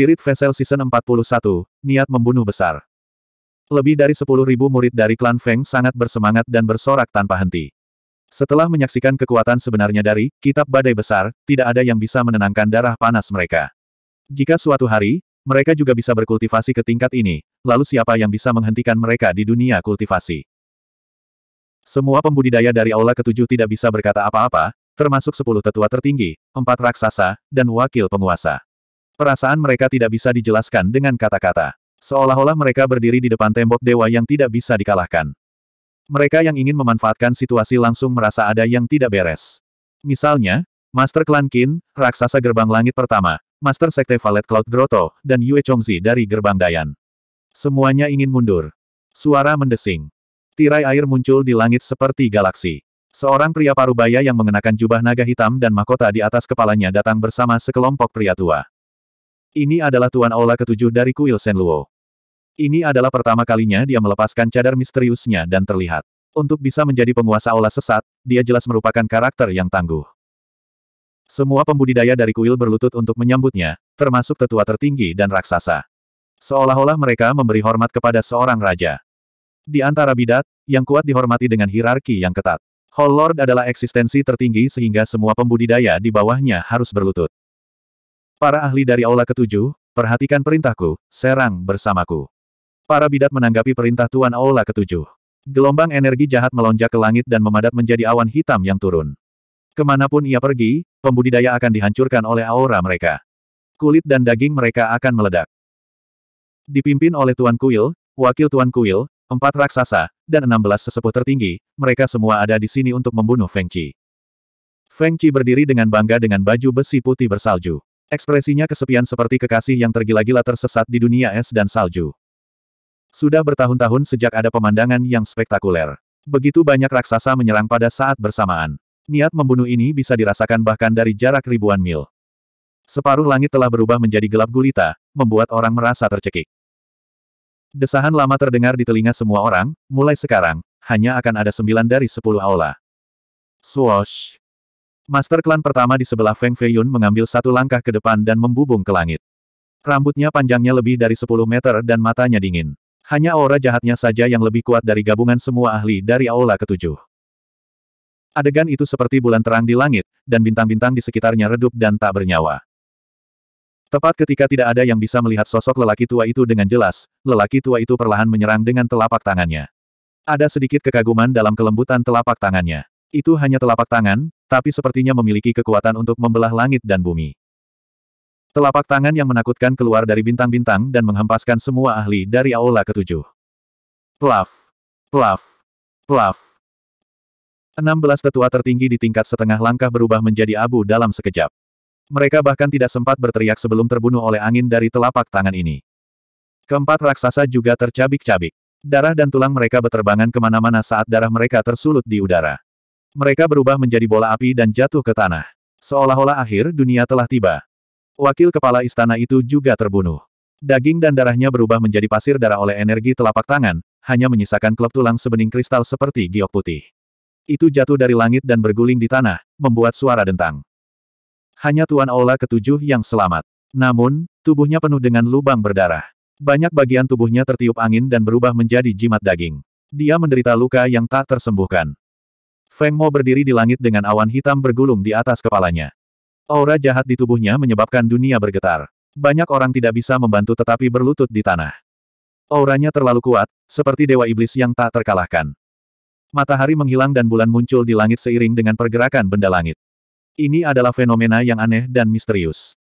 Spirit Vessel Season 41, Niat Membunuh Besar. Lebih dari 10.000 murid dari klan Feng sangat bersemangat dan bersorak tanpa henti. Setelah menyaksikan kekuatan sebenarnya dari Kitab Badai Besar, tidak ada yang bisa menenangkan darah panas mereka. Jika suatu hari, mereka juga bisa berkultivasi ke tingkat ini, lalu siapa yang bisa menghentikan mereka di dunia kultivasi? Semua pembudidaya dari Aula Ketujuh tidak bisa berkata apa-apa, termasuk sepuluh tetua tertinggi, empat raksasa, dan wakil penguasa. Perasaan mereka tidak bisa dijelaskan dengan kata-kata. Seolah-olah mereka berdiri di depan tembok dewa yang tidak bisa dikalahkan. Mereka yang ingin memanfaatkan situasi langsung merasa ada yang tidak beres. Misalnya, Master Klan Qin, Raksasa Gerbang Langit Pertama, Master Sekte Valet Cloud Grotto, dan Yue Chongzi dari Gerbang Dayan. Semuanya ingin mundur. Suara mendesing. Tirai air muncul di langit seperti galaksi. Seorang pria parubaya yang mengenakan jubah naga hitam dan mahkota di atas kepalanya datang bersama sekelompok pria tua. Ini adalah Tuan Aula ketujuh dari kuil Senluo. Ini adalah pertama kalinya dia melepaskan cadar misteriusnya dan terlihat. Untuk bisa menjadi penguasa Aula sesat, dia jelas merupakan karakter yang tangguh. Semua pembudidaya dari kuil berlutut untuk menyambutnya, termasuk tetua tertinggi dan raksasa. Seolah-olah mereka memberi hormat kepada seorang raja. Di antara bidat, yang kuat dihormati dengan hierarki yang ketat. Hall Lord adalah eksistensi tertinggi sehingga semua pembudidaya di bawahnya harus berlutut. Para ahli dari Aula Ketujuh, perhatikan perintahku, serang bersamaku. Para bidat menanggapi perintah Tuan Aula Ketujuh. Gelombang energi jahat melonjak ke langit dan memadat menjadi awan hitam yang turun. Ke mana pun ia pergi, pembudidaya akan dihancurkan oleh aura mereka. Kulit dan daging mereka akan meledak. Dipimpin oleh Tuan Kuil, Wakil Tuan Kuil, empat raksasa, dan enam belas sesepuh tertinggi, mereka semua ada di sini untuk membunuh Feng Qi. Feng Qi berdiri dengan bangga dengan baju besi putih bersalju. Ekspresinya kesepian seperti kekasih yang tergila-gila tersesat di dunia es dan salju. Sudah bertahun-tahun sejak ada pemandangan yang spektakuler. Begitu banyak raksasa menyerang pada saat bersamaan. Niat membunuh ini bisa dirasakan bahkan dari jarak ribuan mil. Separuh langit telah berubah menjadi gelap gulita, membuat orang merasa tercekik. Desahan lama terdengar di telinga semua orang, mulai sekarang, hanya akan ada sembilan dari sepuluh aula. Swoosh! Master klan pertama di sebelah Feng Feiyun mengambil satu langkah ke depan dan membubung ke langit. Rambutnya panjangnya lebih dari 10 meter dan matanya dingin. Hanya aura jahatnya saja yang lebih kuat dari gabungan semua ahli dari Aula ketujuh. Adegan itu seperti bulan terang di langit, dan bintang-bintang di sekitarnya redup dan tak bernyawa. Tepat ketika tidak ada yang bisa melihat sosok lelaki tua itu dengan jelas, lelaki tua itu perlahan menyerang dengan telapak tangannya. Ada sedikit kekaguman dalam kelembutan telapak tangannya. Itu hanya telapak tangan, tapi sepertinya memiliki kekuatan untuk membelah langit dan bumi. Telapak tangan yang menakutkan keluar dari bintang-bintang dan menghempaskan semua ahli dari Aula ketujuh. Plaf! Plaf! Plaf! Enam belas tetua tertinggi di tingkat setengah langkah berubah menjadi abu dalam sekejap. Mereka bahkan tidak sempat berteriak sebelum terbunuh oleh angin dari telapak tangan ini. Keempat raksasa juga tercabik-cabik. Darah dan tulang mereka beterbangan ke mana-mana saat darah mereka tersulut di udara. Mereka berubah menjadi bola api dan jatuh ke tanah. Seolah-olah akhir dunia telah tiba. Wakil kepala istana itu juga terbunuh. Daging dan darahnya berubah menjadi pasir darah oleh energi telapak tangan, hanya menyisakan klub tulang sebening kristal seperti giok putih. Itu jatuh dari langit dan berguling di tanah, membuat suara dentang. Hanya Tuan Aula ketujuh yang selamat. Namun, tubuhnya penuh dengan lubang berdarah. Banyak bagian tubuhnya tertiup angin dan berubah menjadi jimat daging. Dia menderita luka yang tak tersembuhkan. Feng Mo berdiri di langit dengan awan hitam bergulung di atas kepalanya. Aura jahat di tubuhnya menyebabkan dunia bergetar. Banyak orang tidak bisa membantu tetapi berlutut di tanah. Auranya terlalu kuat, seperti dewa iblis yang tak terkalahkan. Matahari menghilang dan bulan muncul di langit seiring dengan pergerakan benda langit. Ini adalah fenomena yang aneh dan misterius.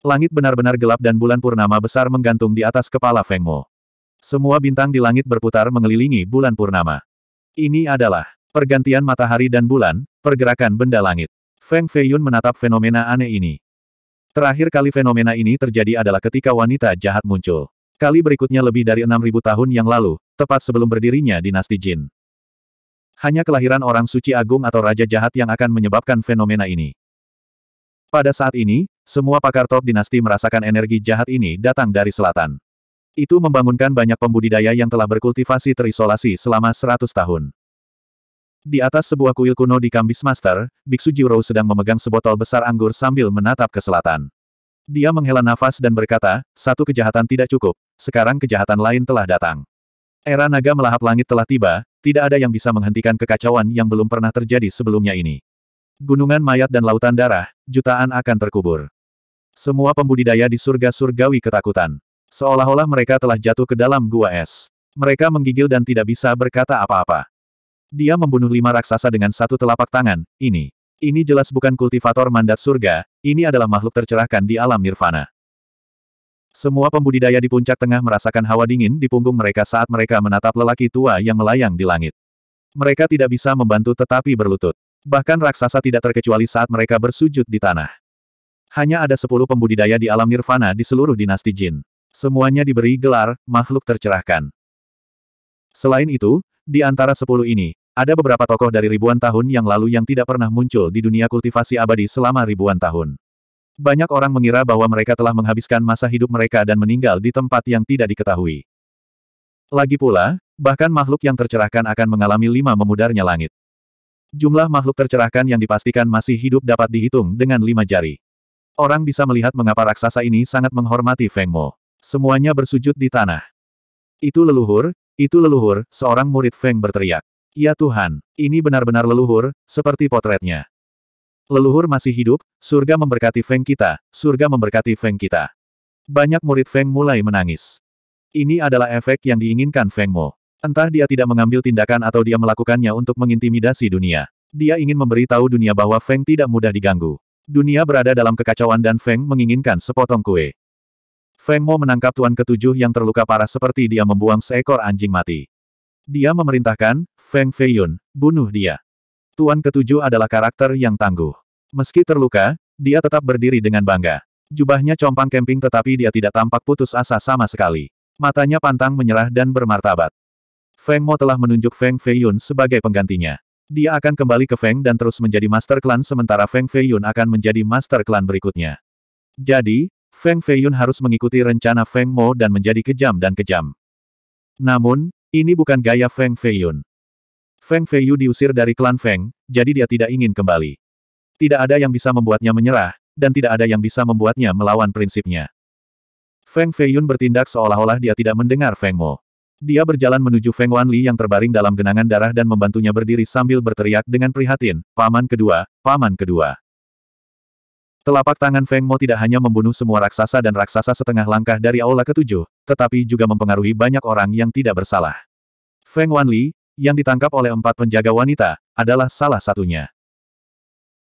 Langit benar-benar gelap dan bulan purnama besar menggantung di atas kepala Feng Mo. Semua bintang di langit berputar mengelilingi bulan purnama. Ini adalah Pergantian matahari dan bulan, pergerakan benda langit. Feng Feiyun menatap fenomena aneh ini. Terakhir kali fenomena ini terjadi adalah ketika wanita jahat muncul. Kali berikutnya lebih dari 6.000 tahun yang lalu, tepat sebelum berdirinya dinasti Jin. Hanya kelahiran orang suci agung atau raja jahat yang akan menyebabkan fenomena ini. Pada saat ini, semua pakar top dinasti merasakan energi jahat ini datang dari selatan. Itu membangunkan banyak pembudidaya yang telah berkultivasi terisolasi selama 100 tahun. Di atas sebuah kuil kuno di Kambis Master, Biksu Jiro sedang memegang sebotol besar anggur sambil menatap ke selatan. Dia menghela nafas dan berkata, satu kejahatan tidak cukup, sekarang kejahatan lain telah datang. Era naga melahap langit telah tiba, tidak ada yang bisa menghentikan kekacauan yang belum pernah terjadi sebelumnya ini. Gunungan mayat dan lautan darah, jutaan akan terkubur. Semua pembudidaya di surga surgawi ketakutan. Seolah-olah mereka telah jatuh ke dalam gua es. Mereka menggigil dan tidak bisa berkata apa-apa. Dia membunuh lima raksasa dengan satu telapak tangan, ini. Ini jelas bukan kultivator mandat surga, ini adalah makhluk tercerahkan di alam nirvana. Semua pembudidaya di puncak tengah merasakan hawa dingin di punggung mereka saat mereka menatap lelaki tua yang melayang di langit. Mereka tidak bisa membantu tetapi berlutut. Bahkan raksasa tidak terkecuali saat mereka bersujud di tanah. Hanya ada sepuluh pembudidaya di alam nirvana di seluruh dinasti jin. Semuanya diberi gelar, makhluk tercerahkan. Selain itu, di antara sepuluh ini, ada beberapa tokoh dari ribuan tahun yang lalu yang tidak pernah muncul di dunia kultivasi abadi selama ribuan tahun. Banyak orang mengira bahwa mereka telah menghabiskan masa hidup mereka dan meninggal di tempat yang tidak diketahui. Lagi pula, bahkan makhluk yang tercerahkan akan mengalami lima memudarnya langit. Jumlah makhluk tercerahkan yang dipastikan masih hidup dapat dihitung dengan lima jari. Orang bisa melihat mengapa raksasa ini sangat menghormati Feng Mo. Semuanya bersujud di tanah. Itu leluhur, itu leluhur, seorang murid Feng berteriak. Ya Tuhan, ini benar-benar leluhur, seperti potretnya. Leluhur masih hidup, surga memberkati Feng kita, surga memberkati Feng kita. Banyak murid Feng mulai menangis. Ini adalah efek yang diinginkan Feng Mo. Entah dia tidak mengambil tindakan atau dia melakukannya untuk mengintimidasi dunia. Dia ingin memberi tahu dunia bahwa Feng tidak mudah diganggu. Dunia berada dalam kekacauan dan Feng menginginkan sepotong kue. Feng Mo menangkap tuan ketujuh yang terluka parah seperti dia membuang seekor anjing mati. Dia memerintahkan, Feng Feiyun, bunuh dia. Tuan ketujuh adalah karakter yang tangguh. Meski terluka, dia tetap berdiri dengan bangga. Jubahnya compang kemping tetapi dia tidak tampak putus asa sama sekali. Matanya pantang menyerah dan bermartabat. Feng Mo telah menunjuk Feng Feiyun sebagai penggantinya. Dia akan kembali ke Feng dan terus menjadi master klan sementara Feng Feiyun akan menjadi master klan berikutnya. Jadi, Feng Feiyun harus mengikuti rencana Feng Mo dan menjadi kejam dan kejam. Namun, ini bukan gaya Feng Feiyun. Feng Feiyu diusir dari klan Feng, jadi dia tidak ingin kembali. Tidak ada yang bisa membuatnya menyerah, dan tidak ada yang bisa membuatnya melawan prinsipnya. Feng Feiyun bertindak seolah-olah dia tidak mendengar Feng Mo. Dia berjalan menuju Feng Wanli yang terbaring dalam genangan darah dan membantunya berdiri sambil berteriak dengan prihatin, Paman kedua, Paman kedua. Telapak tangan Feng Mo tidak hanya membunuh semua raksasa dan raksasa setengah langkah dari aula ketujuh, tetapi juga mempengaruhi banyak orang yang tidak bersalah. Feng Wanli, yang ditangkap oleh empat penjaga wanita, adalah salah satunya.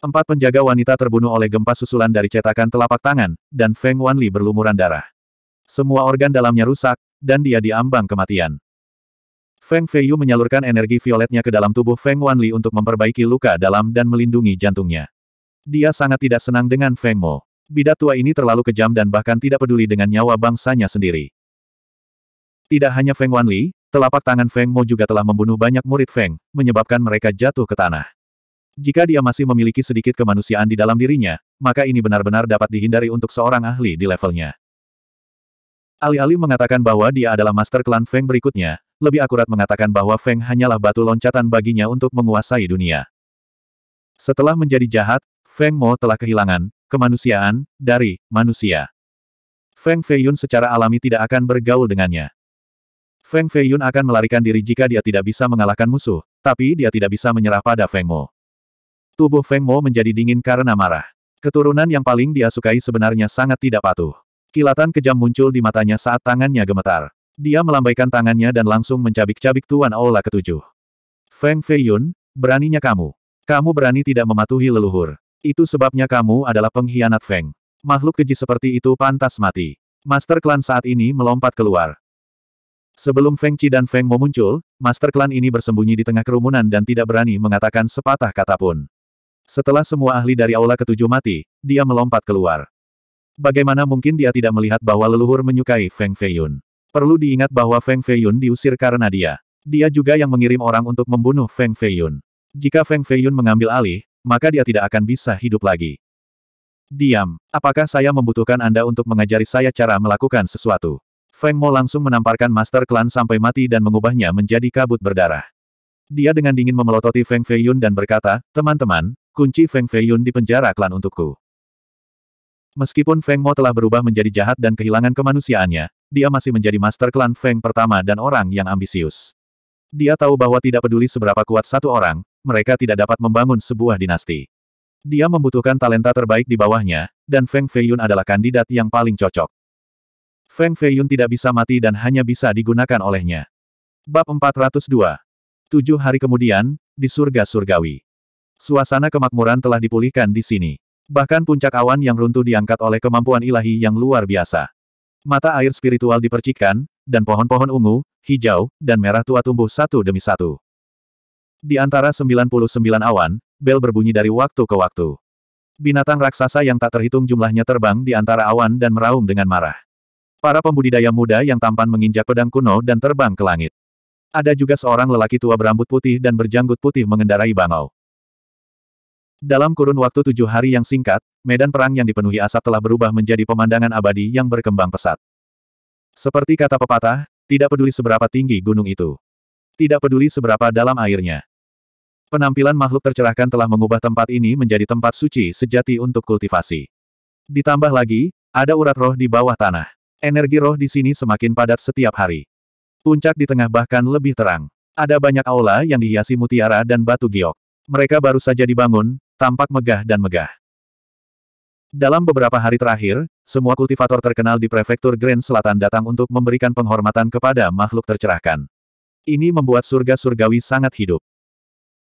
Empat penjaga wanita terbunuh oleh gempa susulan dari cetakan telapak tangan, dan Feng Wanli berlumuran darah. Semua organ dalamnya rusak, dan dia diambang kematian. Feng Feiyu menyalurkan energi violetnya ke dalam tubuh Feng Wanli untuk memperbaiki luka dalam dan melindungi jantungnya. Dia sangat tidak senang dengan Feng Mo. Bidat tua ini terlalu kejam dan bahkan tidak peduli dengan nyawa bangsanya sendiri. Tidak hanya Feng Wanli, telapak tangan Feng Mo juga telah membunuh banyak murid Feng, menyebabkan mereka jatuh ke tanah. Jika dia masih memiliki sedikit kemanusiaan di dalam dirinya, maka ini benar-benar dapat dihindari untuk seorang ahli di levelnya. Alih-alih mengatakan bahwa dia adalah master klan Feng berikutnya, lebih akurat mengatakan bahwa Feng hanyalah batu loncatan baginya untuk menguasai dunia. Setelah menjadi jahat, Feng Mo telah kehilangan kemanusiaan dari manusia. Feng Feiyun secara alami tidak akan bergaul dengannya. Feng Feiyun akan melarikan diri jika dia tidak bisa mengalahkan musuh, tapi dia tidak bisa menyerah pada Feng Mo. Tubuh Feng Mo menjadi dingin karena marah. Keturunan yang paling dia sukai sebenarnya sangat tidak patuh. Kilatan kejam muncul di matanya saat tangannya gemetar. Dia melambaikan tangannya dan langsung mencabik-cabik Tuan Aula ketujuh. Feng Feiyun, beraninya kamu. Kamu berani tidak mematuhi leluhur. Itu sebabnya kamu adalah pengkhianat Feng. Makhluk keji seperti itu pantas mati. Master klan saat ini melompat keluar. Sebelum Feng Qi dan Feng Mo muncul, Master klan ini bersembunyi di tengah kerumunan dan tidak berani mengatakan sepatah kata pun. Setelah semua ahli dari aula ketujuh mati, dia melompat keluar. Bagaimana mungkin dia tidak melihat bahwa leluhur menyukai Feng Feiyun? Perlu diingat bahwa Feng Feiyun diusir karena dia. Dia juga yang mengirim orang untuk membunuh Feng Feiyun. Jika Feng Feiyun mengambil alih, maka dia tidak akan bisa hidup lagi. Diam, apakah saya membutuhkan Anda untuk mengajari saya cara melakukan sesuatu? Feng Mo langsung menamparkan Master Klan sampai mati dan mengubahnya menjadi kabut berdarah. Dia dengan dingin memelototi Feng Feiyun dan berkata, teman-teman, kunci Feng Feiyun di penjara klan untukku. Meskipun Feng Mo telah berubah menjadi jahat dan kehilangan kemanusiaannya, dia masih menjadi master klan Feng pertama dan orang yang ambisius. Dia tahu bahwa tidak peduli seberapa kuat satu orang, mereka tidak dapat membangun sebuah dinasti. Dia membutuhkan talenta terbaik di bawahnya, dan Feng Feiyun adalah kandidat yang paling cocok. Feng Feiyun tidak bisa mati dan hanya bisa digunakan olehnya. Bab 402 Tujuh hari kemudian, di surga surgawi. Suasana kemakmuran telah dipulihkan di sini. Bahkan puncak awan yang runtuh diangkat oleh kemampuan ilahi yang luar biasa. Mata air spiritual dipercikkan, dan pohon-pohon ungu, hijau, dan merah tua tumbuh satu demi satu. Di antara 99 awan, bel berbunyi dari waktu ke waktu. Binatang raksasa yang tak terhitung jumlahnya terbang di antara awan dan meraung dengan marah. Para pembudidaya muda yang tampan menginjak pedang kuno dan terbang ke langit. Ada juga seorang lelaki tua berambut putih dan berjanggut putih mengendarai bangau. Dalam kurun waktu tujuh hari yang singkat, medan perang yang dipenuhi asap telah berubah menjadi pemandangan abadi yang berkembang pesat. Seperti kata pepatah, tidak peduli seberapa tinggi gunung itu. Tidak peduli seberapa dalam airnya. Penampilan makhluk tercerahkan telah mengubah tempat ini menjadi tempat suci sejati untuk kultivasi. Ditambah lagi, ada urat roh di bawah tanah. Energi roh di sini semakin padat setiap hari. Puncak di tengah bahkan lebih terang. Ada banyak aula yang dihiasi mutiara dan batu giok. Mereka baru saja dibangun, tampak megah dan megah. Dalam beberapa hari terakhir, semua kultivator terkenal di prefektur Grand Selatan datang untuk memberikan penghormatan kepada makhluk tercerahkan. Ini membuat surga surgawi sangat hidup.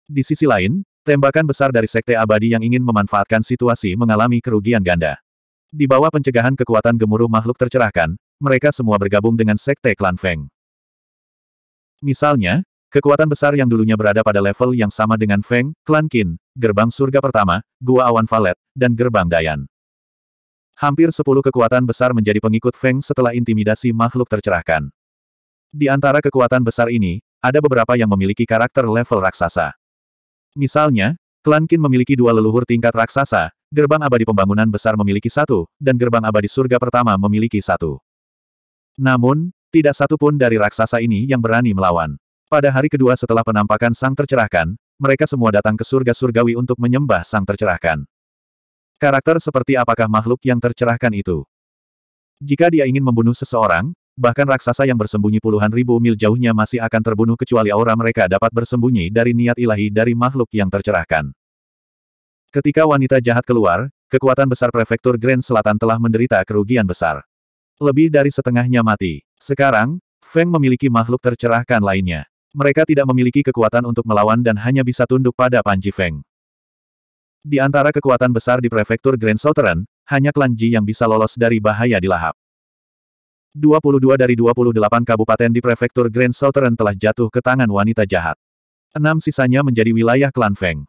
Di sisi lain, tembakan besar dari Sekte Abadi yang ingin memanfaatkan situasi mengalami kerugian ganda. Di bawah pencegahan kekuatan gemuruh makhluk tercerahkan, mereka semua bergabung dengan Sekte Klan Feng. Misalnya, Kekuatan besar yang dulunya berada pada level yang sama dengan Feng, Klan Qin, Gerbang Surga Pertama, Gua Awan Valet, dan Gerbang Dayan. Hampir sepuluh kekuatan besar menjadi pengikut Feng setelah intimidasi makhluk tercerahkan. Di antara kekuatan besar ini, ada beberapa yang memiliki karakter level raksasa. Misalnya, Klan Qin memiliki dua leluhur tingkat raksasa, Gerbang Abadi Pembangunan Besar memiliki satu, dan Gerbang Abadi Surga Pertama memiliki satu. Namun, tidak satu pun dari raksasa ini yang berani melawan. Pada hari kedua setelah penampakan Sang Tercerahkan, mereka semua datang ke surga surgawi untuk menyembah Sang Tercerahkan. Karakter seperti apakah makhluk yang tercerahkan itu? Jika dia ingin membunuh seseorang, bahkan raksasa yang bersembunyi puluhan ribu mil jauhnya masih akan terbunuh kecuali aura mereka dapat bersembunyi dari niat ilahi dari makhluk yang tercerahkan. Ketika wanita jahat keluar, kekuatan besar prefektur Grand Selatan telah menderita kerugian besar. Lebih dari setengahnya mati. Sekarang, Feng memiliki makhluk tercerahkan lainnya. Mereka tidak memiliki kekuatan untuk melawan dan hanya bisa tunduk pada Panji Feng. Di antara kekuatan besar di prefektur Grand Southern, hanya klan Ji yang bisa lolos dari bahaya di lahap. 22 dari 28 kabupaten di prefektur Grand Southern telah jatuh ke tangan wanita jahat. Enam sisanya menjadi wilayah klan Feng.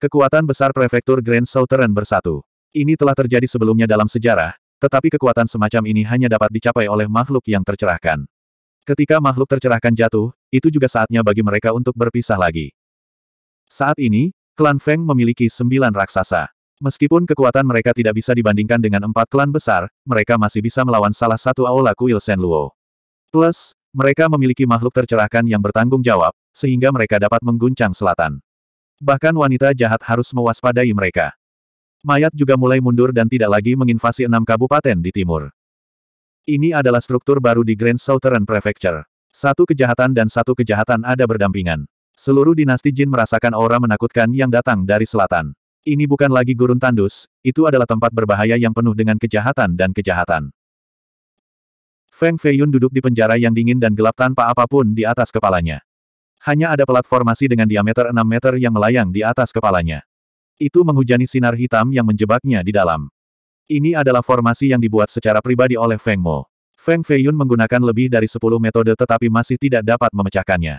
Kekuatan besar prefektur Grand Southern bersatu. Ini telah terjadi sebelumnya dalam sejarah, tetapi kekuatan semacam ini hanya dapat dicapai oleh makhluk yang tercerahkan. Ketika makhluk tercerahkan jatuh, itu juga saatnya bagi mereka untuk berpisah lagi. Saat ini, klan Feng memiliki sembilan raksasa. Meskipun kekuatan mereka tidak bisa dibandingkan dengan empat klan besar, mereka masih bisa melawan salah satu aula kuil Shen Luo. Plus, mereka memiliki makhluk tercerahkan yang bertanggung jawab, sehingga mereka dapat mengguncang selatan. Bahkan wanita jahat harus mewaspadai mereka. Mayat juga mulai mundur dan tidak lagi menginvasi enam kabupaten di timur. Ini adalah struktur baru di Grand Southern Prefecture. Satu kejahatan dan satu kejahatan ada berdampingan. Seluruh dinasti Jin merasakan aura menakutkan yang datang dari selatan. Ini bukan lagi gurun tandus, itu adalah tempat berbahaya yang penuh dengan kejahatan dan kejahatan. Feng Feiyun duduk di penjara yang dingin dan gelap tanpa apa pun di atas kepalanya. Hanya ada platformasi dengan diameter 6 meter yang melayang di atas kepalanya. Itu menghujani sinar hitam yang menjebaknya di dalam. Ini adalah formasi yang dibuat secara pribadi oleh Feng Mo. Feng Feiyun menggunakan lebih dari 10 metode tetapi masih tidak dapat memecahkannya.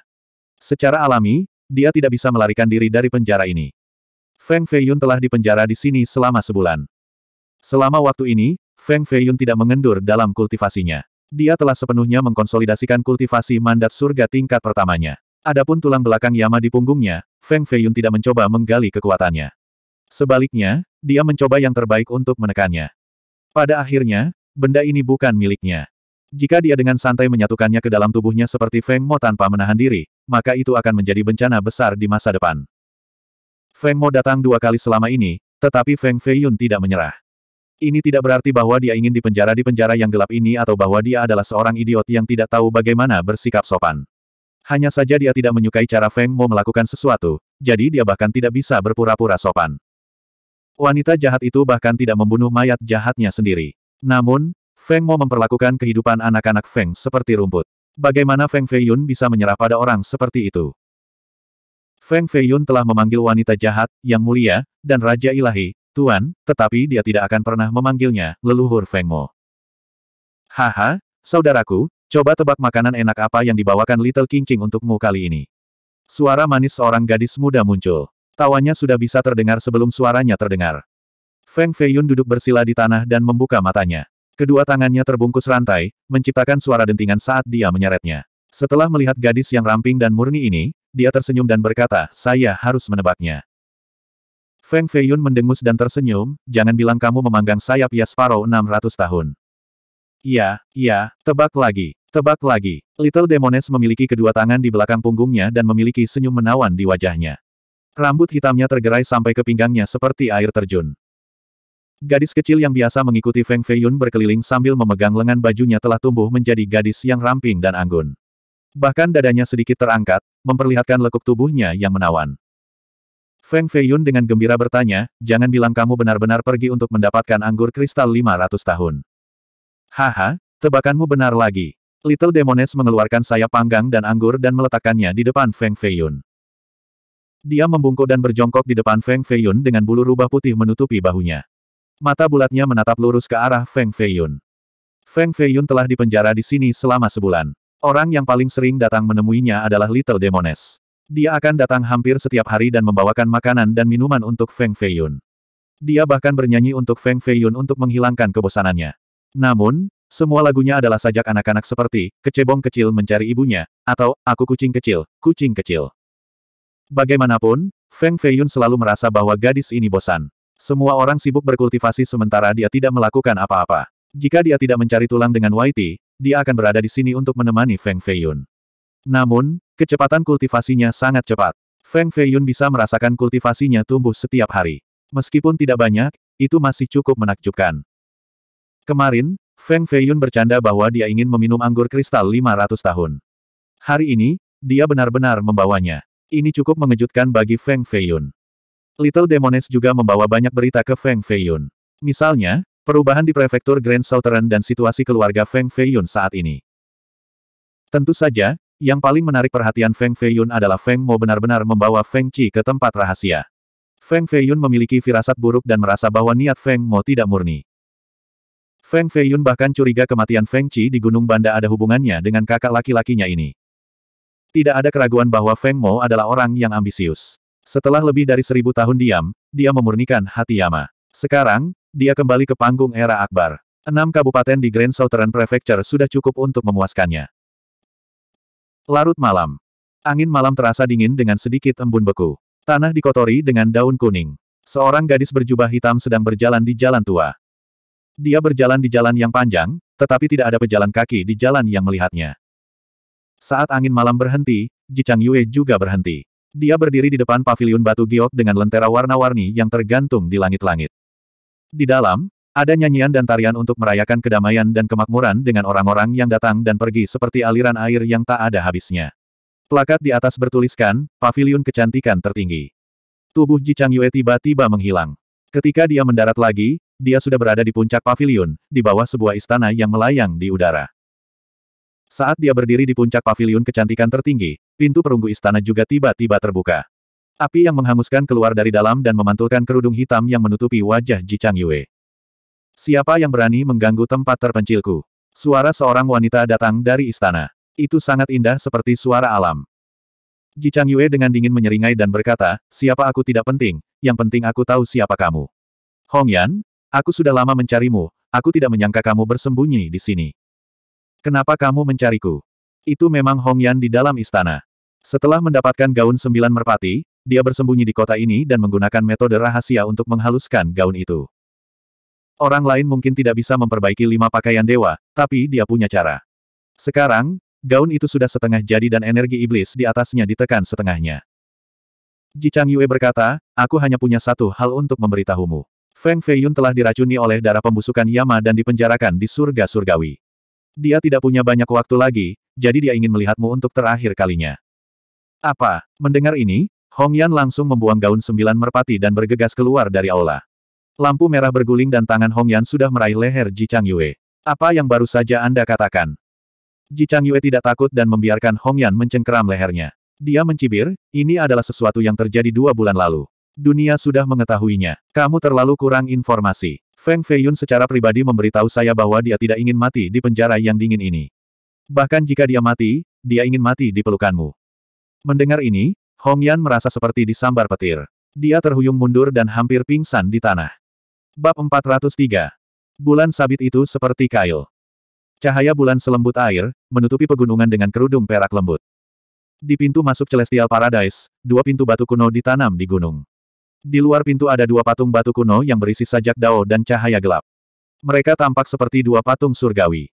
Secara alami, dia tidak bisa melarikan diri dari penjara ini. Feng Feiyun telah dipenjara di sini selama sebulan. Selama waktu ini, Feng Feiyun tidak mengendur dalam kultivasinya. Dia telah sepenuhnya mengkonsolidasikan kultivasi mandat surga tingkat pertamanya. Adapun tulang belakang Yama di punggungnya, Feng Feiyun tidak mencoba menggali kekuatannya. Sebaliknya, dia mencoba yang terbaik untuk menekannya. Pada akhirnya, benda ini bukan miliknya. Jika dia dengan santai menyatukannya ke dalam tubuhnya seperti Feng Mo tanpa menahan diri, maka itu akan menjadi bencana besar di masa depan. Feng Mo datang dua kali selama ini, tetapi Feng Feiyun tidak menyerah. Ini tidak berarti bahwa dia ingin dipenjara di penjara yang gelap ini atau bahwa dia adalah seorang idiot yang tidak tahu bagaimana bersikap sopan. Hanya saja dia tidak menyukai cara Feng Mo melakukan sesuatu, jadi dia bahkan tidak bisa berpura-pura sopan. Wanita jahat itu bahkan tidak membunuh mayat jahatnya sendiri. Namun, Feng Mo memperlakukan kehidupan anak-anak Feng seperti rumput. Bagaimana Feng Feiyun bisa menyerah pada orang seperti itu? Feng Feiyun telah memanggil wanita jahat, yang mulia, dan Raja Ilahi, Tuan, tetapi dia tidak akan pernah memanggilnya, leluhur Feng Mo. Haha, saudaraku, coba tebak makanan enak apa yang dibawakan Little King untukmu kali ini. Suara manis seorang gadis muda muncul. Tawanya sudah bisa terdengar sebelum suaranya terdengar. Feng Feiyun duduk bersila di tanah dan membuka matanya. Kedua tangannya terbungkus rantai, menciptakan suara dentingan saat dia menyeretnya. Setelah melihat gadis yang ramping dan murni ini, dia tersenyum dan berkata, saya harus menebaknya. Feng Feiyun mendengus dan tersenyum, jangan bilang kamu memanggang sayap ya Sparrow 600 tahun. Iya, iya, tebak lagi, tebak lagi. Little Demones memiliki kedua tangan di belakang punggungnya dan memiliki senyum menawan di wajahnya. Rambut hitamnya tergerai sampai ke pinggangnya seperti air terjun. Gadis kecil yang biasa mengikuti Feng Feiyun berkeliling sambil memegang lengan bajunya telah tumbuh menjadi gadis yang ramping dan anggun. Bahkan dadanya sedikit terangkat, memperlihatkan lekuk tubuhnya yang menawan. Feng Feiyun dengan gembira bertanya, jangan bilang kamu benar-benar pergi untuk mendapatkan anggur kristal 500 tahun. Haha, tebakanmu benar lagi. Little Demones mengeluarkan sayap panggang dan anggur dan meletakkannya di depan Feng Feiyun. Dia membungkuk dan berjongkok di depan Feng Feiyun dengan bulu rubah putih menutupi bahunya. Mata bulatnya menatap lurus ke arah Feng Feiyun. Feng Feiyun telah dipenjara di sini selama sebulan. Orang yang paling sering datang menemuinya adalah Little Demones. Dia akan datang hampir setiap hari dan membawakan makanan dan minuman untuk Feng Feiyun. Dia bahkan bernyanyi untuk Feng Feiyun untuk menghilangkan kebosanannya. Namun, semua lagunya adalah sajak anak-anak seperti, kecebong kecil mencari ibunya, atau, aku kucing kecil, kucing kecil. Bagaimanapun, Feng Feiyun selalu merasa bahwa gadis ini bosan. Semua orang sibuk berkultivasi sementara dia tidak melakukan apa-apa. Jika dia tidak mencari tulang dengan Waiti, dia akan berada di sini untuk menemani Feng Feiyun. Namun, kecepatan kultivasinya sangat cepat. Feng Feiyun bisa merasakan kultivasinya tumbuh setiap hari. Meskipun tidak banyak, itu masih cukup menakjubkan. Kemarin, Feng Feiyun bercanda bahwa dia ingin meminum anggur kristal 500 tahun. Hari ini, dia benar-benar membawanya. Ini cukup mengejutkan bagi Feng Feiyun. Little Demones juga membawa banyak berita ke Feng Feiyun. Misalnya, perubahan di prefektur Grand Southern dan situasi keluarga Feng Feiyun saat ini. Tentu saja, yang paling menarik perhatian Feng Feiyun adalah Feng Mo benar-benar membawa Feng Qi ke tempat rahasia. Feng Feiyun memiliki firasat buruk dan merasa bahwa niat Feng Mo tidak murni. Feng Feiyun bahkan curiga kematian Feng Qi di Gunung Banda ada hubungannya dengan kakak laki-lakinya ini. Tidak ada keraguan bahwa Feng Mo adalah orang yang ambisius. Setelah lebih dari seribu tahun diam, dia memurnikan hati Yama. Sekarang, dia kembali ke panggung era Akbar. Enam kabupaten di Grand Southern Prefecture sudah cukup untuk memuaskannya. Larut malam. Angin malam terasa dingin dengan sedikit embun beku. Tanah dikotori dengan daun kuning. Seorang gadis berjubah hitam sedang berjalan di jalan tua. Dia berjalan di jalan yang panjang, tetapi tidak ada pejalan kaki di jalan yang melihatnya. Saat angin malam berhenti, Jichang Yue juga berhenti. Dia berdiri di depan paviliun batu giok dengan lentera warna-warni yang tergantung di langit-langit. Di dalam, ada nyanyian dan tarian untuk merayakan kedamaian dan kemakmuran dengan orang-orang yang datang dan pergi seperti aliran air yang tak ada habisnya. Plakat di atas bertuliskan, Paviliun Kecantikan Tertinggi. Tubuh Ji Chang Yue tiba-tiba menghilang. Ketika dia mendarat lagi, dia sudah berada di puncak paviliun, di bawah sebuah istana yang melayang di udara. Saat dia berdiri di puncak paviliun kecantikan tertinggi, pintu perunggu istana juga tiba-tiba terbuka. Api yang menghanguskan keluar dari dalam dan memantulkan kerudung hitam yang menutupi wajah Ji Chang Yue. Siapa yang berani mengganggu tempat terpencilku? Suara seorang wanita datang dari istana. Itu sangat indah seperti suara alam. Ji Chang Yue dengan dingin menyeringai dan berkata, siapa aku tidak penting, yang penting aku tahu siapa kamu. Hong Yan, aku sudah lama mencarimu, aku tidak menyangka kamu bersembunyi di sini. Kenapa kamu mencariku? Itu memang Hong Yan di dalam istana. Setelah mendapatkan gaun sembilan merpati, dia bersembunyi di kota ini dan menggunakan metode rahasia untuk menghaluskan gaun itu. Orang lain mungkin tidak bisa memperbaiki lima pakaian dewa, tapi dia punya cara. Sekarang, gaun itu sudah setengah jadi dan energi iblis di atasnya ditekan setengahnya. Ji Chang Yue berkata, aku hanya punya satu hal untuk memberitahumu. Feng Feiyun telah diracuni oleh darah pembusukan Yama dan dipenjarakan di surga surgawi. Dia tidak punya banyak waktu lagi, jadi dia ingin melihatmu untuk terakhir kalinya. Apa? Mendengar ini, Hong Yan langsung membuang gaun sembilan merpati dan bergegas keluar dari aula. Lampu merah berguling dan tangan Hong Yan sudah meraih leher Ji Chang Yue. Apa yang baru saja Anda katakan? Ji Chang Yue tidak takut dan membiarkan Hong Yan mencengkeram lehernya. Dia mencibir, ini adalah sesuatu yang terjadi dua bulan lalu. Dunia sudah mengetahuinya. Kamu terlalu kurang informasi. Feng Feiyun secara pribadi memberitahu saya bahwa dia tidak ingin mati di penjara yang dingin ini. Bahkan jika dia mati, dia ingin mati di pelukanmu. Mendengar ini, Hong Yan merasa seperti disambar petir. Dia terhuyung mundur dan hampir pingsan di tanah. Bab 403. Bulan sabit itu seperti kail. Cahaya bulan selembut air, menutupi pegunungan dengan kerudung perak lembut. Di pintu masuk Celestial Paradise, dua pintu batu kuno ditanam di gunung. Di luar pintu ada dua patung batu kuno yang berisi sajak dao dan cahaya gelap. Mereka tampak seperti dua patung surgawi.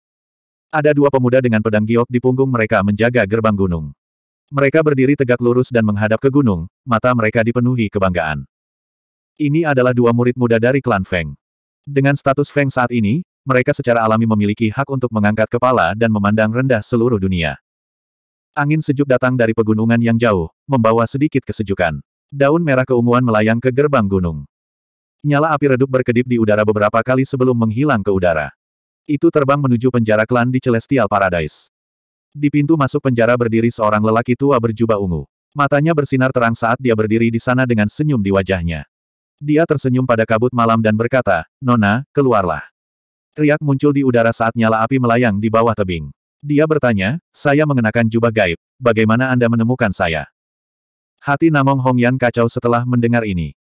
Ada dua pemuda dengan pedang giok di punggung mereka menjaga gerbang gunung. Mereka berdiri tegak lurus dan menghadap ke gunung, mata mereka dipenuhi kebanggaan. Ini adalah dua murid muda dari klan Feng. Dengan status Feng saat ini, mereka secara alami memiliki hak untuk mengangkat kepala dan memandang rendah seluruh dunia. Angin sejuk datang dari pegunungan yang jauh, membawa sedikit kesejukan. Daun merah keunguan melayang ke gerbang gunung. Nyala api redup berkedip di udara beberapa kali sebelum menghilang ke udara. Itu terbang menuju penjara klan di Celestial Paradise. Di pintu masuk penjara berdiri seorang lelaki tua berjubah ungu. Matanya bersinar terang saat dia berdiri di sana dengan senyum di wajahnya. Dia tersenyum pada kabut malam dan berkata, Nona, keluarlah. Riak muncul di udara saat nyala api melayang di bawah tebing. Dia bertanya, saya mengenakan jubah gaib, bagaimana Anda menemukan saya? Hati Namong Hongyan kacau setelah mendengar ini.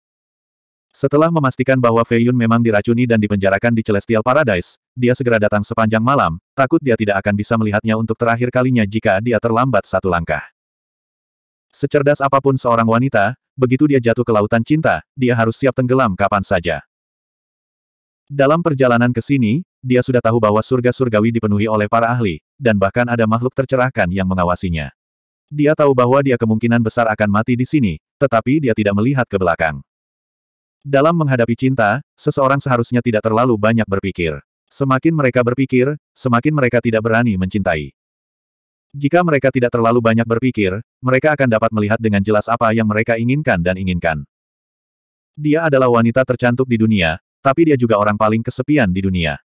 Setelah memastikan bahwa Fei Yun memang diracuni dan dipenjarakan di Celestial Paradise, dia segera datang sepanjang malam, takut dia tidak akan bisa melihatnya untuk terakhir kalinya jika dia terlambat satu langkah. Secerdas apa pun seorang wanita, begitu dia jatuh ke lautan cinta, dia harus siap tenggelam kapan saja. Dalam perjalanan ke sini, dia sudah tahu bahwa surga surgawi dipenuhi oleh para ahli, dan bahkan ada makhluk tercerahkan yang mengawasinya. Dia tahu bahwa dia kemungkinan besar akan mati di sini, tetapi dia tidak melihat ke belakang. Dalam menghadapi cinta, seseorang seharusnya tidak terlalu banyak berpikir. Semakin mereka berpikir, semakin mereka tidak berani mencintai. Jika mereka tidak terlalu banyak berpikir, mereka akan dapat melihat dengan jelas apa yang mereka inginkan dan inginkan. Dia adalah wanita tercantik di dunia, tapi dia juga orang paling kesepian di dunia.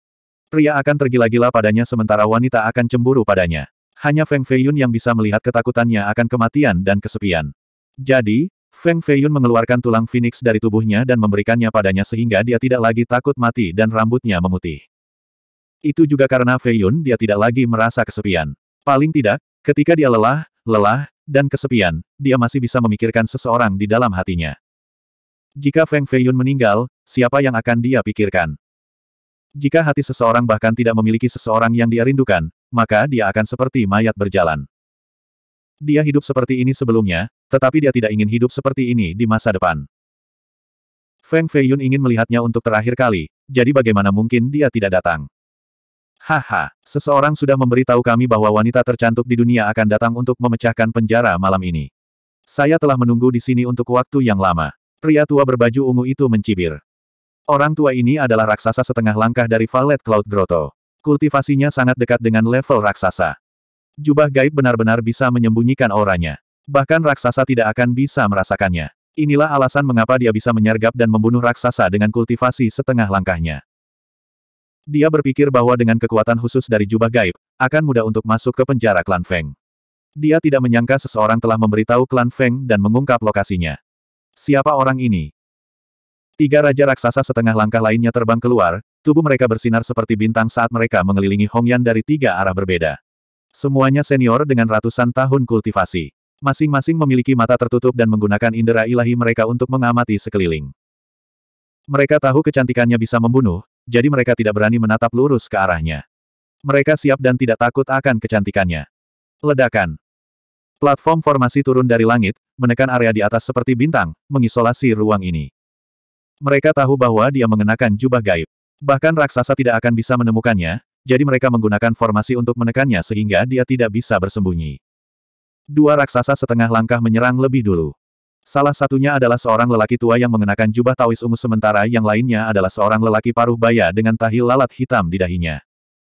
Pria akan tergila-gila padanya sementara wanita akan cemburu padanya. Hanya Feng Feiyun yang bisa melihat ketakutannya akan kematian dan kesepian. Jadi, Feng Feiyun mengeluarkan tulang phoenix dari tubuhnya dan memberikannya padanya sehingga dia tidak lagi takut mati dan rambutnya memutih. Itu juga karena Feiyun dia tidak lagi merasa kesepian. Paling tidak, ketika dia lelah, lelah, dan kesepian, dia masih bisa memikirkan seseorang di dalam hatinya. Jika Feng Feiyun meninggal, siapa yang akan dia pikirkan? Jika hati seseorang bahkan tidak memiliki seseorang yang dia rindukan, maka dia akan seperti mayat berjalan. Dia hidup seperti ini sebelumnya, tetapi dia tidak ingin hidup seperti ini di masa depan. Feng Feiyun ingin melihatnya untuk terakhir kali, jadi bagaimana mungkin dia tidak datang? Haha, seseorang sudah memberitahu kami bahwa wanita tercantik di dunia akan datang untuk memecahkan penjara malam ini. Saya telah menunggu di sini untuk waktu yang lama. Pria tua berbaju ungu itu mencibir. Orang tua ini adalah raksasa setengah langkah dari Valet Cloud Grotto. Kultivasinya sangat dekat dengan level raksasa. Jubah gaib benar-benar bisa menyembunyikan auranya. Bahkan raksasa tidak akan bisa merasakannya. Inilah alasan mengapa dia bisa menyergap dan membunuh raksasa dengan kultivasi setengah langkahnya. Dia berpikir bahwa dengan kekuatan khusus dari jubah gaib, akan mudah untuk masuk ke penjara klan Feng. Dia tidak menyangka seseorang telah memberitahu klan Feng dan mengungkap lokasinya. Siapa orang ini? Tiga raja raksasa setengah langkah lainnya terbang keluar, Tubuh mereka bersinar seperti bintang saat mereka mengelilingi Hongyan dari tiga arah berbeda. Semuanya senior dengan ratusan tahun kultivasi. Masing-masing memiliki mata tertutup dan menggunakan indera ilahi mereka untuk mengamati sekeliling. Mereka tahu kecantikannya bisa membunuh, jadi mereka tidak berani menatap lurus ke arahnya. Mereka siap dan tidak takut akan kecantikannya. Ledakan. Platform formasi turun dari langit, menekan area di atas seperti bintang, mengisolasi ruang ini. Mereka tahu bahwa dia mengenakan jubah gaib. Bahkan raksasa tidak akan bisa menemukannya, jadi mereka menggunakan formasi untuk menekannya sehingga dia tidak bisa bersembunyi. Dua raksasa setengah langkah menyerang lebih dulu. Salah satunya adalah seorang lelaki tua yang mengenakan jubah tawis ungu sementara yang lainnya adalah seorang lelaki paruh baya dengan tahi lalat hitam di dahinya.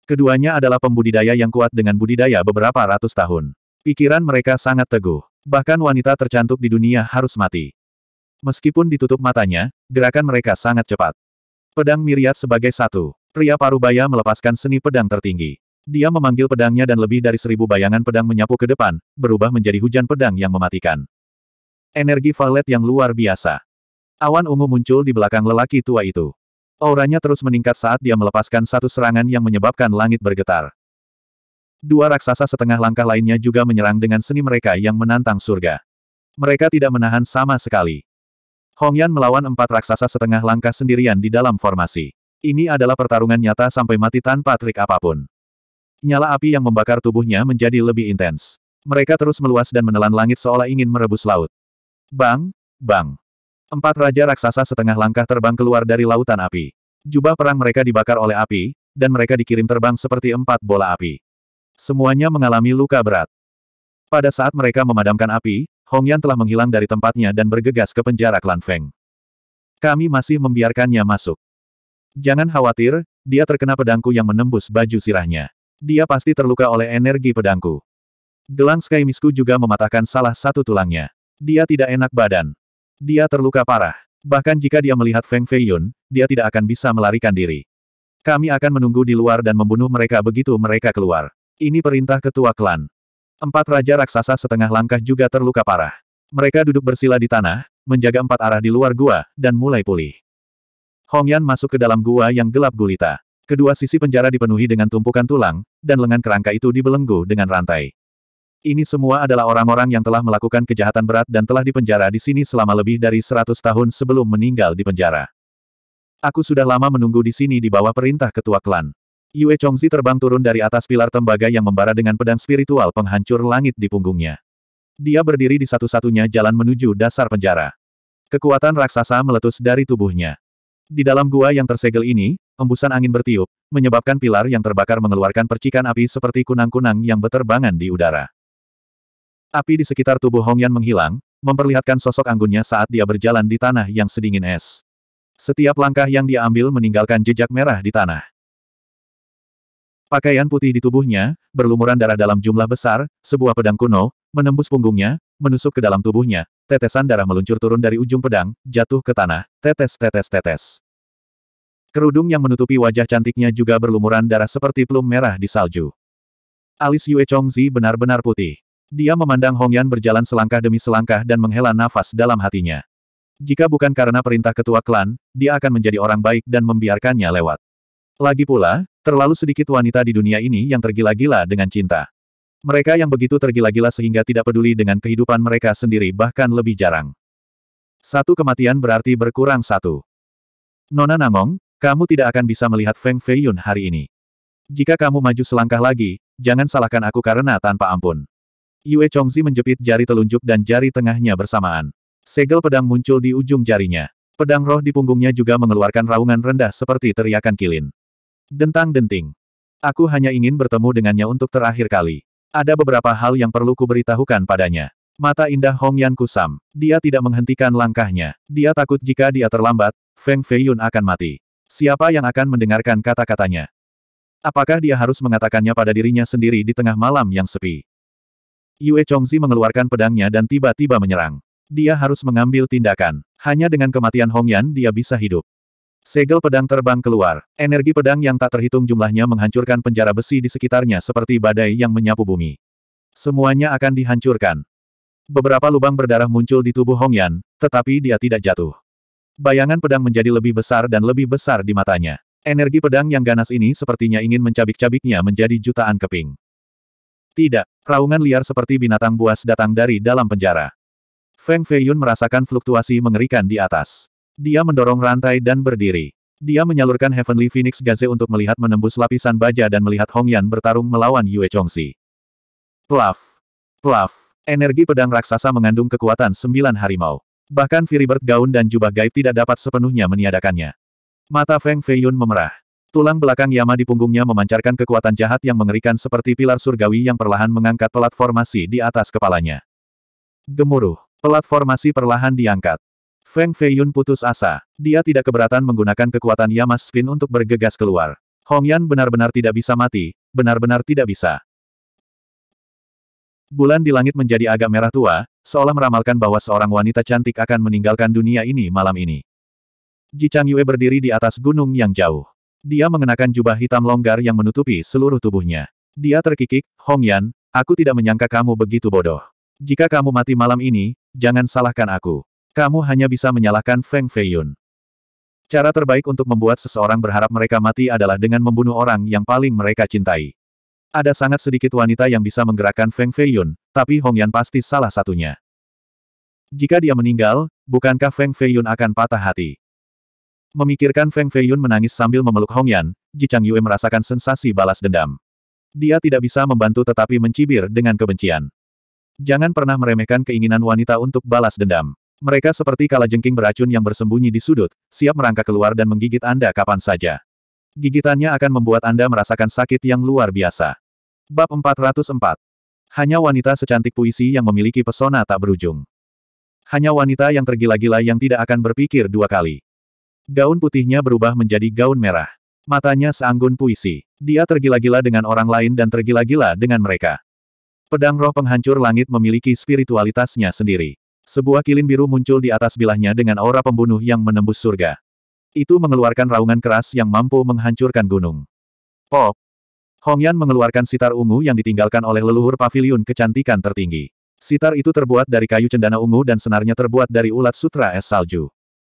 Keduanya adalah pembudidaya yang kuat dengan budidaya beberapa ratus tahun. Pikiran mereka sangat teguh. Bahkan wanita tercantik di dunia harus mati. Meskipun ditutup matanya, gerakan mereka sangat cepat. Pedang Miriat sebagai satu. Pria parubaya melepaskan seni pedang tertinggi. Dia memanggil pedangnya dan lebih dari seribu bayangan pedang menyapu ke depan, berubah menjadi hujan pedang yang mematikan. Energi violet yang luar biasa. Awan ungu muncul di belakang lelaki tua itu. Auranya terus meningkat saat dia melepaskan satu serangan yang menyebabkan langit bergetar. Dua raksasa setengah langkah lainnya juga menyerang dengan seni mereka yang menantang surga. Mereka tidak menahan sama sekali. Hong Yan melawan empat raksasa setengah langkah sendirian di dalam formasi. Ini adalah pertarungan nyata sampai mati tanpa trik apa pun. Nyala api yang membakar tubuhnya menjadi lebih intens. Mereka terus meluas dan menelan langit seolah ingin merebus laut. Bang, bang. Empat raja raksasa setengah langkah terbang keluar dari lautan api. Jubah perang mereka dibakar oleh api, dan mereka dikirim terbang seperti empat bola api. Semuanya mengalami luka berat. Pada saat mereka memadamkan api, Hong Yan telah menghilang dari tempatnya dan bergegas ke penjara klan Feng. Kami masih membiarkannya masuk. Jangan khawatir, dia terkena pedangku yang menembus baju sirahnya. Dia pasti terluka oleh energi pedangku. Gelang Sky Misku juga mematahkan salah satu tulangnya. Dia tidak enak badan. Dia terluka parah. Bahkan jika dia melihat Feng Fei Yun, dia tidak akan bisa melarikan diri. Kami akan menunggu di luar dan membunuh mereka begitu mereka keluar. Ini perintah ketua klan. Empat raja raksasa setengah langkah juga terluka parah. Mereka duduk bersila di tanah, menjaga empat arah di luar gua, dan mulai pulih. Hong Yan masuk ke dalam gua yang gelap gulita. Kedua sisi penjara dipenuhi dengan tumpukan tulang, dan lengan kerangka itu dibelenggu dengan rantai. Ini semua adalah orang-orang yang telah melakukan kejahatan berat dan telah dipenjara di sini selama lebih dari seratus tahun sebelum meninggal di penjara. Aku sudah lama menunggu di sini di bawah perintah ketua klan. Yue Chongzi terbang turun dari atas pilar tembaga yang membara dengan pedang spiritual penghancur langit di punggungnya. Dia berdiri di satu-satunya jalan menuju dasar penjara. Kekuatan raksasa meletus dari tubuhnya. Di dalam gua yang tersegel ini, embusan angin bertiup, menyebabkan pilar yang terbakar mengeluarkan percikan api seperti kunang-kunang yang beterbangan di udara. Api di sekitar tubuh Hong Yan menghilang, memperlihatkan sosok anggunnya saat dia berjalan di tanah yang sedingin es. Setiap langkah yang dia ambil meninggalkan jejak merah di tanah. Pakaian putih di tubuhnya, berlumuran darah dalam jumlah besar, sebuah pedang kuno, menembus punggungnya, menusuk ke dalam tubuhnya, tetesan darah meluncur turun dari ujung pedang, jatuh ke tanah, tetes-tetes-tetes. Kerudung yang menutupi wajah cantiknya juga berlumuran darah seperti plum merah di salju. Alis Yue Chongzi benar-benar putih. Dia memandang Hong Yan berjalan selangkah demi selangkah dan menghela nafas dalam hatinya. Jika bukan karena perintah ketua klan, dia akan menjadi orang baik dan membiarkannya lewat. Lagi pula, Terlalu sedikit wanita di dunia ini yang tergila-gila dengan cinta. Mereka yang begitu tergila-gila sehingga tidak peduli dengan kehidupan mereka sendiri bahkan lebih jarang. Satu kematian berarti berkurang satu. Nona Nangong, kamu tidak akan bisa melihat Feng Fei Yun hari ini. Jika kamu maju selangkah lagi, jangan salahkan aku karena tanpa ampun. Yue Chongzi menjepit jari telunjuk dan jari tengahnya bersamaan. Segel pedang muncul di ujung jarinya. Pedang roh di punggungnya juga mengeluarkan raungan rendah seperti teriakan kilin. Dentang-denting. Aku hanya ingin bertemu dengannya untuk terakhir kali. Ada beberapa hal yang perlu kuberitahukan padanya. Mata indah Hong Yan kusam. Dia tidak menghentikan langkahnya. Dia takut jika dia terlambat, Feng Fei Yun akan mati. Siapa yang akan mendengarkan kata-katanya? Apakah dia harus mengatakannya pada dirinya sendiri di tengah malam yang sepi? Yue Chongzi mengeluarkan pedangnya dan tiba-tiba menyerang. Dia harus mengambil tindakan. Hanya dengan kematian Hong Yan dia bisa hidup. Segel pedang terbang keluar. Energi pedang yang tak terhitung jumlahnya menghancurkan penjara besi di sekitarnya seperti badai yang menyapu bumi. Semuanya akan dihancurkan. Beberapa lubang berdarah muncul di tubuh Hong Yan, tetapi dia tidak jatuh. Bayangan pedang menjadi lebih besar dan lebih besar di matanya. Energi pedang yang ganas ini sepertinya ingin mencabik-cabiknya menjadi jutaan keping. Tidak, raungan liar seperti binatang buas datang dari dalam penjara. Feng Fei Yun merasakan fluktuasi mengerikan di atas. Dia mendorong rantai dan berdiri. Dia menyalurkan Heavenly Phoenix Gaze untuk melihat menembus lapisan baja dan melihat Hong Yan bertarung melawan Yue Chongxi. Plaf. Plaf. Energi pedang raksasa mengandung kekuatan sembilan harimau. Bahkan Firibird gaun dan jubah gaib tidak dapat sepenuhnya meniadakannya. Mata Feng Fei Yun memerah. Tulang belakang Yama di punggungnya memancarkan kekuatan jahat yang mengerikan seperti pilar surgawi yang perlahan mengangkat pelat formasi di atas kepalanya. Gemuruh. Pelat formasi perlahan diangkat. Feng Feiyun putus asa. Dia tidak keberatan menggunakan kekuatan Yamas Spin untuk bergegas keluar. Hong Yan benar-benar tidak bisa mati, benar-benar tidak bisa. Bulan di langit menjadi agak merah tua, seolah meramalkan bahwa seorang wanita cantik akan meninggalkan dunia ini malam ini. Ji Chang Yue berdiri di atas gunung yang jauh. Dia mengenakan jubah hitam longgar yang menutupi seluruh tubuhnya. Dia terkikik, Hong Yan, aku tidak menyangka kamu begitu bodoh. Jika kamu mati malam ini, jangan salahkan aku. Kamu hanya bisa menyalahkan Feng Feiyun. Cara terbaik untuk membuat seseorang berharap mereka mati adalah dengan membunuh orang yang paling mereka cintai. Ada sangat sedikit wanita yang bisa menggerakkan Feng Feiyun, tapi Hong Yan pasti salah satunya. Jika dia meninggal, bukankah Feng Feiyun akan patah hati? Memikirkan Feng Feiyun menangis sambil memeluk Hong Yan, Ji Chang Yue merasakan sensasi balas dendam. Dia tidak bisa membantu tetapi mencibir dengan kebencian. Jangan pernah meremehkan keinginan wanita untuk balas dendam. Mereka seperti kalajengking beracun yang bersembunyi di sudut, siap merangkak keluar dan menggigit Anda kapan saja. Gigitannya akan membuat Anda merasakan sakit yang luar biasa. Bab 404 Hanya wanita secantik puisi yang memiliki pesona tak berujung. Hanya wanita yang tergila-gila yang tidak akan berpikir dua kali. Gaun putihnya berubah menjadi gaun merah. Matanya seanggun puisi. Dia tergila-gila dengan orang lain dan tergila-gila dengan mereka. Pedang roh penghancur langit memiliki spiritualitasnya sendiri. Sebuah kilin biru muncul di atas bilahnya dengan aura pembunuh yang menembus surga. Itu mengeluarkan raungan keras yang mampu menghancurkan gunung. Pop! Hong Yan mengeluarkan sitar ungu yang ditinggalkan oleh leluhur pavilion kecantikan tertinggi. Sitar itu terbuat dari kayu cendana ungu dan senarnya terbuat dari ulat sutra es salju.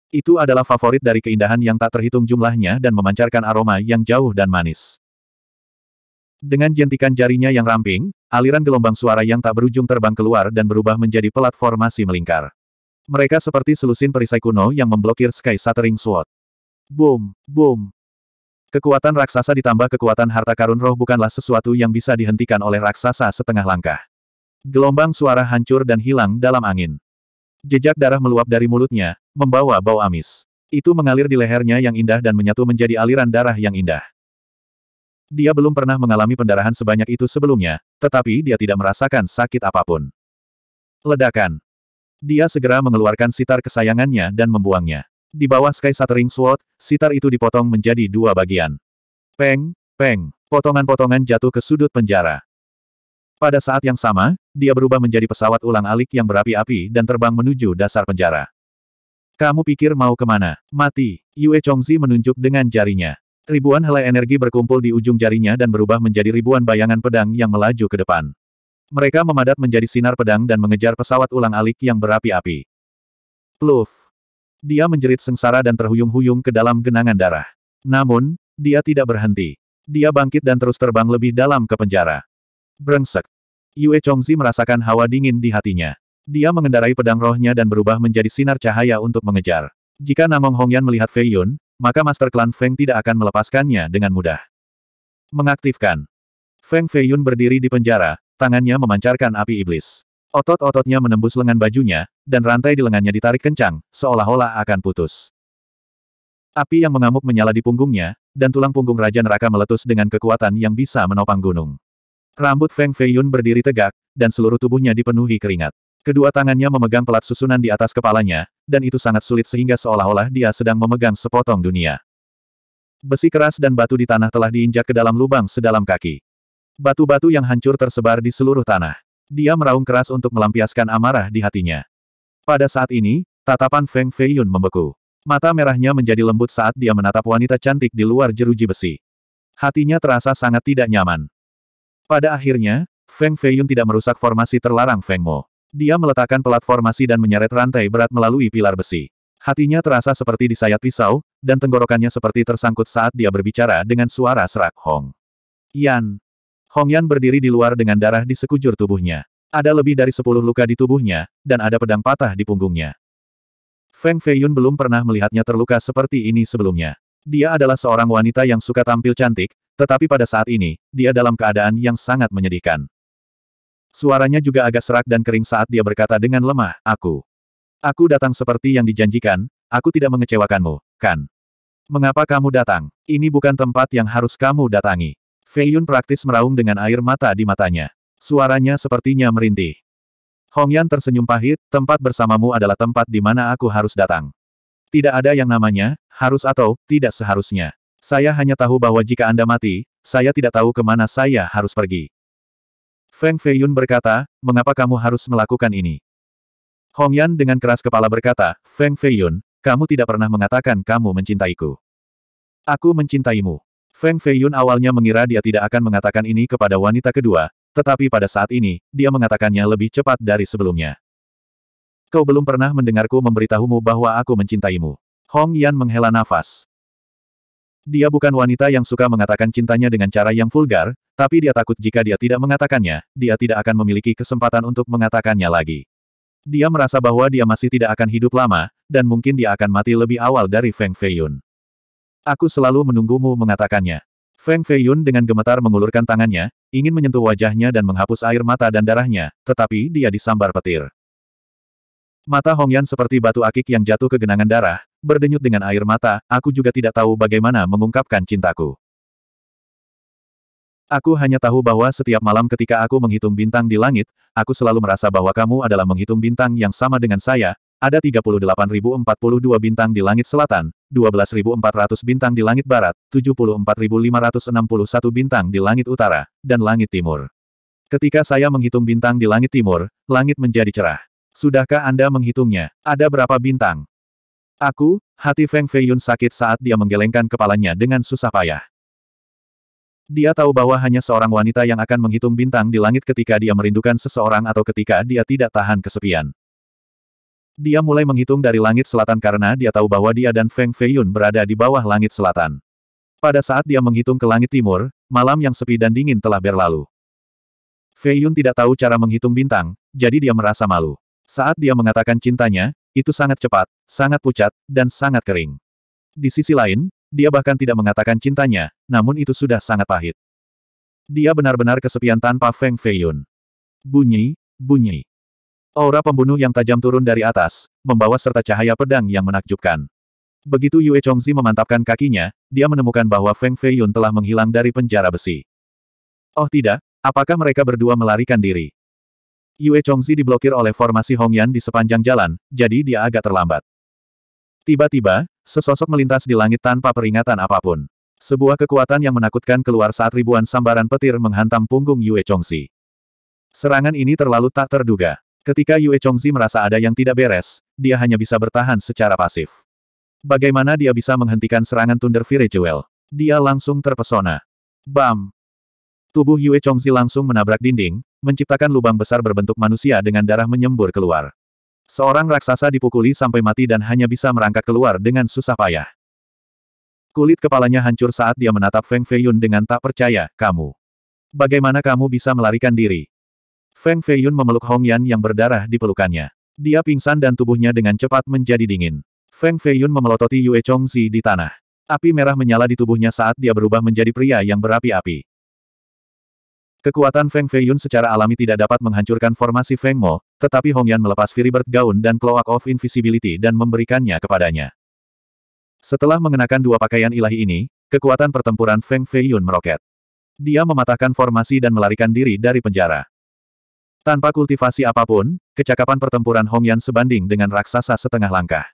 Itu adalah favorit dari keindahan yang tak terhitung jumlahnya dan memancarkan aroma yang jauh dan manis. Dengan jentikan jarinya yang ramping, aliran gelombang suara yang tak berujung terbang keluar dan berubah menjadi platformasi melingkar. Mereka seperti selusin perisai kuno yang memblokir Sky Shattering Sword. Boom, boom. Kekuatan raksasa ditambah kekuatan harta karun roh bukanlah sesuatu yang bisa dihentikan oleh raksasa setengah langkah. Gelombang suara hancur dan hilang dalam angin. Jejak darah meluap dari mulutnya, membawa bau amis. Itu mengalir di lehernya yang indah dan menyatu menjadi aliran darah yang indah. Dia belum pernah mengalami pendarahan sebanyak itu sebelumnya, tetapi dia tidak merasakan sakit apa pun. Ledakan. Dia segera mengeluarkan sitar kesayangannya dan membuangnya. Di bawah Sky Shattering Sword, sitar itu dipotong menjadi dua bagian. Peng, peng, potongan-potongan jatuh ke sudut penjara. Pada saat yang sama, dia berubah menjadi pesawat ulang-alik yang berapi-api dan terbang menuju dasar penjara. Kamu pikir mau ke mana? Mati. Yue Chongzi menunjuk dengan jarinya. Ribuan helai energi berkumpul di ujung jarinya dan berubah menjadi ribuan bayangan pedang yang melaju ke depan. Mereka memadat menjadi sinar pedang dan mengejar pesawat ulang-alik yang berapi-api. Pluf. Dia menjerit sengsara dan terhuyung-huyung ke dalam genangan darah. Namun, dia tidak berhenti. Dia bangkit dan terus terbang lebih dalam ke penjara. Brengsek. Yue Chongzi merasakan hawa dingin di hatinya. Dia mengendarai pedang rohnya dan berubah menjadi sinar cahaya untuk mengejar. Jika Namong Hongyan melihat Fei Yun, maka Master Klan Feng tidak akan melepaskannya dengan mudah. Mengaktifkan. Feng Fei Yun berdiri di penjara, tangannya memancarkan api iblis. Otot-ototnya menembus lengan bajunya, dan rantai di lengannya ditarik kencang, seolah-olah akan putus. Api yang mengamuk menyala di punggungnya, dan tulang punggung Raja Neraka meletus dengan kekuatan yang bisa menopang gunung. Rambut Feng Feiyun berdiri tegak, dan seluruh tubuhnya dipenuhi keringat. Kedua tangannya memegang pelat susunan di atas kepalanya, dan itu sangat sulit sehingga seolah-olah dia sedang memegang sepotong dunia. Besi keras dan batu di tanah telah diinjak ke dalam lubang sedalam kaki. Batu-batu yang hancur tersebar di seluruh tanah. Dia meraung keras untuk melampiaskan amarah di hatinya. Pada saat ini, tatapan Feng Feiyun membeku. Mata merahnya menjadi lembut saat dia menatap wanita cantik di luar jeruji besi. Hatinya terasa sangat tidak nyaman. Pada akhirnya, Feng Feiyun tidak merusak formasi terlarang Feng Mo. Dia meletakkan pelat formasi dan menyeret rantai berat melalui pilar besi. Hatinya terasa seperti disayat pisau, dan tenggorokannya seperti tersangkut saat dia berbicara dengan suara serak Hong. Yan. Hong Yan berdiri di luar dengan darah di sekujur tubuhnya. Ada lebih dari sepuluh luka di tubuhnya, dan ada pedang patah di punggungnya. Feng Feiyun belum pernah melihatnya terluka seperti ini sebelumnya. Dia adalah seorang wanita yang suka tampil cantik, tetapi pada saat ini, dia dalam keadaan yang sangat menyedihkan. Suaranya juga agak serak dan kering saat dia berkata dengan lemah, Aku. Aku datang seperti yang dijanjikan, aku tidak mengecewakanmu, kan? Mengapa kamu datang? Ini bukan tempat yang harus kamu datangi. Fei Yun praktis meraung dengan air mata di matanya. Suaranya sepertinya merintih. Hong Yan tersenyum pahit, tempat bersamamu adalah tempat di mana aku harus datang. Tidak ada yang namanya, harus atau, tidak seharusnya. Saya hanya tahu bahwa jika Anda mati, saya tidak tahu ke mana saya harus pergi. Feng Feiyun berkata, mengapa kamu harus melakukan ini? Hong Yan dengan keras kepala berkata, Feng Feiyun, kamu tidak pernah mengatakan kamu mencintaiku. Aku mencintaimu. Feng Feiyun awalnya mengira dia tidak akan mengatakan ini kepada wanita kedua, tetapi pada saat ini, dia mengatakannya lebih cepat dari sebelumnya. Kau belum pernah mendengarku memberitahumu bahwa aku mencintaimu. Hong Yan menghela nafas. Dia bukan wanita yang suka mengatakan cintanya dengan cara yang vulgar, tapi dia takut jika dia tidak mengatakannya, dia tidak akan memiliki kesempatan untuk mengatakannya lagi. Dia merasa bahwa dia masih tidak akan hidup lama, dan mungkin dia akan mati lebih awal dari Feng Feiyun. Aku selalu menunggumu mengatakannya. Feng Feiyun dengan gemetar mengulurkan tangannya, ingin menyentuh wajahnya dan menghapus air mata dan darahnya, tetapi dia disambar petir. Mata Hong Yan seperti batu akik yang jatuh ke genangan darah, berdenyut dengan air mata, aku juga tidak tahu bagaimana mengungkapkan cintaku. Aku hanya tahu bahwa setiap malam ketika aku menghitung bintang di langit, aku selalu merasa bahwa kamu adalah menghitung bintang yang sama dengan saya, ada 38.042 bintang di langit selatan, 12.400 bintang di langit barat, 74.561 bintang di langit utara, dan langit timur. Ketika saya menghitung bintang di langit timur, langit menjadi cerah. Sudahkah Anda menghitungnya? Ada berapa bintang? Aku, hati Feng Feiyun sakit saat dia menggelengkan kepalanya dengan susah payah. Dia tahu bahwa hanya seorang wanita yang akan menghitung bintang di langit ketika dia merindukan seseorang atau ketika dia tidak tahan kesepian. Dia mulai menghitung dari langit selatan karena dia tahu bahwa dia dan Feng Feiyun berada di bawah langit selatan. Pada saat dia menghitung ke langit timur, malam yang sepi dan dingin telah berlalu. Feiyun tidak tahu cara menghitung bintang, jadi dia merasa malu. Saat dia mengatakan cintanya, itu sangat cepat, sangat pucat, dan sangat kering. Di sisi lain, dia bahkan tidak mengatakan cintanya, namun itu sudah sangat pahit. Dia benar-benar kesepian tanpa Feng Feiyun. Bunyi, bunyi. Aura pembunuh yang tajam turun dari atas, membawa serta cahaya pedang yang menakjubkan. Begitu Yue Chongzi memantapkan kakinya, dia menemukan bahwa Feng Feiyun telah menghilang dari penjara besi. Oh tidak, apakah mereka berdua melarikan diri? Yue Chongzi diblokir oleh formasi Hongyan di sepanjang jalan, jadi dia agak terlambat. Tiba-tiba, sesosok melintas di langit tanpa peringatan apa pun. Sebuah kekuatan yang menakutkan keluar saat ribuan sambaran petir menghantam punggung Yue Chongzi. Serangan ini terlalu tak terduga. Ketika Yue Chongzi merasa ada yang tidak beres, dia hanya bisa bertahan secara pasif. Bagaimana dia bisa menghentikan serangan Thunder Fire Jewel? Dia langsung terpesona. Bam! Tubuh Yue Chongzi langsung menabrak dinding, menciptakan lubang besar berbentuk manusia dengan darah menyembur keluar. Seorang raksasa dipukuli sampai mati dan hanya bisa merangkak keluar dengan susah payah. Kulit kepalanya hancur saat dia menatap Feng Feiyun dengan tak percaya, kamu. Bagaimana kamu bisa melarikan diri? Feng Feiyun memeluk Hong Yan yang berdarah di pelukannya. Dia pingsan dan tubuhnya dengan cepat menjadi dingin. Feng Feiyun memelototi Yue Chongzi di tanah. Api merah menyala di tubuhnya saat dia berubah menjadi pria yang berapi-api. Kekuatan Feng Feiyun secara alami tidak dapat menghancurkan formasi Feng Mo, tetapi Hong Yan melepas Bird Gaun dan Cloak of Invisibility dan memberikannya kepadanya. Setelah mengenakan dua pakaian ilahi ini, kekuatan pertempuran Feng Feiyun meroket. Dia mematahkan formasi dan melarikan diri dari penjara. Tanpa kultivasi apa pun, kecakapan pertempuran Hong Yan sebanding dengan raksasa setengah langkah.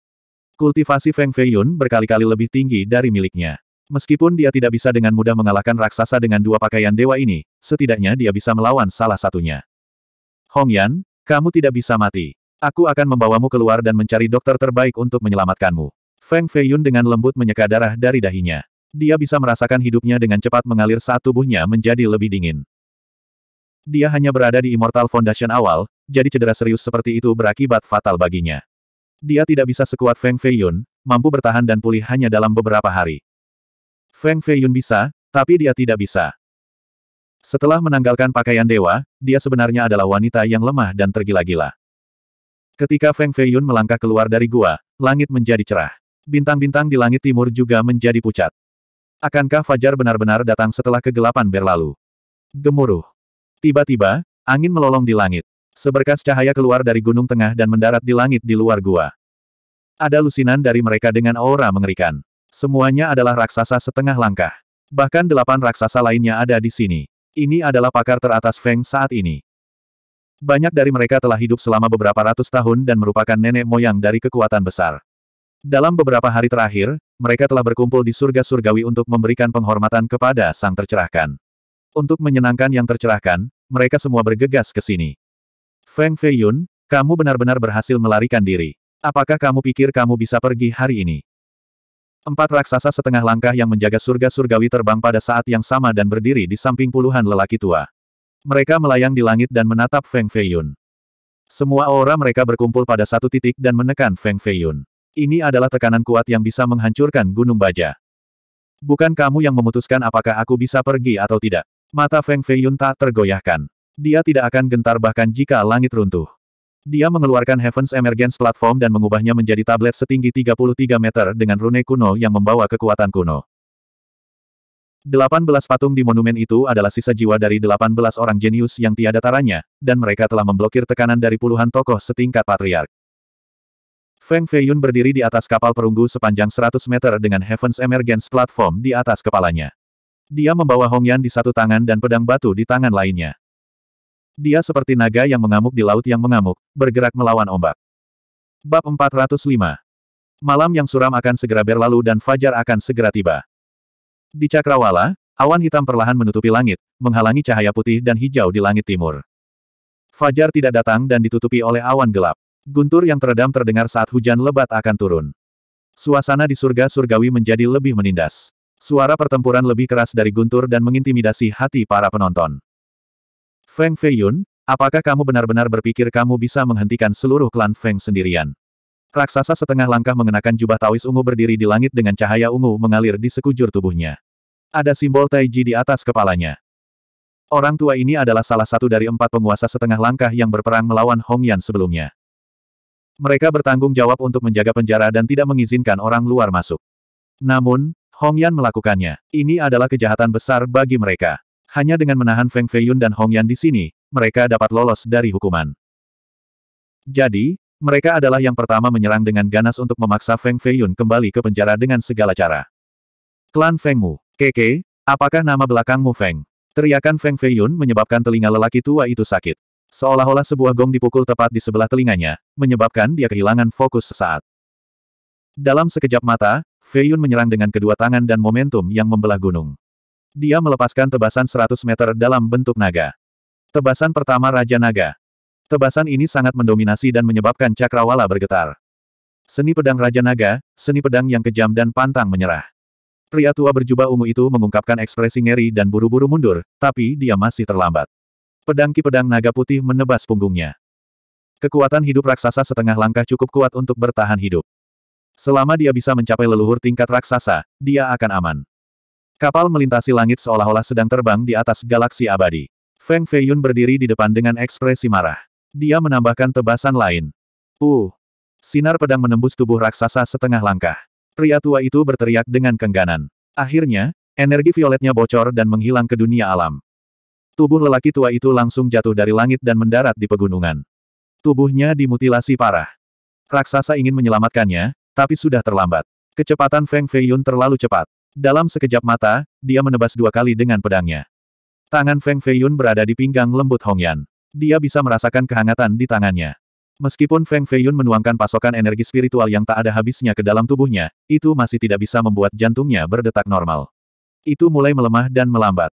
Kultivasi Feng Feiyun berkali-kali lebih tinggi dari miliknya. Meskipun dia tidak bisa dengan mudah mengalahkan raksasa dengan dua pakaian dewa ini, setidaknya dia bisa melawan salah satunya. Hong Yan, kamu tidak bisa mati. Aku akan membawamu keluar dan mencari dokter terbaik untuk menyelamatkanmu. Feng Feiyun dengan lembut menyeka darah dari dahinya. Dia bisa merasakan hidupnya dengan cepat mengalir saat tubuhnya menjadi lebih dingin. Dia hanya berada di Immortal Foundation awal, jadi cedera serius seperti itu berakibat fatal baginya. Dia tidak bisa sekuat Feng Feiyun, mampu bertahan dan pulih hanya dalam beberapa hari. Feng Feiyun bisa, tapi dia tidak bisa. Setelah menanggalkan pakaian dewa, dia sebenarnya adalah wanita yang lemah dan tergila-gila. Ketika Feng Feiyun melangkah keluar dari gua, langit menjadi cerah. Bintang-bintang di langit timur juga menjadi pucat. Akankah Fajar benar-benar datang setelah kegelapan berlalu? Gemuruh. Tiba-tiba, angin melolong di langit. Seberkas cahaya keluar dari gunung tengah dan mendarat di langit di luar gua. Ada lusinan dari mereka dengan aura mengerikan. Semuanya adalah raksasa setengah langkah. Bahkan delapan raksasa lainnya ada di sini. Ini adalah pakar teratas Feng saat ini. Banyak dari mereka telah hidup selama beberapa ratus tahun dan merupakan nenek moyang dari kekuatan besar. Dalam beberapa hari terakhir, mereka telah berkumpul di surga surgawi untuk memberikan penghormatan kepada Sang Tercerahkan. Untuk menyenangkan yang tercerahkan, mereka semua bergegas ke sini. Feng Fei Yun, kamu benar-benar berhasil melarikan diri. Apakah kamu pikir kamu bisa pergi hari ini? Empat raksasa setengah langkah yang menjaga surga surgawi terbang pada saat yang sama dan berdiri di samping puluhan lelaki tua. Mereka melayang di langit dan menatap Feng Feiyun. Semua aura mereka berkumpul pada satu titik dan menekan Feng Feiyun. Ini adalah tekanan kuat yang bisa menghancurkan Gunung Baja. Bukan kamu yang memutuskan apakah aku bisa pergi atau tidak. Mata Feng Feiyun tak tergoyahkan. Dia tidak akan gentar bahkan jika langit runtuh. Dia mengeluarkan Heaven's Emergence Platform dan mengubahnya menjadi tablet setinggi 33 meter dengan rune kuno yang membawa kekuatan kuno. 18 patung di monumen itu adalah sisa jiwa dari 18 orang jenius yang tiada taranya, dan mereka telah memblokir tekanan dari puluhan tokoh setingkat patriark. Feng Feiyun berdiri di atas kapal perunggu sepanjang 100 meter dengan Heaven's Emergence Platform di atas kepalanya. Dia membawa Hongyan di satu tangan dan pedang batu di tangan lainnya. Dia seperti naga yang mengamuk di laut yang mengamuk, bergerak melawan ombak. Bab 405 Malam yang suram akan segera berlalu dan fajar akan segera tiba. Di Cakrawala, awan hitam perlahan menutupi langit, menghalangi cahaya putih dan hijau di langit timur. Fajar tidak datang dan ditutupi oleh awan gelap. Guntur yang teredam terdengar saat hujan lebat akan turun. Suasana di surga surgawi menjadi lebih menindas. Suara pertempuran lebih keras dari guntur dan mengintimidasi hati para penonton. Feng Feiyun, apakah kamu benar-benar berpikir kamu bisa menghentikan seluruh klan Feng sendirian? Raksasa setengah langkah mengenakan jubah tawis ungu berdiri di langit dengan cahaya ungu mengalir di sekujur tubuhnya. Ada simbol Taiji di atas kepalanya. Orang tua ini adalah salah satu dari empat penguasa setengah langkah yang berperang melawan Hong Yan sebelumnya. Mereka bertanggung jawab untuk menjaga penjara dan tidak mengizinkan orang luar masuk. Namun, Hong Yan melakukannya. Ini adalah kejahatan besar bagi mereka. Hanya dengan menahan Feng Feiyun dan Hong Yan di sini, mereka dapat lolos dari hukuman. Jadi, mereka adalah yang pertama menyerang dengan ganas untuk memaksa Feng Feiyun kembali ke penjara dengan segala cara. Klan Feng Mu. Keke, apakah nama belakangmu Feng? Teriakan Feng Feiyun menyebabkan telinga lelaki tua itu sakit. Seolah-olah sebuah gong dipukul tepat di sebelah telinganya, menyebabkan dia kehilangan fokus sesaat. Dalam sekejap mata, Feiyun menyerang dengan kedua tangan dan momentum yang membelah gunung. Dia melepaskan tebasan 100 meter dalam bentuk naga. Tebasan pertama Raja Naga. Tebasan ini sangat mendominasi dan menyebabkan cakrawala bergetar. Seni pedang Raja Naga, seni pedang yang kejam dan pantang menyerah. Pria tua berjubah ungu itu mengungkapkan ekspresi ngeri dan buru-buru mundur, tapi dia masih terlambat. Pedang ki pedang naga putih menebas punggungnya. Kekuatan hidup raksasa setengah langkah cukup kuat untuk bertahan hidup. Selama dia bisa mencapai leluhur tingkat raksasa, dia akan aman. Kapal melintasi langit seolah-olah sedang terbang di atas galaksi abadi. Feng Feiyun berdiri di depan dengan ekspresi marah. Dia menambahkan tebasan lain. Uh! Sinar pedang menembus tubuh raksasa setengah langkah. Pria tua itu berteriak dengan kengganan. Akhirnya, energi violetnya bocor dan menghilang ke dunia alam. Tubuh lelaki tua itu langsung jatuh dari langit dan mendarat di pegunungan. Tubuhnya dimutilasi parah. Raksasa ingin menyelamatkannya, tapi sudah terlambat. Kecepatan Feng Feiyun terlalu cepat. Dalam sekejap mata, dia menebas dua kali dengan pedangnya. Tangan Feng Feiyun berada di pinggang lembut Hongyan. Dia bisa merasakan kehangatan di tangannya. Meskipun Feng Feiyun menuangkan pasokan energi spiritual yang tak ada habisnya ke dalam tubuhnya, itu masih tidak bisa membuat jantungnya berdetak normal. Itu mulai melemah dan melambat.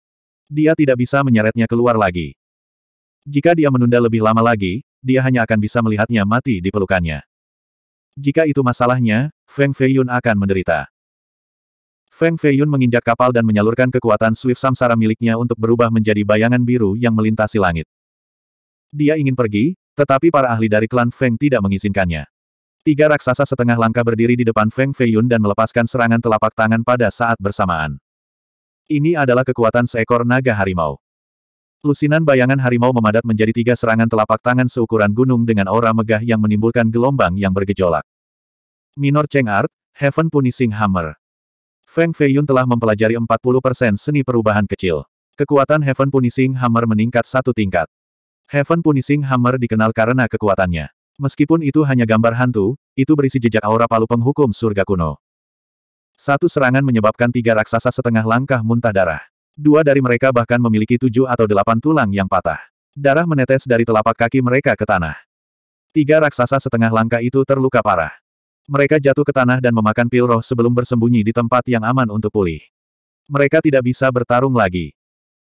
Dia tidak bisa menyeretnya keluar lagi. Jika dia menunda lebih lama lagi, dia hanya akan bisa melihatnya mati di pelukannya. Jika itu masalahnya, Feng Feiyun akan menderita. Feng Feiyun menginjak kapal dan menyalurkan kekuatan Swift Samsara miliknya untuk berubah menjadi bayangan biru yang melintasi langit. Dia ingin pergi, tetapi para ahli dari klan Feng tidak mengizinkannya. Tiga raksasa setengah langkah berdiri di depan Feng Feiyun dan melepaskan serangan telapak tangan pada saat bersamaan. Ini adalah kekuatan seekor naga harimau. Lusinan bayangan harimau memadat menjadi tiga serangan telapak tangan seukuran gunung dengan aura megah yang menimbulkan gelombang yang bergejolak. Minor Cheng Art, Heaven Punishing Hammer. Feng Feiyun telah mempelajari 40% seni perubahan kecil. Kekuatan Heaven Punishing Hammer meningkat satu tingkat. Heaven Punishing Hammer dikenal karena kekuatannya. Meskipun itu hanya gambar hantu, itu berisi jejak aura palu penghukum surga kuno. Satu serangan menyebabkan tiga raksasa setengah langkah muntah darah. Dua dari mereka bahkan memiliki tujuh atau delapan tulang yang patah. Darah menetes dari telapak kaki mereka ke tanah. Tiga raksasa setengah langkah itu terluka parah. Mereka jatuh ke tanah dan memakan pil roh sebelum bersembunyi di tempat yang aman untuk pulih. Mereka tidak bisa bertarung lagi.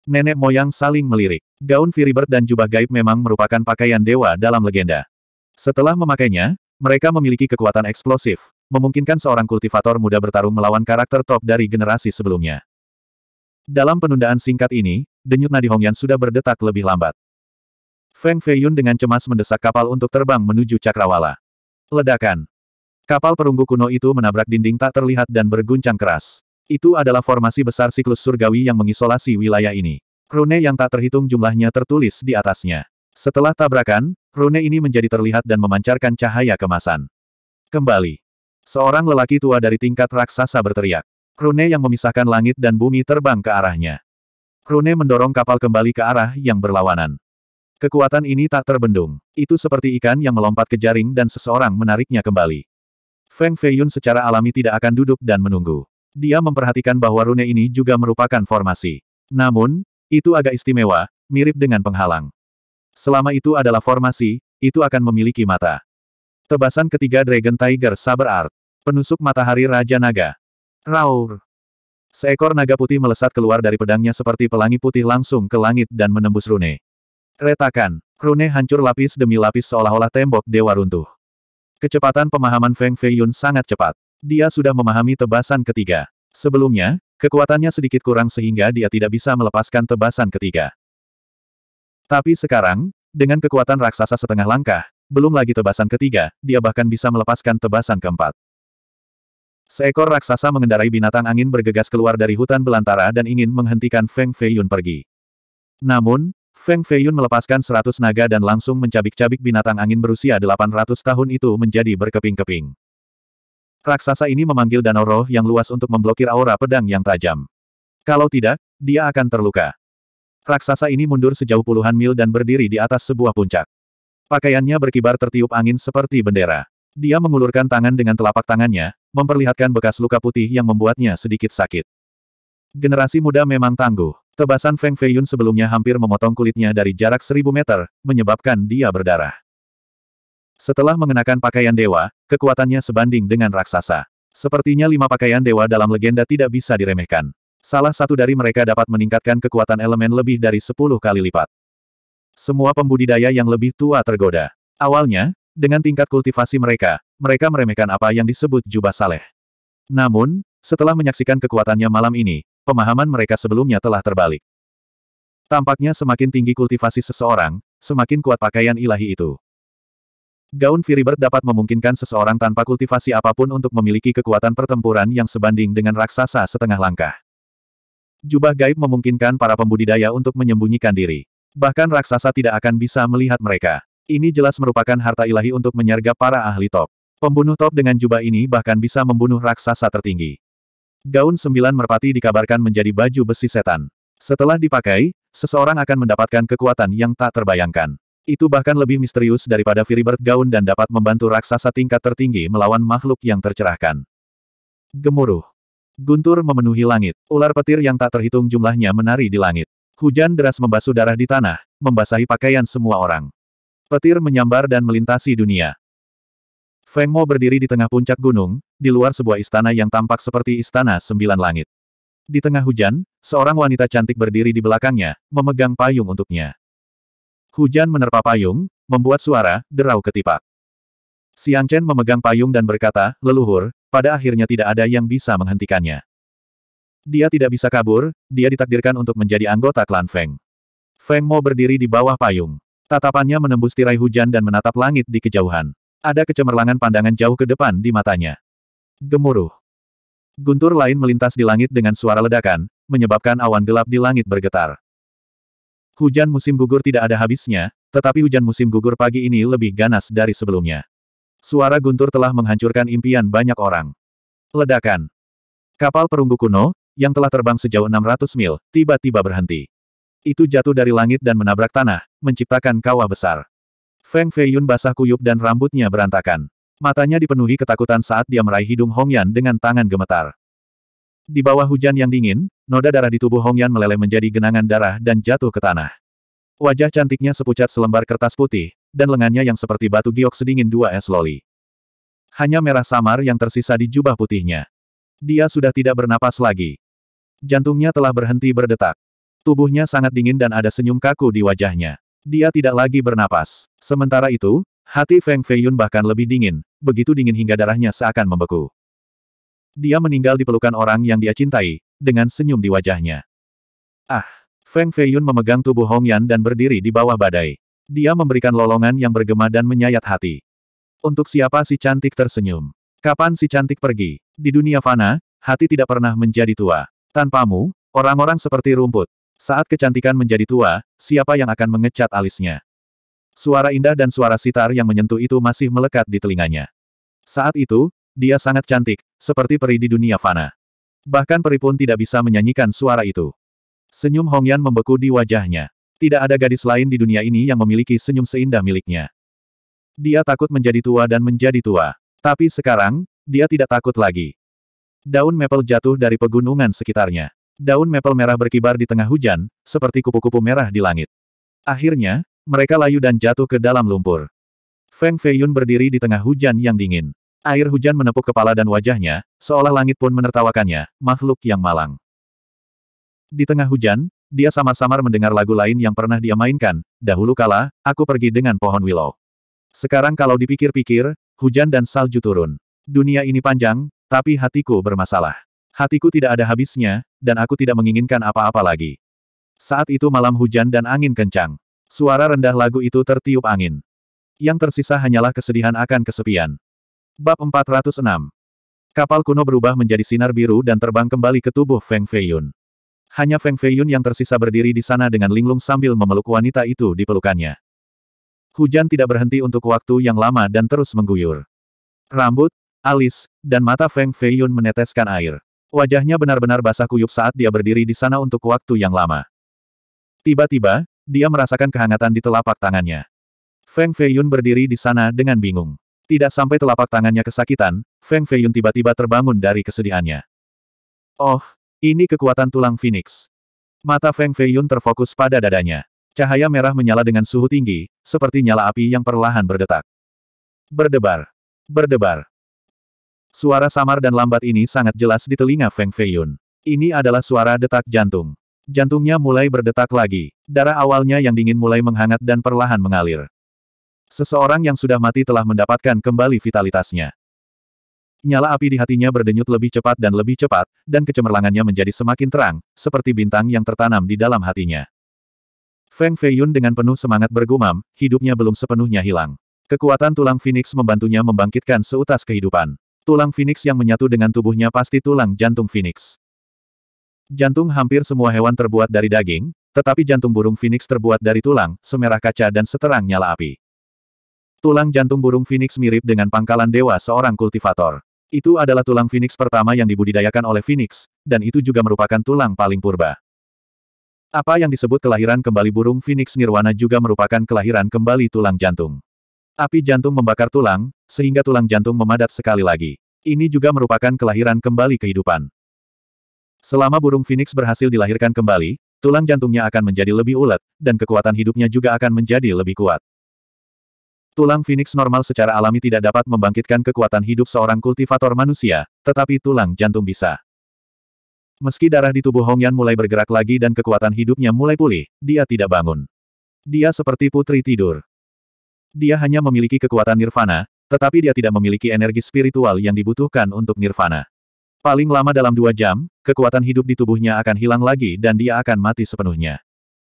Nenek moyang saling melirik. Gaun Firibird dan jubah gaib memang merupakan pakaian dewa dalam legenda. Setelah memakainya, mereka memiliki kekuatan eksplosif, memungkinkan seorang kultivator muda bertarung melawan karakter top dari generasi sebelumnya. Dalam penundaan singkat ini, denyut nadi Hongyan sudah berdetak lebih lambat. Feng Feiyun dengan cemas mendesak kapal untuk terbang menuju cakrawala. Ledakan. Kapal perunggu kuno itu menabrak dinding tak terlihat dan berguncang keras. Itu adalah formasi besar siklus surgawi yang mengisolasi wilayah ini. Rune yang tak terhitung jumlahnya tertulis di atasnya. Setelah tabrakan, rune ini menjadi terlihat dan memancarkan cahaya kemasan. Kembali. Seorang lelaki tua dari tingkat raksasa berteriak. Rune yang memisahkan langit dan bumi terbang ke arahnya. Rune mendorong kapal kembali ke arah yang berlawanan. Kekuatan ini tak terbendung. Itu seperti ikan yang melompat ke jaring dan seseorang menariknya kembali. Feng Feiyun secara alami tidak akan duduk dan menunggu. Dia memperhatikan bahwa rune ini juga merupakan formasi. Namun, itu agak istimewa, mirip dengan penghalang. Selama itu adalah formasi, itu akan memiliki mata. Tebasan ketiga Dragon Tiger Saber Art. Penusuk matahari Raja Naga. Raur. Seekor naga putih melesat keluar dari pedangnya seperti pelangi putih langsung ke langit dan menembus rune. Retakan. Rune hancur lapis demi lapis seolah-olah tembok dewa runtuh. Kecepatan pemahaman Feng Feiyun sangat cepat. Dia sudah memahami tebasan ketiga. Sebelumnya, kekuatannya sedikit kurang sehingga dia tidak bisa melepaskan tebasan ketiga. Tapi sekarang, dengan kekuatan raksasa setengah langkah, belum lagi tebasan ketiga, dia bahkan bisa melepaskan tebasan keempat. Seekor raksasa mengendarai binatang angin bergegas keluar dari hutan belantara dan ingin menghentikan Feng Feiyun pergi. Namun, Feng Feiyun melepaskan seratus naga dan langsung mencabik-cabik binatang angin berusia 800 tahun itu menjadi berkeping-keping. Raksasa ini memanggil danau roh yang luas untuk memblokir aura pedang yang tajam. Kalau tidak, dia akan terluka. Raksasa ini mundur sejauh puluhan mil dan berdiri di atas sebuah puncak. Pakaiannya berkibar tertiup angin seperti bendera. Dia mengulurkan tangan dengan telapak tangannya, memperlihatkan bekas luka putih yang membuatnya sedikit sakit. Generasi muda memang tangguh. Tebasan Feng Feiyun sebelumnya hampir memotong kulitnya dari jarak seribu meter, menyebabkan dia berdarah. Setelah mengenakan pakaian dewa, kekuatannya sebanding dengan raksasa. Sepertinya lima pakaian dewa dalam legenda tidak bisa diremehkan. Salah satu dari mereka dapat meningkatkan kekuatan elemen lebih dari 10 kali lipat. Semua pembudidaya yang lebih tua tergoda. Awalnya, dengan tingkat kultivasi mereka, mereka meremehkan apa yang disebut jubah saleh. Namun, setelah menyaksikan kekuatannya malam ini, pemahaman mereka sebelumnya telah terbalik. Tampaknya semakin tinggi kultivasi seseorang, semakin kuat pakaian ilahi itu. Gaun Firibird dapat memungkinkan seseorang tanpa kultivasi apa pun untuk memiliki kekuatan pertempuran yang sebanding dengan raksasa setengah langkah. Jubah gaib memungkinkan para pembudidaya untuk menyembunyikan diri. Bahkan raksasa tidak akan bisa melihat mereka. Ini jelas merupakan harta ilahi untuk menyergap para ahli top. Pembunuh top dengan jubah ini bahkan bisa membunuh raksasa tertinggi. Gaun sembilan merpati dikabarkan menjadi baju besi setan. Setelah dipakai, seseorang akan mendapatkan kekuatan yang tak terbayangkan. Itu bahkan lebih misterius daripada Firibird Gaun dan dapat membantu raksasa tingkat tertinggi melawan makhluk yang tercerahkan. Gemuruh. Guntur memenuhi langit. Ular petir yang tak terhitung jumlahnya menari di langit. Hujan deras membasuh darah di tanah, membasahi pakaian semua orang. Petir menyambar dan melintasi dunia. Feng Mo berdiri di tengah puncak gunung, di luar sebuah istana yang tampak seperti istana sembilan langit. Di tengah hujan, seorang wanita cantik berdiri di belakangnya, memegang payung untuknya. Hujan menerpa payung, membuat suara, derau ketipak. Xiang Chen memegang payung dan berkata, leluhur, pada akhirnya tidak ada yang bisa menghentikannya. Dia tidak bisa kabur, dia ditakdirkan untuk menjadi anggota klan Feng. Feng Mo berdiri di bawah payung. Tatapannya menembus tirai hujan dan menatap langit di kejauhan. Ada kecemerlangan pandangan jauh ke depan di matanya. Gemuruh. Guntur lain melintas di langit dengan suara ledakan, menyebabkan awan gelap di langit bergetar. Hujan musim gugur tidak ada habisnya, tetapi hujan musim gugur pagi ini lebih ganas dari sebelumnya. Suara guntur telah menghancurkan impian banyak orang. Ledakan. Kapal perunggu kuno, yang telah terbang sejauh 600 mil, tiba-tiba berhenti. Itu jatuh dari langit dan menabrak tanah, menciptakan kawah besar. Feng Feiyun basah kuyup dan rambutnya berantakan. Matanya dipenuhi ketakutan saat dia meraih hidung Hong Yan dengan tangan gemetar. Di bawah hujan yang dingin, noda darah di tubuh Hong Yan meleleh menjadi genangan darah dan jatuh ke tanah. Wajah cantiknya sepucat selembar kertas putih, dan lengannya yang seperti batu giok sedingin dua es loli. Hanya merah samar yang tersisa di jubah putihnya. Dia sudah tidak bernapas lagi. Jantungnya telah berhenti berdetak. Tubuhnya sangat dingin dan ada senyum kaku di wajahnya. Dia tidak lagi bernapas. Sementara itu, hati Feng Feiyun bahkan lebih dingin, begitu dingin hingga darahnya seakan membeku. Dia meninggal di pelukan orang yang dia cintai, dengan senyum di wajahnya. Ah! Feng Feiyun memegang tubuh Hong Yan dan berdiri di bawah badai. Dia memberikan lolongan yang bergema dan menyayat hati. Untuk siapa si cantik tersenyum? Kapan si cantik pergi? Di dunia fana, hati tidak pernah menjadi tua. Tanpamu, orang-orang seperti rumput. Saat kecantikan menjadi tua, siapa yang akan mengecat alisnya? Suara indah dan suara sitar yang menyentuh itu masih melekat di telinganya. Saat itu, dia sangat cantik, seperti peri di dunia fana. Bahkan peri pun tidak bisa menyanyikan suara itu. Senyum Hong Yan membeku di wajahnya. Tidak ada gadis lain di dunia ini yang memiliki senyum seindah miliknya. Dia takut menjadi tua dan menjadi tua. Tapi sekarang, dia tidak takut lagi. Daun maple jatuh dari pegunungan sekitarnya. Daun maple merah berkibar di tengah hujan, seperti kupu-kupu merah di langit. Akhirnya, mereka layu dan jatuh ke dalam lumpur. Feng Feiyun berdiri di tengah hujan yang dingin. Air hujan menepuk kepala dan wajahnya, seolah langit pun menertawakannya, makhluk yang malang. Di tengah hujan, dia samar-samar mendengar lagu lain yang pernah dia mainkan, dahulu kala, aku pergi dengan pohon willow. Sekarang kalau dipikir-pikir, hujan dan salju turun. Dunia ini panjang, tapi hatiku bermasalah. Hatiku tidak ada habisnya, dan aku tidak menginginkan apa-apa lagi. Saat itu malam hujan dan angin kencang. Suara rendah lagu itu tertiup angin. Yang tersisa hanyalah kesedihan akan kesepian. Bab 406 Kapal kuno berubah menjadi sinar biru dan terbang kembali ke tubuh Feng Feiyun. Hanya Feng Feiyun yang tersisa berdiri di sana dengan linglung sambil memeluk wanita itu di pelukannya. Hujan tidak berhenti untuk waktu yang lama dan terus mengguyur. Rambut, alis, dan mata Feng Feiyun meneteskan air. Wajahnya benar-benar basah kuyup saat dia berdiri di sana untuk waktu yang lama. Tiba-tiba, dia merasakan kehangatan di telapak tangannya. Feng Feiyun berdiri di sana dengan bingung. Tidak sampai telapak tangannya kesakitan, Feng Feiyun tiba-tiba terbangun dari kesedihannya. Oh, ini kekuatan tulang Phoenix. Mata Feng Feiyun terfokus pada dadanya. Cahaya merah menyala dengan suhu tinggi, seperti nyala api yang perlahan berdetak. Berdebar. Berdebar. Suara samar dan lambat ini sangat jelas di telinga Feng Feiyun. Ini adalah suara detak jantung. Jantungnya mulai berdetak lagi. Darah awalnya yang dingin mulai menghangat dan perlahan mengalir. Seseorang yang sudah mati telah mendapatkan kembali vitalitasnya. Nyala api di hatinya berdenyut lebih cepat dan lebih cepat, dan kecemerlangannya menjadi semakin terang, seperti bintang yang tertanam di dalam hatinya. Feng Feiyun dengan penuh semangat bergumam, hidupnya belum sepenuhnya hilang. Kekuatan tulang Phoenix membantunya membangkitkan seutas kehidupan. Tulang Phoenix yang menyatu dengan tubuhnya pasti tulang jantung Phoenix. Jantung hampir semua hewan terbuat dari daging, tetapi jantung burung Phoenix terbuat dari tulang, semerah kaca dan seterang nyala api. Tulang jantung burung Phoenix mirip dengan pangkalan dewa seorang kultivator. Itu adalah tulang Phoenix pertama yang dibudidayakan oleh Phoenix, dan itu juga merupakan tulang paling purba. Apa yang disebut kelahiran kembali burung Phoenix Nirwana juga merupakan kelahiran kembali tulang jantung. Api jantung membakar tulang, sehingga tulang jantung memadat sekali lagi. Ini juga merupakan kelahiran kembali kehidupan. Selama burung Phoenix berhasil dilahirkan kembali, tulang jantungnya akan menjadi lebih ulet, dan kekuatan hidupnya juga akan menjadi lebih kuat. Tulang Phoenix normal secara alami tidak dapat membangkitkan kekuatan hidup seorang kultivator manusia, tetapi tulang jantung bisa. Meski darah di tubuh Hong Yan mulai bergerak lagi dan kekuatan hidupnya mulai pulih, dia tidak bangun. Dia seperti putri tidur. Dia hanya memiliki kekuatan nirvana, tetapi dia tidak memiliki energi spiritual yang dibutuhkan untuk nirvana. Paling lama dalam dua jam, kekuatan hidup di tubuhnya akan hilang lagi dan dia akan mati sepenuhnya.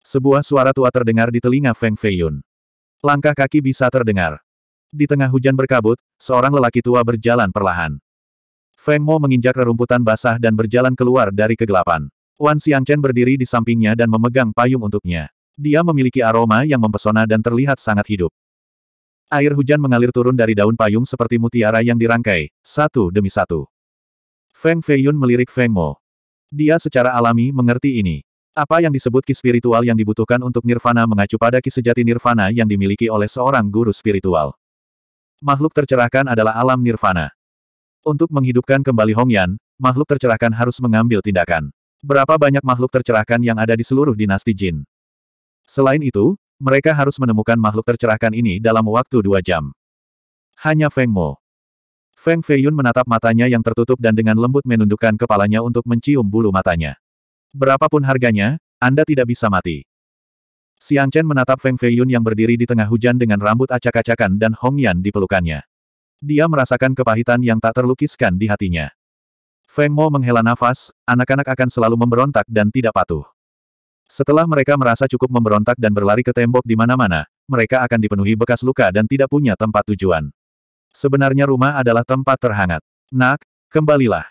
Sebuah suara tua terdengar di telinga Feng Feiyun. Langkah kaki bisa terdengar. Di tengah hujan berkabut, seorang lelaki tua berjalan perlahan. Feng Mo menginjak rerumputan basah dan berjalan keluar dari kegelapan. Wan Xiangchen berdiri di sampingnya dan memegang payung untuknya. Dia memiliki aroma yang mempesona dan terlihat sangat hidup. Air hujan mengalir turun dari daun payung seperti mutiara yang dirangkai, satu demi satu. Feng Feiyun melirik Feng Mo. Dia secara alami mengerti ini. Apa yang disebut ki spiritual yang dibutuhkan untuk nirvana mengacu pada ki sejati nirvana yang dimiliki oleh seorang guru spiritual. Makhluk tercerahkan adalah alam nirvana. Untuk menghidupkan kembali Hong Yan, makhluk tercerahkan harus mengambil tindakan. Berapa banyak makhluk tercerahkan yang ada di seluruh dinasti Jin? Selain itu, mereka harus menemukan makhluk tercerahkan ini dalam waktu dua jam. Hanya Feng Mo. Feng Feiyun menatap matanya yang tertutup dan dengan lembut menundukkan kepalanya untuk mencium bulu matanya. Berapapun harganya, Anda tidak bisa mati. Xiang Chen menatap Feng Feiyun yang berdiri di tengah hujan dengan rambut acak-acakan dan Hong Yan di pelukannya. Dia merasakan kepahitan yang tak terlukiskan di hatinya. Feng Mo menghela nafas, anak-anak akan selalu memberontak dan tidak patuh. Setelah mereka merasa cukup memberontak dan berlari ke tembok di mana-mana, mereka akan dipenuhi bekas luka dan tidak punya tempat tujuan. Sebenarnya rumah adalah tempat terhangat. Nak, kembalilah.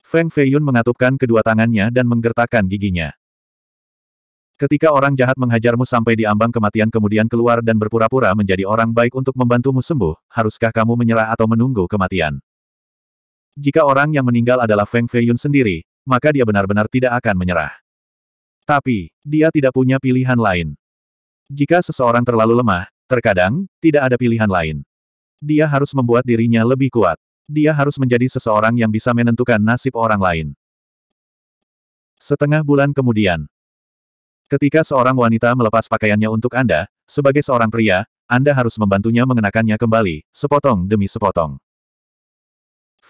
Feng Feiyun mengatupkan kedua tangannya dan menggertakkan giginya. Ketika orang jahat menghajarmu sampai di ambang kematian kemudian keluar dan berpura-pura menjadi orang baik untuk membantumu sembuh, haruskah kamu menyerah atau menunggu kematian? Jika orang yang meninggal adalah Feng Feiyun sendiri, maka dia benar-benar tidak akan menyerah. Tapi, dia tidak punya pilihan lain. Jika seseorang terlalu lemah, terkadang, tidak ada pilihan lain. Dia harus membuat dirinya lebih kuat dia harus menjadi seseorang yang bisa menentukan nasib orang lain. Setengah bulan kemudian, ketika seorang wanita melepas pakaiannya untuk Anda, sebagai seorang pria, Anda harus membantunya mengenakannya kembali, sepotong demi sepotong.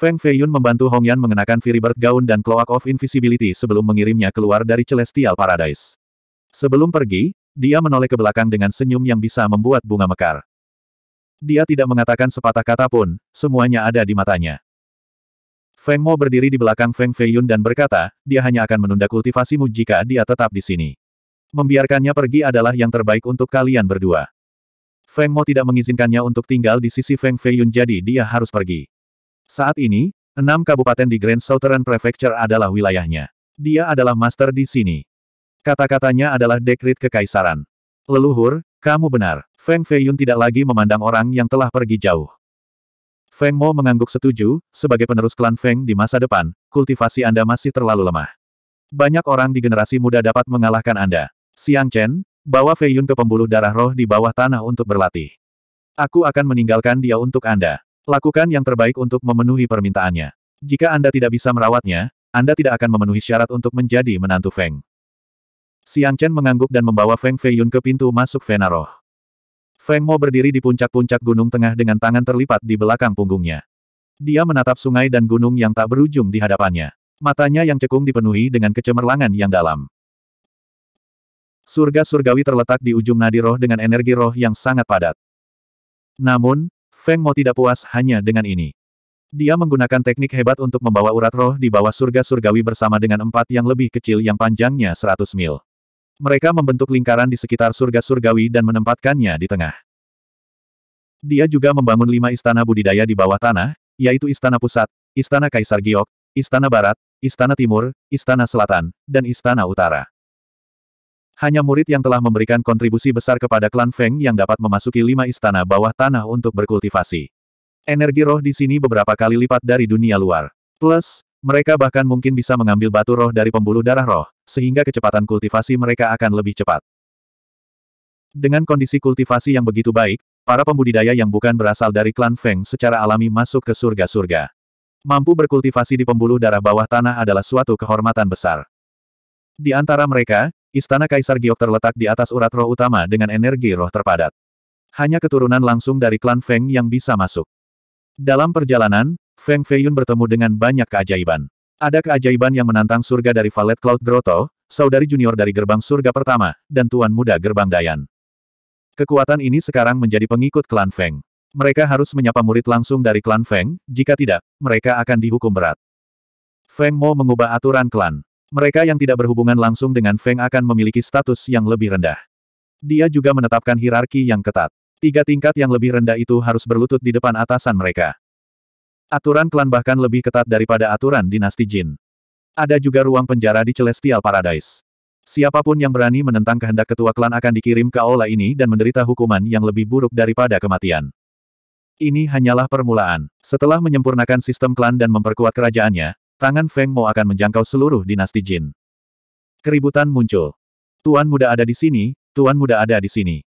Feng Feiyun membantu Hong Yan mengenakan Firibird Gaun dan Cloak of Invisibility sebelum mengirimnya keluar dari Celestial Paradise. Sebelum pergi, dia menoleh ke belakang dengan senyum yang bisa membuat bunga mekar. Dia tidak mengatakan sepatah kata pun, semuanya ada di matanya. Feng Mo berdiri di belakang Feng Feiyun dan berkata, dia hanya akan menunda kultivasimu jika dia tetap di sini. Membiarkannya pergi adalah yang terbaik untuk kalian berdua. Feng Mo tidak mengizinkannya untuk tinggal di sisi Feng Feiyun jadi dia harus pergi. Saat ini, enam kabupaten di Grand Southern Prefecture adalah wilayahnya. Dia adalah master di sini. Kata-katanya adalah dekrit kekaisaran. Leluhur, kamu benar. Feng Feiyun tidak lagi memandang orang yang telah pergi jauh. Feng Mo mengangguk setuju, sebagai penerus klan Feng di masa depan, kultivasi Anda masih terlalu lemah. Banyak orang di generasi muda dapat mengalahkan Anda. Xiang Chen, bawa Feiyun ke pembuluh darah roh di bawah tanah untuk berlatih. Aku akan meninggalkan dia untuk Anda. Lakukan yang terbaik untuk memenuhi permintaannya. Jika Anda tidak bisa merawatnya, Anda tidak akan memenuhi syarat untuk menjadi menantu Feng. Xiang Chen mengangguk dan membawa Feng Feiyun ke pintu masuk Vena Roh. Feng Mo berdiri di puncak-puncak gunung tengah dengan tangan terlipat di belakang punggungnya. Dia menatap sungai dan gunung yang tak berujung di hadapannya. Matanya yang cekung dipenuhi dengan kecemerlangan yang dalam. Surga surgawi terletak di ujung nadi roh dengan energi roh yang sangat padat. Namun, Feng Mo tidak puas hanya dengan ini. Dia menggunakan teknik hebat untuk membawa urat roh di bawah surga surgawi bersama dengan empat yang lebih kecil yang panjangnya 100 mil. Mereka membentuk lingkaran di sekitar surga surgawi dan menempatkannya di tengah. Dia juga membangun lima istana budidaya di bawah tanah, yaitu Istana Pusat, Istana Kaisar Giok, Istana Barat, Istana Timur, Istana Selatan, dan Istana Utara. Hanya murid yang telah memberikan kontribusi besar kepada klan Feng yang dapat memasuki lima istana bawah tanah untuk berkultivasi. Energi roh di sini beberapa kali lipat dari dunia luar. Plus, mereka bahkan mungkin bisa mengambil batu roh dari pembuluh darah roh, sehingga kecepatan kultivasi mereka akan lebih cepat. Dengan kondisi kultivasi yang begitu baik, para pembudidaya yang bukan berasal dari klan Feng secara alami masuk ke surga-surga. Mampu berkultivasi di pembuluh darah bawah tanah adalah suatu kehormatan besar. Di antara mereka, Istana Kaisar Giok terletak di atas urat roh utama dengan energi roh terpadat. Hanya keturunan langsung dari klan Feng yang bisa masuk. Dalam perjalanan, Feng Feiyun bertemu dengan banyak keajaiban. Ada keajaiban yang menantang surga dari Valet Cloud Grotto, saudari junior dari gerbang surga pertama, dan tuan muda gerbang Dayan. Kekuatan ini sekarang menjadi pengikut klan Feng. Mereka harus menyapa murid langsung dari klan Feng, jika tidak, mereka akan dihukum berat. Feng Mo mengubah aturan klan. Mereka yang tidak berhubungan langsung dengan Feng akan memiliki status yang lebih rendah. Dia juga menetapkan hierarki yang ketat. Tiga tingkat yang lebih rendah itu harus berlutut di depan atasan mereka. Aturan klan bahkan lebih ketat daripada aturan dinasti Jin. Ada juga ruang penjara di Celestial Paradise. Siapa pun yang berani menentang kehendak ketua klan akan dikirim ke aula ini dan menderita hukuman yang lebih buruk daripada kematian. Ini hanyalah permulaan. Setelah menyempurnakan sistem klan dan memperkuat kerajaannya, tangan Feng Mo akan menjangkau seluruh dinasti Jin. Keributan muncul. Tuan muda ada di sini, tuan muda ada di sini.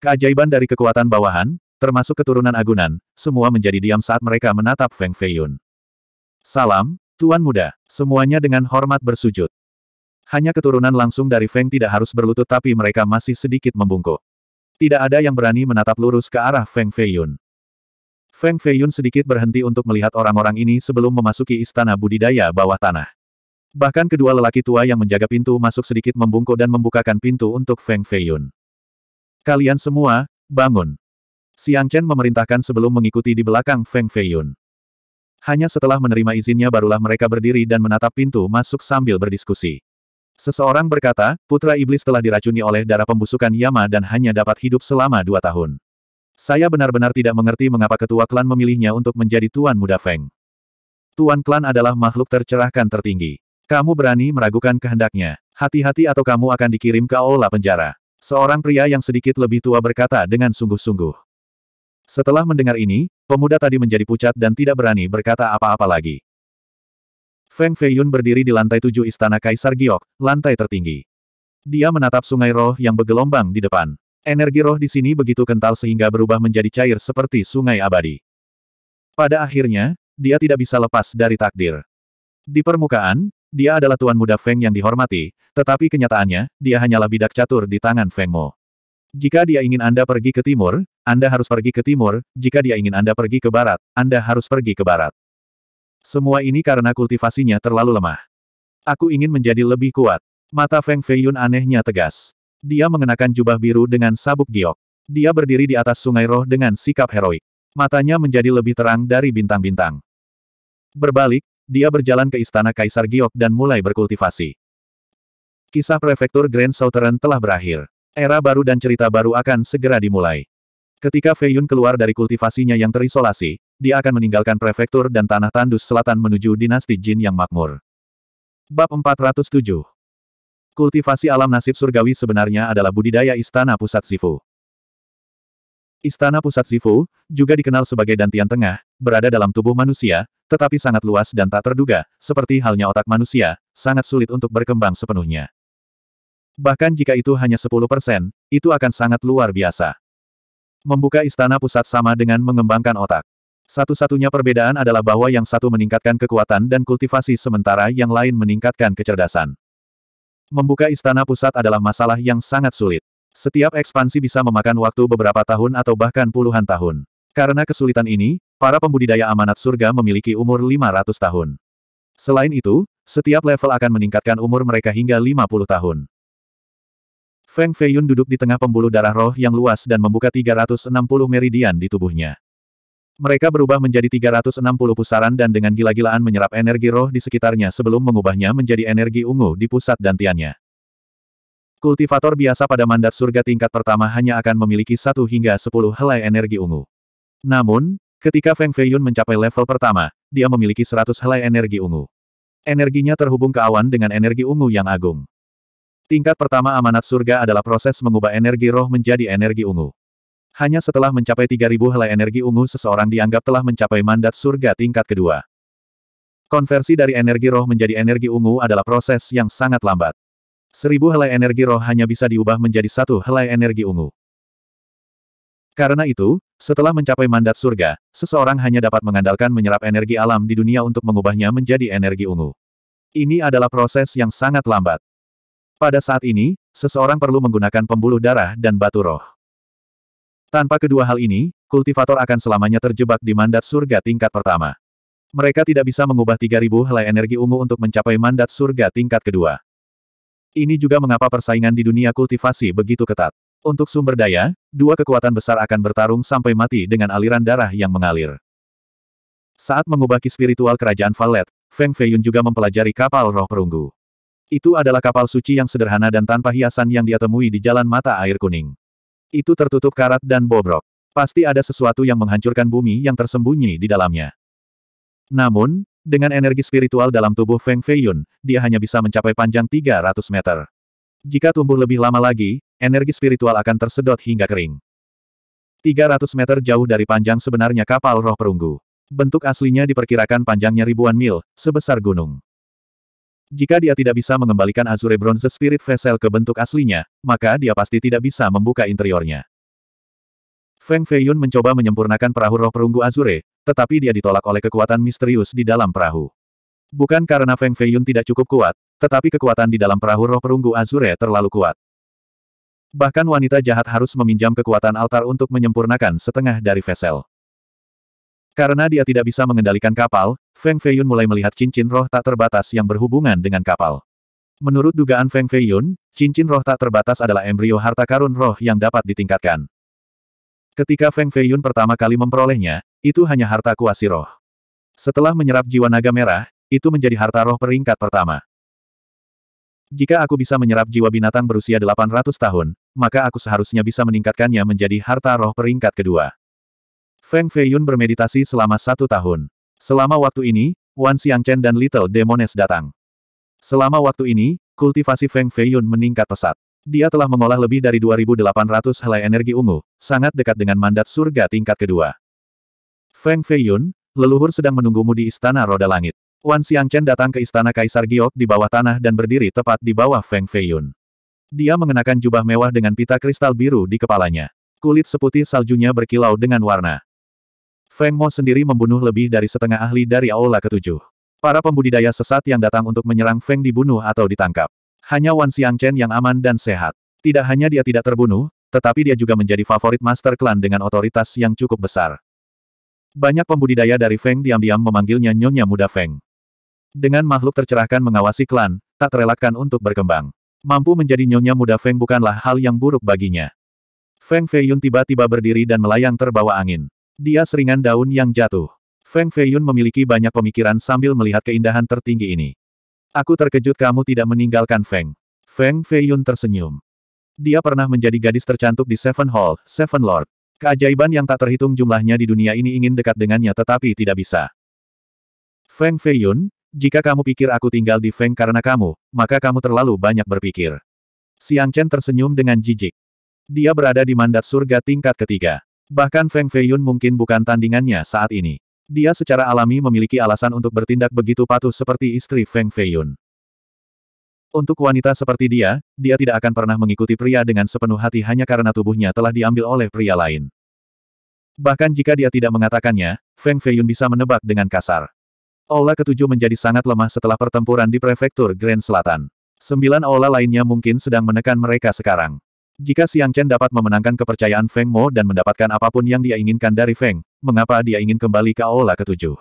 Keajaiban dari kekuatan bawahan, termasuk keturunan agunan, semua menjadi diam saat mereka menatap Feng Feiyun. Salam, Tuan Muda. Semuanya dengan hormat bersujud. Hanya keturunan langsung dari Feng tidak harus berlutut tapi mereka masih sedikit membungkuk. Tidak ada yang berani menatap lurus ke arah Feng Feiyun. Feng Feiyun sedikit berhenti untuk melihat orang-orang ini sebelum memasuki istana budidaya bawah tanah. Bahkan kedua lelaki tua yang menjaga pintu masuk sedikit membungkuk dan membukakan pintu untuk Feng Feiyun. Kalian semua, bangun. Xiang Chen memerintahkan sebelum mengikuti di belakang Feng Feiyun. Hanya setelah menerima izinnya barulah mereka berdiri dan menatap pintu masuk sambil berdiskusi. Seseorang berkata, putra iblis telah diracuni oleh darah pembusukan Yama dan hanya dapat hidup selama dua tahun. Saya benar-benar tidak mengerti mengapa ketua klan memilihnya untuk menjadi Tuan Muda Feng. Tuan klan adalah makhluk tercerahkan tertinggi. Kamu berani meragukan kehendaknya. Hati-hati atau kamu akan dikirim ke aula penjara. Seorang pria yang sedikit lebih tua berkata dengan sungguh-sungguh. Setelah mendengar ini, pemuda tadi menjadi pucat dan tidak berani berkata apa-apa lagi. Feng Feiyun berdiri di lantai tujuh istana Kaisar Giok, lantai tertinggi. Dia menatap sungai roh yang bergelombang di depan. Energi roh di sini begitu kental sehingga berubah menjadi cair seperti sungai abadi. Pada akhirnya, dia tidak bisa lepas dari takdir. Di permukaan, dia adalah tuan muda Feng yang dihormati, tetapi kenyataannya, dia hanyalah bidak catur di tangan Feng Mo. Jika dia ingin Anda pergi ke timur, Anda harus pergi ke timur, jika dia ingin Anda pergi ke barat, Anda harus pergi ke barat. Semua ini karena kultivasinya terlalu lemah. Aku ingin menjadi lebih kuat. Mata Feng Feiyun anehnya tegas. Dia mengenakan jubah biru dengan sabuk giok. Dia berdiri di atas sungai roh dengan sikap heroik. Matanya menjadi lebih terang dari bintang-bintang. Berbalik, dia berjalan ke istana Kaisar Giok dan mulai berkultivasi. Kisah prefektur Grand Southern telah berakhir. Era baru dan cerita baru akan segera dimulai. Ketika Feiyun keluar dari kultivasinya yang terisolasi, dia akan meninggalkan prefektur dan tanah tandus selatan menuju dinasti Jin yang makmur. Bab 407 Kultivasi alam nasib surgawi sebenarnya adalah budidaya Istana Pusat Sifu. Istana Pusat Sifu, juga dikenal sebagai dantian tengah, berada dalam tubuh manusia, tetapi sangat luas dan tak terduga, seperti halnya otak manusia, sangat sulit untuk berkembang sepenuhnya. Bahkan jika itu hanya 10%, itu akan sangat luar biasa. Membuka istana pusat sama dengan mengembangkan otak. Satu-satunya perbedaan adalah bahwa yang satu meningkatkan kekuatan dan kultivasi sementara yang lain meningkatkan kecerdasan. Membuka istana pusat adalah masalah yang sangat sulit. Setiap ekspansi bisa memakan waktu beberapa tahun atau bahkan puluhan tahun. Karena kesulitan ini, para pembudidaya amanat surga memiliki umur 500 tahun. Selain itu, setiap level akan meningkatkan umur mereka hingga 50 tahun. Feng Feiyun duduk di tengah pembuluh darah roh yang luas dan membuka 360 meridian di tubuhnya. Mereka berubah menjadi 360 pusaran dan dengan gila-gilaan menyerap energi roh di sekitarnya sebelum mengubahnya menjadi energi ungu di pusat dantiannya. Kultivator biasa pada mandat surga tingkat pertama hanya akan memiliki satu hingga sepuluh helai energi ungu. Namun, ketika Feng Feiyun mencapai level pertama, dia memiliki 100 helai energi ungu. Energinya terhubung ke awan dengan energi ungu yang agung. Tingkat pertama amanat surga adalah proses mengubah energi roh menjadi energi ungu. Hanya setelah mencapai 3000 helai energi ungu seseorang dianggap telah mencapai mandat surga tingkat kedua. Konversi dari energi roh menjadi energi ungu adalah proses yang sangat lambat. Seribu helai energi roh hanya bisa diubah menjadi satu helai energi ungu. Karena itu, setelah mencapai mandat surga, seseorang hanya dapat mengandalkan menyerap energi alam di dunia untuk mengubahnya menjadi energi ungu. Ini adalah proses yang sangat lambat. Pada saat ini, seseorang perlu menggunakan pembuluh darah dan batu roh. Tanpa kedua hal ini, kultivator akan selamanya terjebak di mandat surga tingkat pertama. Mereka tidak bisa mengubah 3000 helai energi ungu untuk mencapai mandat surga tingkat kedua. Ini juga mengapa persaingan di dunia kultivasi begitu ketat. Untuk sumber daya, dua kekuatan besar akan bertarung sampai mati dengan aliran darah yang mengalir. Saat mengubah spiritual kerajaan Valet, Feng Feiyun juga mempelajari kapal roh perunggu. Itu adalah kapal suci yang sederhana dan tanpa hiasan yang dia temui di jalan mata air kuning. Itu tertutup karat dan bobrok. Pasti ada sesuatu yang menghancurkan bumi yang tersembunyi di dalamnya. Namun, dengan energi spiritual dalam tubuh Feng Feiyun, dia hanya bisa mencapai panjang 300 meter. Jika tumbuh lebih lama lagi, energi spiritual akan tersedot hingga kering. 300 meter jauh dari panjang sebenarnya kapal roh perunggu. Bentuk aslinya diperkirakan panjangnya ribuan mil, sebesar gunung. Jika dia tidak bisa mengembalikan Azure Bronze Spirit Vessel ke bentuk aslinya, maka dia pasti tidak bisa membuka interiornya. Feng Feiyun mencoba menyempurnakan perahu roh perunggu Azure, tetapi dia ditolak oleh kekuatan misterius di dalam perahu. Bukan karena Feng Feiyun tidak cukup kuat, tetapi kekuatan di dalam perahu roh perunggu Azure terlalu kuat. Bahkan wanita jahat harus meminjam kekuatan altar untuk menyempurnakan setengah dari vessel. Karena dia tidak bisa mengendalikan kapal, Feng Feiyun mulai melihat cincin roh tak terbatas yang berhubungan dengan kapal. Menurut dugaan Feng Feiyun, cincin roh tak terbatas adalah embrio harta karun roh yang dapat ditingkatkan. Ketika Feng Feiyun pertama kali memperolehnya, itu hanya harta kuasi roh. Setelah menyerap jiwa naga merah, itu menjadi harta roh peringkat pertama. Jika aku bisa menyerap jiwa binatang berusia 800 tahun, maka aku seharusnya bisa meningkatkannya menjadi harta roh peringkat kedua. Feng Feiyun bermeditasi selama satu tahun. Selama waktu ini, Wan Xiangchen dan Little Demones datang. Selama waktu ini, kultivasi Feng Feiyun meningkat pesat. Dia telah mengolah lebih dari 2.800 helai energi ungu, sangat dekat dengan mandat surga tingkat kedua. Feng Feiyun, leluhur sedang menunggumu di Istana Roda Langit. Wan Xiangchen datang ke istana Kaisar Giok di bawah tanah dan berdiri tepat di bawah Feng Feiyun. Dia mengenakan jubah mewah dengan pita kristal biru di kepalanya. Kulit seputih saljunya berkilau dengan warna. Feng Mo sendiri membunuh lebih dari setengah ahli dari Aula ketujuh. Para pembudidaya sesat yang datang untuk menyerang Feng dibunuh atau ditangkap. Hanya Wan Xiangchen yang aman dan sehat. Tidak hanya dia tidak terbunuh, tetapi dia juga menjadi favorit Master Klan dengan otoritas yang cukup besar. Banyak pembudidaya dari Feng diam-diam memanggilnya Nyonya Muda Feng. Dengan makhluk tercerahkan mengawasi klan, tak terelakkan untuk berkembang. Mampu menjadi nyonya muda Feng bukanlah hal yang buruk baginya. Feng Feiyun tiba-tiba berdiri dan melayang terbawa angin. Dia seringan daun yang jatuh. Feng Feiyun memiliki banyak pemikiran sambil melihat keindahan tertinggi ini. Aku terkejut kamu tidak meninggalkan Feng. Feng Feiyun tersenyum. Dia pernah menjadi gadis tercantik di Seven Hall, Seven Lord. Keajaiban yang tak terhitung jumlahnya di dunia ini ingin dekat dengannya tetapi tidak bisa. Feng Feiyun, jika kamu pikir aku tinggal di Feng karena kamu, maka kamu terlalu banyak berpikir. Xiang Chen tersenyum dengan jijik. Dia berada di mandat surga tingkat ketiga. Bahkan Feng Feiyun mungkin bukan tandingannya saat ini. Dia secara alami memiliki alasan untuk bertindak begitu patuh seperti istri Feng Feiyun. Untuk wanita seperti dia, dia tidak akan pernah mengikuti pria dengan sepenuh hati hanya karena tubuhnya telah diambil oleh pria lain. Bahkan jika dia tidak mengatakannya, Feng Feiyun bisa menebak dengan kasar. Aula ketujuh menjadi sangat lemah setelah pertempuran di prefektur Grand Selatan. Sembilan aula lainnya mungkin sedang menekan mereka sekarang. Jika Xiang Chen dapat memenangkan kepercayaan Feng Mo dan mendapatkan apa pun yang dia inginkan dari Feng, mengapa dia ingin kembali ke aula ketujuh?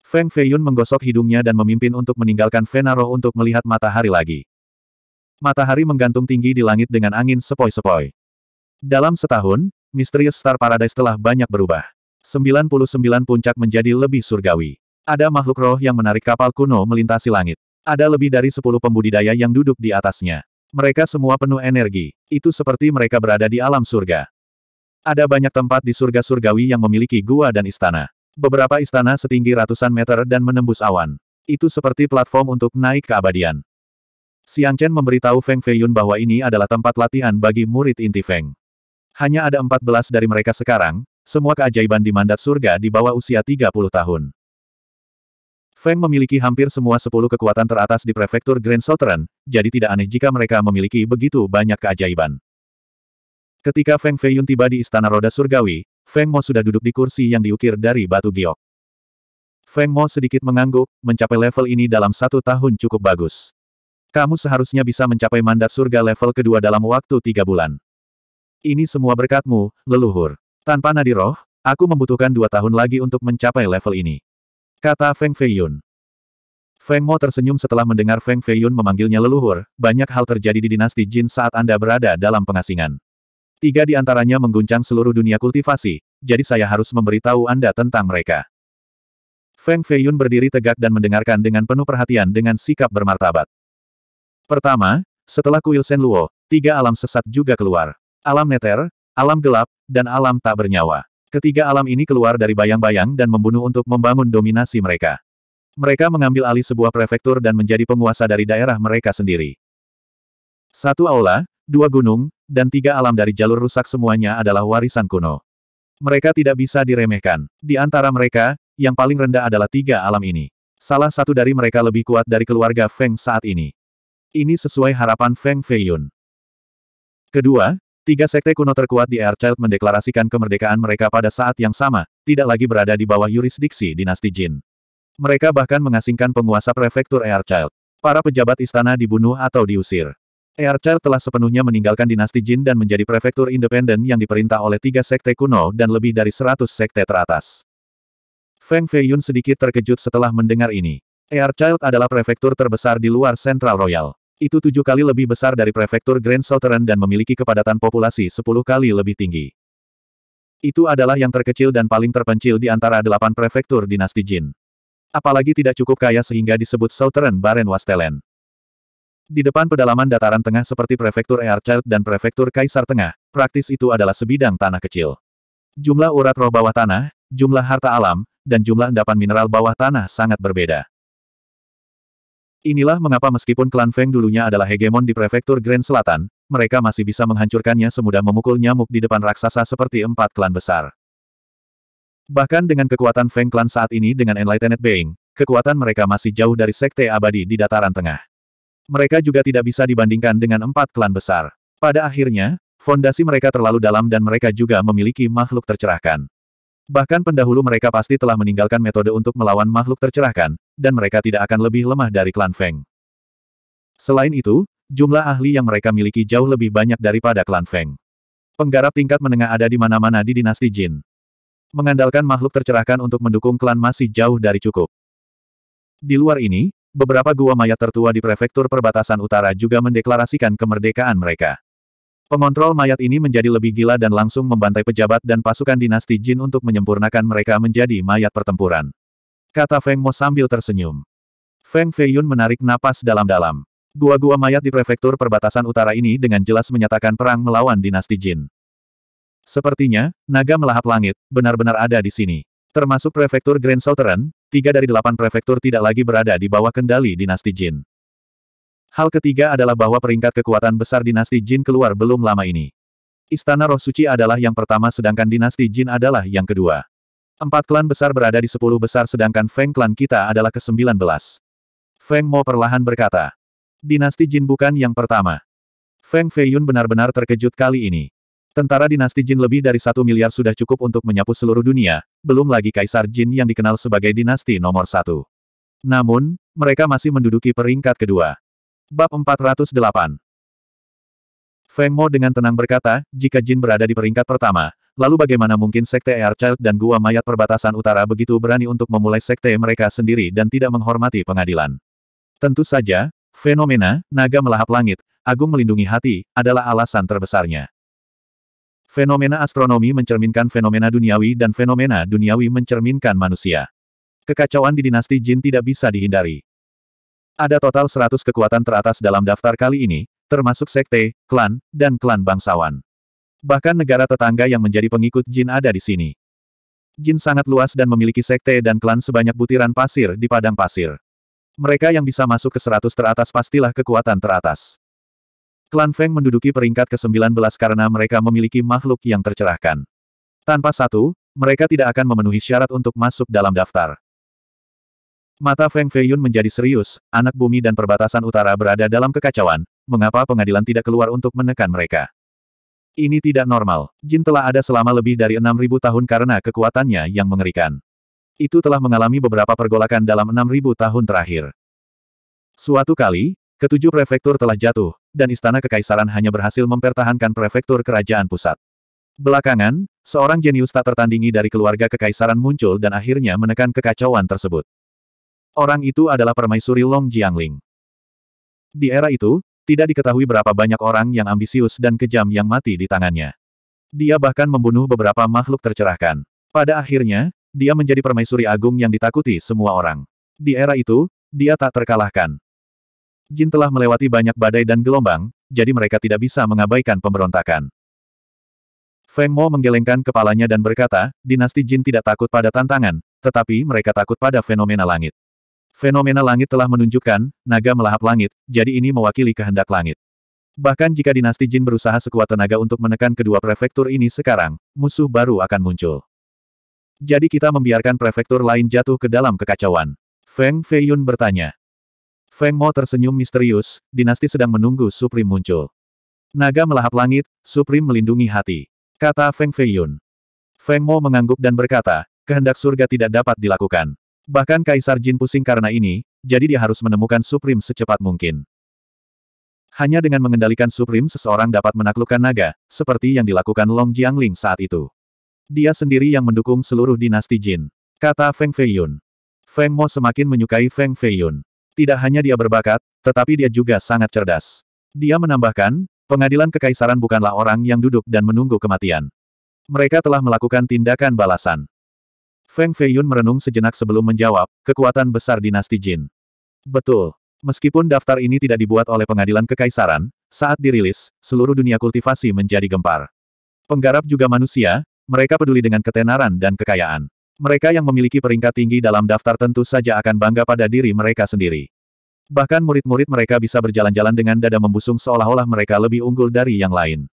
Feng Feiyun menggosok hidungnya dan memimpin untuk meninggalkan Venaro untuk melihat matahari lagi. Matahari menggantung tinggi di langit dengan angin sepoi-sepoi. Dalam setahun, Misterius Star Paradise telah banyak berubah. 99 puncak menjadi lebih surgawi. Ada makhluk roh yang menarik kapal kuno melintasi langit. Ada lebih dari sepuluh pembudidaya yang duduk di atasnya. Mereka semua penuh energi. Itu seperti mereka berada di alam surga. Ada banyak tempat di surga surgawi yang memiliki gua dan istana. Beberapa istana setinggi ratusan meter dan menembus awan. Itu seperti platform untuk naik ke abadian. Xiang Chen memberitahu Feng Feiyun bahwa ini adalah tempat latihan bagi murid inti Feng. Hanya ada 14 dari mereka sekarang, semua keajaiban di mandat surga di bawah usia 30 tahun. Feng memiliki hampir semua sepuluh kekuatan teratas di prefektur Grand Southern, jadi tidak aneh jika mereka memiliki begitu banyak keajaiban. Ketika Feng Feiyun tiba di Istana Roda Surgawi, Feng Mo sudah duduk di kursi yang diukir dari batu giok. Feng Mo sedikit mengangguk, mencapai level ini dalam satu tahun cukup bagus. Kamu seharusnya bisa mencapai mandat surga level kedua dalam waktu tiga bulan. Ini semua berkatmu, leluhur. Tanpa nadi roh, aku membutuhkan dua tahun lagi untuk mencapai level ini. Kata Feng Feiyun. Feng Mo tersenyum setelah mendengar Feng Feiyun memanggilnya leluhur, banyak hal terjadi di dinasti Jin saat Anda berada dalam pengasingan. Tiga di antaranya mengguncang seluruh dunia kultivasi, jadi saya harus memberitahu Anda tentang mereka. Feng Feiyun berdiri tegak dan mendengarkan dengan penuh perhatian dengan sikap bermartabat. Pertama, setelah kuil Shen Luo, tiga alam sesat juga keluar. Alam neter, alam gelap, dan alam tak bernyawa. Ketiga alam ini keluar dari bayang-bayang dan membunuh untuk membangun dominasi mereka. Mereka mengambil alih sebuah prefektur dan menjadi penguasa dari daerah mereka sendiri. Satu aula, dua gunung, dan tiga alam dari jalur rusak semuanya adalah warisan kuno. Mereka tidak bisa diremehkan. Di antara mereka, yang paling rendah adalah tiga alam ini. Salah satu dari mereka lebih kuat dari keluarga Feng saat ini. Ini sesuai harapan Feng Feiyun. Kedua, Tiga sekte kuno terkuat di Airchild mendeklarasikan kemerdekaan mereka pada saat yang sama, tidak lagi berada di bawah yurisdiksi dinasti Jin. Mereka bahkan mengasingkan penguasa prefektur Child. Para pejabat istana dibunuh atau diusir. Child telah sepenuhnya meninggalkan dinasti Jin dan menjadi prefektur independen yang diperintah oleh tiga sekte kuno dan lebih dari seratus sekte teratas. Feng Feiyun sedikit terkejut setelah mendengar ini. Child adalah prefektur terbesar di luar Central Royal. Itu tujuh kali lebih besar dari prefektur Grand Southern dan memiliki kepadatan populasi sepuluh kali lebih tinggi. Itu adalah yang terkecil dan paling terpencil di antara delapan prefektur dinasti Jin. Apalagi tidak cukup kaya sehingga disebut Southern Baren Wastelen. Di depan pedalaman dataran tengah seperti prefektur Earchild dan prefektur Kaisar Tengah, praktis itu adalah sebidang tanah kecil. Jumlah urat roh bawah tanah, jumlah harta alam, dan jumlah endapan mineral bawah tanah sangat berbeda. Inilah mengapa meskipun klan Feng dulunya adalah hegemon di prefektur Grand Selatan, mereka masih bisa menghancurkannya semudah memukul nyamuk di depan raksasa seperti empat klan besar. Bahkan dengan kekuatan Feng klan saat ini dengan Enlightened Being, kekuatan mereka masih jauh dari sekte abadi di dataran tengah. Mereka juga tidak bisa dibandingkan dengan empat klan besar. Pada akhirnya, fondasi mereka terlalu dalam dan mereka juga memiliki makhluk tercerahkan. Bahkan pendahulu mereka pasti telah meninggalkan metode untuk melawan makhluk tercerahkan, dan mereka tidak akan lebih lemah dari klan Feng. Selain itu, jumlah ahli yang mereka miliki jauh lebih banyak daripada klan Feng. Penggarap tingkat menengah ada di mana-mana di dinasti Jin. Mengandalkan makhluk tercerahkan untuk mendukung klan masih jauh dari cukup. Di luar ini, beberapa gua mayat tertua di prefektur perbatasan utara juga mendeklarasikan kemerdekaan mereka. Pengontrol mayat ini menjadi lebih gila dan langsung membantai pejabat dan pasukan dinasti Jin untuk menyempurnakan mereka menjadi mayat pertempuran. Kata Feng Mo sambil tersenyum. Feng Feiyun menarik napas dalam-dalam. Gua-gua mayat di prefektur perbatasan utara ini dengan jelas menyatakan perang melawan dinasti Jin. Sepertinya, naga melahap langit, benar-benar ada di sini. Termasuk prefektur Grand Southern, tiga dari delapan prefektur tidak lagi berada di bawah kendali dinasti Jin. Hal ketiga adalah bahwa peringkat kekuatan besar dinasti Jin keluar belum lama ini. Istana Roh Suci adalah yang pertama sedangkan dinasti Jin adalah yang kedua. Empat klan besar berada di sepuluh besar sedangkan Feng klan kita adalah ke-19. Feng Mo perlahan berkata. Dinasti Jin bukan yang pertama. Feng Feiyun benar-benar terkejut kali ini. Tentara dinasti Jin lebih dari satu miliar sudah cukup untuk menyapu seluruh dunia, belum lagi Kaisar Jin yang dikenal sebagai dinasti nomor satu. Namun, mereka masih menduduki peringkat kedua. Bab 408 Feng Mo dengan tenang berkata, jika Jin berada di peringkat pertama, lalu bagaimana mungkin Sekte Child dan Gua Mayat Perbatasan Utara begitu berani untuk memulai sekte mereka sendiri dan tidak menghormati pengadilan? Tentu saja, fenomena, naga melahap langit, agung melindungi hati, adalah alasan terbesarnya. Fenomena astronomi mencerminkan fenomena duniawi dan fenomena duniawi mencerminkan manusia. Kekacauan di dinasti Jin tidak bisa dihindari. Ada total 100 kekuatan teratas dalam daftar kali ini, termasuk sekte, klan, dan klan bangsawan. Bahkan negara tetangga yang menjadi pengikut Jin ada di sini. Jin sangat luas dan memiliki sekte dan klan sebanyak butiran pasir di padang pasir. Mereka yang bisa masuk ke 100 teratas pastilah kekuatan teratas. Klan Feng menduduki peringkat ke-19 karena mereka memiliki makhluk yang tercerahkan. Tanpa satu, mereka tidak akan memenuhi syarat untuk masuk dalam daftar. Mata Feng Feiyun menjadi serius, anak bumi dan perbatasan utara berada dalam kekacauan, mengapa pengadilan tidak keluar untuk menekan mereka? Ini tidak normal. Jin telah ada selama lebih dari 6.000 tahun karena kekuatannya yang mengerikan. Itu telah mengalami beberapa pergolakan dalam 6.000 tahun terakhir. Suatu kali, Ketujuh prefektur telah jatuh, dan istana kekaisaran hanya berhasil mempertahankan prefektur kerajaan pusat. Belakangan, seorang jenius tak tertandingi dari keluarga kekaisaran muncul dan akhirnya menekan kekacauan tersebut. Orang itu adalah permaisuri Long Jiangling. Di era itu, tidak diketahui berapa banyak orang yang ambisius dan kejam yang mati di tangannya. Dia bahkan membunuh beberapa makhluk tercerahkan. Pada akhirnya, dia menjadi permaisuri agung yang ditakuti semua orang. Di era itu, dia tak terkalahkan. Jin telah melewati banyak badai dan gelombang, jadi mereka tidak bisa mengabaikan pemberontakan. Feng Mo menggelengkan kepalanya dan berkata, dinasti Jin tidak takut pada tantangan, tetapi mereka takut pada fenomena langit. Fenomena langit telah menunjukkan, naga melahap langit, jadi ini mewakili kehendak langit. Bahkan jika dinasti Jin berusaha sekuat tenaga untuk menekan kedua prefektur ini sekarang, musuh baru akan muncul. Jadi kita membiarkan prefektur lain jatuh ke dalam kekacauan. Feng Feiyun bertanya. Feng Mo tersenyum misterius, dinasti sedang menunggu Supreme muncul. Naga melahap langit, Supreme melindungi hati. Kata Feng Feiyun. Feng Mo mengangguk dan berkata, kehendak surga tidak dapat dilakukan. Bahkan Kaisar Jin pusing karena ini, jadi dia harus menemukan Supreme secepat mungkin. Hanya dengan mengendalikan Supreme seseorang dapat menaklukkan naga, seperti yang dilakukan Long Jiangling saat itu. Dia sendiri yang mendukung seluruh dinasti Jin. Kata Feng Feiyun. Feng Mo semakin menyukai Feng Feiyun. Tidak hanya dia berbakat, tetapi dia juga sangat cerdas. Dia menambahkan, pengadilan kekaisaran bukanlah orang yang duduk dan menunggu kematian. Mereka telah melakukan tindakan balasan. Feng Feiyun merenung sejenak sebelum menjawab, kekuatan besar dinasti Jin. Betul. Meskipun daftar ini tidak dibuat oleh pengadilan kekaisaran, saat dirilis, seluruh dunia kultivasi menjadi gempar. Penggarap juga manusia, mereka peduli dengan ketenaran dan kekayaan. Mereka yang memiliki peringkat tinggi dalam daftar tentu saja akan bangga pada diri mereka sendiri. Bahkan murid-murid mereka bisa berjalan-jalan dengan dada membusung seolah-olah mereka lebih unggul dari yang lain.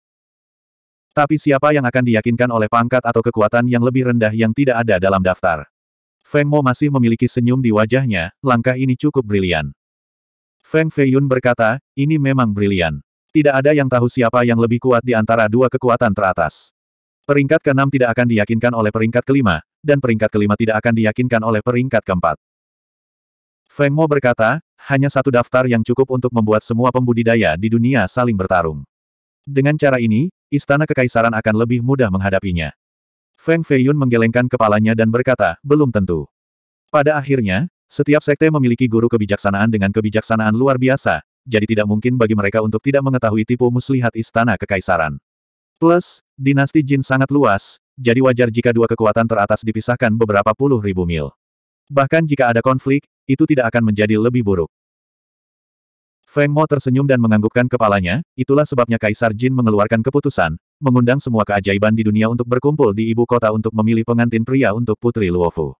Tapi siapa yang akan diyakinkan oleh pangkat atau kekuatan yang lebih rendah yang tidak ada dalam daftar? Feng Mo masih memiliki senyum di wajahnya, langkah ini cukup brilian. Feng Feiyun berkata, ini memang brilian. Tidak ada yang tahu siapa yang lebih kuat di antara dua kekuatan teratas. Peringkat keenam tidak akan diyakinkan oleh peringkat kelima, dan peringkat kelima tidak akan diyakinkan oleh peringkat keempat. Feng Mo berkata, hanya satu daftar yang cukup untuk membuat semua pembudidaya di dunia saling bertarung. Dengan cara ini, Istana Kekaisaran akan lebih mudah menghadapinya. Feng Feiyun menggelengkan kepalanya dan berkata, belum tentu. Pada akhirnya, setiap sekte memiliki guru kebijaksanaan dengan kebijaksanaan luar biasa, jadi tidak mungkin bagi mereka untuk tidak mengetahui tipu muslihat Istana Kekaisaran. Plus, dinasti Jin sangat luas, jadi wajar jika dua kekuatan teratas dipisahkan beberapa puluh ribu mil. Bahkan jika ada konflik, itu tidak akan menjadi lebih buruk. Feng Mo tersenyum dan menganggukkan kepalanya, itulah sebabnya Kaisar Jin mengeluarkan keputusan, mengundang semua keajaiban di dunia untuk berkumpul di ibu kota untuk memilih pengantin pria untuk Putri Luofu.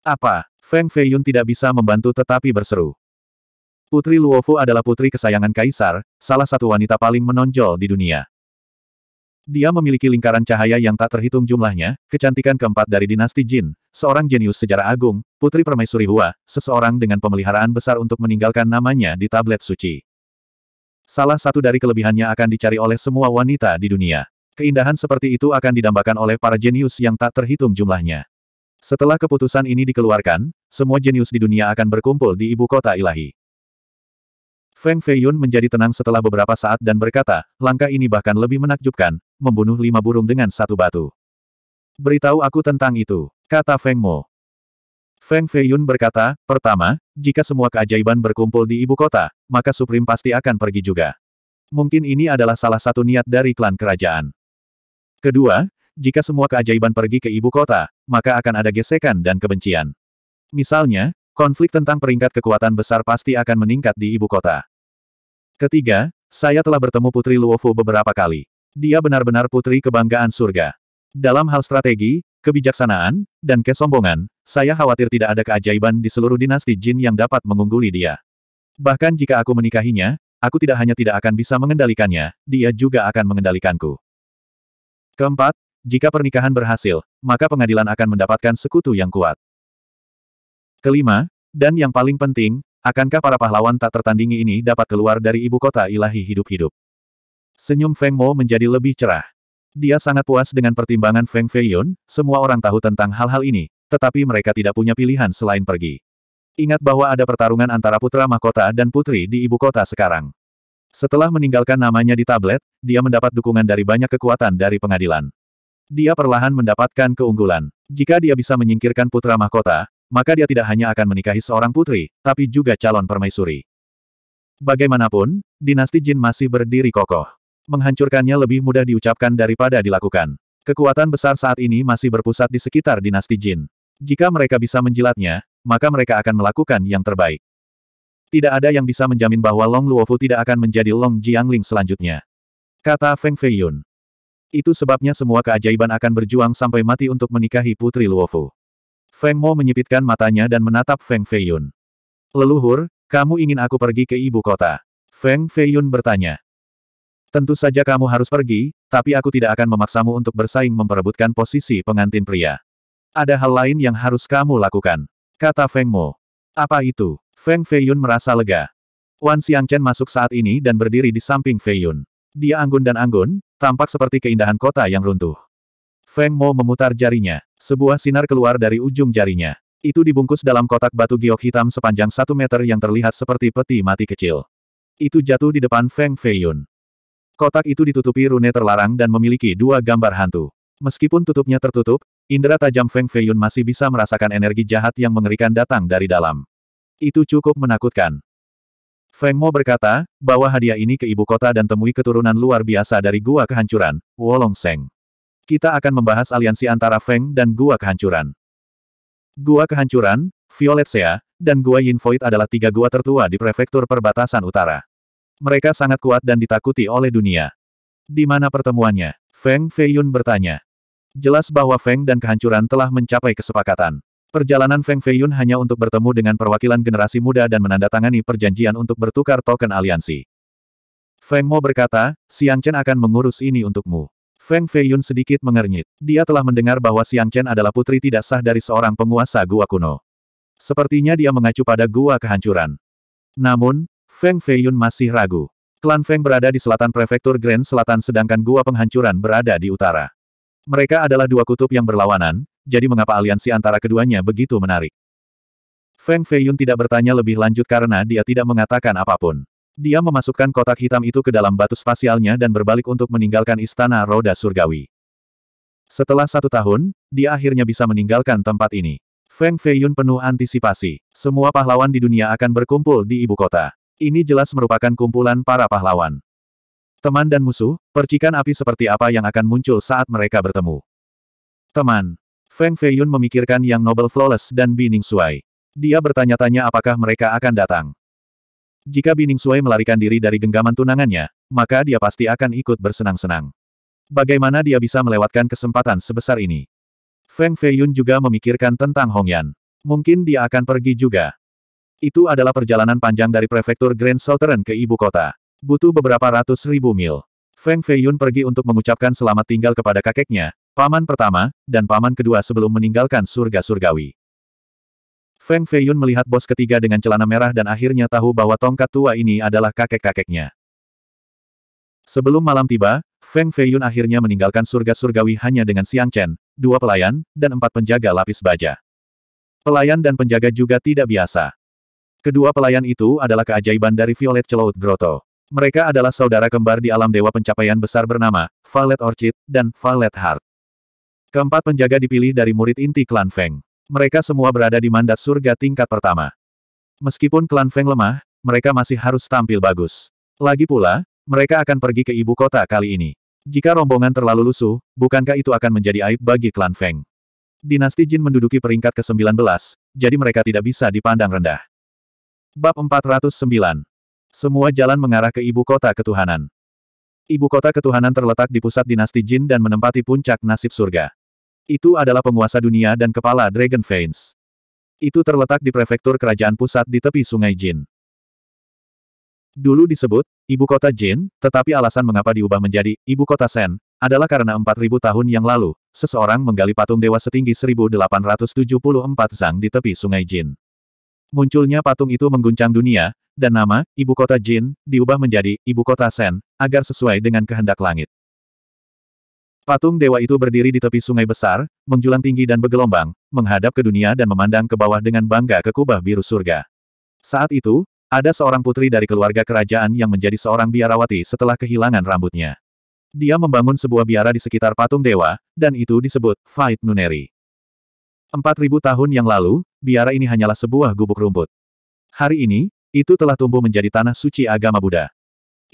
Apa? Feng Feiyun tidak bisa membantu tetapi berseru. Putri Luofu adalah putri kesayangan Kaisar, salah satu wanita paling menonjol di dunia. Dia memiliki lingkaran cahaya yang tak terhitung jumlahnya, kecantikan keempat dari dinasti Jin, seorang jenius sejarah agung, putri permaisuri Hua, seseorang dengan pemeliharaan besar untuk meninggalkan namanya di tablet suci. Salah satu dari kelebihannya akan dicari oleh semua wanita di dunia. Keindahan seperti itu akan didambakan oleh para jenius yang tak terhitung jumlahnya. Setelah keputusan ini dikeluarkan, semua jenius di dunia akan berkumpul di ibu kota ilahi. Feng Feiyun menjadi tenang setelah beberapa saat dan berkata, langkah ini bahkan lebih menakjubkan, membunuh lima burung dengan satu batu. Beritahu aku tentang itu, kata Feng Mo. Feng Feiyun berkata, pertama, jika semua keajaiban berkumpul di ibu kota, maka Supreme pasti akan pergi juga. Mungkin ini adalah salah satu niat dari klan kerajaan. Kedua, jika semua keajaiban pergi ke ibu kota, maka akan ada gesekan dan kebencian. Misalnya, Konflik tentang peringkat kekuatan besar pasti akan meningkat di ibu kota. Ketiga, saya telah bertemu Putri Luofu beberapa kali. Dia benar-benar putri kebanggaan surga. Dalam hal strategi, kebijaksanaan, dan kesombongan, saya khawatir tidak ada keajaiban di seluruh dinasti Jin yang dapat mengungguli dia. Bahkan jika aku menikahinya, aku tidak hanya tidak akan bisa mengendalikannya, dia juga akan mengendalikanku. Keempat, jika pernikahan berhasil, maka pengadilan akan mendapatkan sekutu yang kuat. Kelima, dan yang paling penting, akankah para pahlawan tak tertandingi ini dapat keluar dari ibu kota ilahi hidup-hidup? Senyum Feng Mo menjadi lebih cerah. Dia sangat puas dengan pertimbangan Feng Feiyun, semua orang tahu tentang hal-hal ini, tetapi mereka tidak punya pilihan selain pergi. Ingat bahwa ada pertarungan antara putra mahkota dan putri di ibu kota sekarang. Setelah meninggalkan namanya di tablet, dia mendapat dukungan dari banyak kekuatan dari pengadilan. Dia perlahan mendapatkan keunggulan. Jika dia bisa menyingkirkan putra mahkota, maka dia tidak hanya akan menikahi seorang putri, tapi juga calon permaisuri. Bagaimanapun, dinasti Jin masih berdiri kokoh. Menghancurkannya lebih mudah diucapkan daripada dilakukan. Kekuatan besar saat ini masih berpusat di sekitar dinasti Jin. Jika mereka bisa menjilatnya, maka mereka akan melakukan yang terbaik. Tidak ada yang bisa menjamin bahwa Long Luofu tidak akan menjadi Long Jiangling selanjutnya. Kata Feng Feiyun. Itu sebabnya semua keajaiban akan berjuang sampai mati untuk menikahi Putri Luofu. Feng Mo menyipitkan matanya dan menatap Feng Feiyun. Leluhur, kamu ingin aku pergi ke ibu kota? Feng Feiyun bertanya. Tentu saja kamu harus pergi, tapi aku tidak akan memaksamu untuk bersaing memperebutkan posisi pengantin pria. Ada hal lain yang harus kamu lakukan. Kata Feng Mo. Apa itu? Feng Feiyun merasa lega. Wan Xiangchen masuk saat ini dan berdiri di samping Feiyun. Dia anggun dan anggun, tampak seperti keindahan kota yang runtuh. Feng Mo memutar jarinya. Sebuah sinar keluar dari ujung jarinya. Itu dibungkus dalam kotak batu giok hitam sepanjang satu meter yang terlihat seperti peti mati kecil. Itu jatuh di depan Feng Feiyun. Kotak itu ditutupi rune terlarang dan memiliki dua gambar hantu. Meskipun tutupnya tertutup, indera tajam Feng Feiyun masih bisa merasakan energi jahat yang mengerikan datang dari dalam. Itu cukup menakutkan. Feng Mo berkata, bawa hadiah ini ke ibu kota dan temui keturunan luar biasa dari Gua Kehancuran, Wolong Seng. Kita akan membahas aliansi antara Feng dan Gua Kehancuran. Gua Kehancuran, Violet Sea, dan Gua Yin Void adalah tiga gua tertua di prefektur perbatasan utara. Mereka sangat kuat dan ditakuti oleh dunia. Di mana pertemuannya? Feng Feiyun bertanya. Jelas bahwa Feng dan Kehancuran telah mencapai kesepakatan. Perjalanan Feng Feiyun hanya untuk bertemu dengan perwakilan generasi muda dan menandatangani perjanjian untuk bertukar token aliansi. Feng Mo berkata, Xiang Chen akan mengurus ini untukmu. Feng Feiyun sedikit mengernyit. Dia telah mendengar bahwa Xiang Chen adalah putri tidak sah dari seorang penguasa gua kuno. Sepertinya dia mengacu pada gua kehancuran. Namun, Feng Feiyun masih ragu. Klan Feng berada di selatan prefektur Grand Selatan sedangkan gua penghancuran berada di utara. Mereka adalah dua kutub yang berlawanan, jadi mengapa aliansi antara keduanya begitu menarik? Feng Feiyun tidak bertanya lebih lanjut karena dia tidak mengatakan apa pun. Dia memasukkan kotak hitam itu ke dalam batu spasialnya dan berbalik untuk meninggalkan istana roda surgawi. Setelah satu tahun, dia akhirnya bisa meninggalkan tempat ini. Feng Feiyun penuh antisipasi. Semua pahlawan di dunia akan berkumpul di ibu kota. Ini jelas merupakan kumpulan para pahlawan. Teman dan musuh, percikan api seperti apa yang akan muncul saat mereka bertemu. Teman. Feng Feiyun memikirkan yang Noble Flawless dan Bining Suai. Dia bertanya-tanya apakah mereka akan datang. Jika Bining Sui melarikan diri dari genggaman tunangannya, maka dia pasti akan ikut bersenang-senang. Bagaimana dia bisa melewatkan kesempatan sebesar ini? Feng Feiyun juga memikirkan tentang Hong Yan. Mungkin dia akan pergi juga. Itu adalah perjalanan panjang dari prefektur Grand Southern ke ibu kota. Butuh beberapa ratus ribu mil. Feng Feiyun pergi untuk mengucapkan selamat tinggal kepada kakeknya, paman pertama, dan paman kedua sebelum meninggalkan surga surgawi. Feng Feiyun melihat bos ketiga dengan celana merah dan akhirnya tahu bahwa tongkat tua ini adalah kakek-kakeknya. Sebelum malam tiba, Feng Feiyun akhirnya meninggalkan surga surgawi hanya dengan Xiang Chen, dua pelayan, dan empat penjaga lapis baja. Pelayan dan penjaga juga tidak biasa. Kedua pelayan itu adalah keajaiban dari Violet Cloud Grotto. Mereka adalah saudara kembar di alam dewa pencapaian besar bernama, Violet Orchid, dan Violet Heart. Keempat penjaga dipilih dari murid inti klan Feng. Mereka semua berada di mandat surga tingkat pertama. Meskipun klan Feng lemah, mereka masih harus tampil bagus. Lagi pula, mereka akan pergi ke ibu kota kali ini. Jika rombongan terlalu lusuh, bukankah itu akan menjadi aib bagi klan Feng? Dinasti Jin menduduki peringkat ke-19, jadi mereka tidak bisa dipandang rendah. Bab 409 Semua jalan mengarah ke ibu kota ketuhanan. Ibu kota ketuhanan terletak di pusat dinasti Jin dan menempati puncak nasib surga. Itu adalah penguasa dunia dan kepala Dragon Veins. Itu terletak di prefektur kerajaan pusat di tepi sungai Jin. Dulu disebut, ibu kota Jin, tetapi alasan mengapa diubah menjadi ibu kota Sen, adalah karena 4000 tahun yang lalu, seseorang menggali patung dewa setinggi 1874 zang di tepi sungai Jin. Munculnya patung itu mengguncang dunia, dan nama, ibu kota Jin, diubah menjadi ibu kota Sen, agar sesuai dengan kehendak langit. Patung dewa itu berdiri di tepi sungai besar, menjulang tinggi dan bergelombang, menghadap ke dunia dan memandang ke bawah dengan bangga ke kubah biru surga. Saat itu, ada seorang putri dari keluarga kerajaan yang menjadi seorang biarawati setelah kehilangan rambutnya. Dia membangun sebuah biara di sekitar patung dewa, dan itu disebut Fight Nuneri. Empat ribu tahun yang lalu, biara ini hanyalah sebuah gubuk rumput. Hari ini, itu telah tumbuh menjadi tanah suci agama Buddha.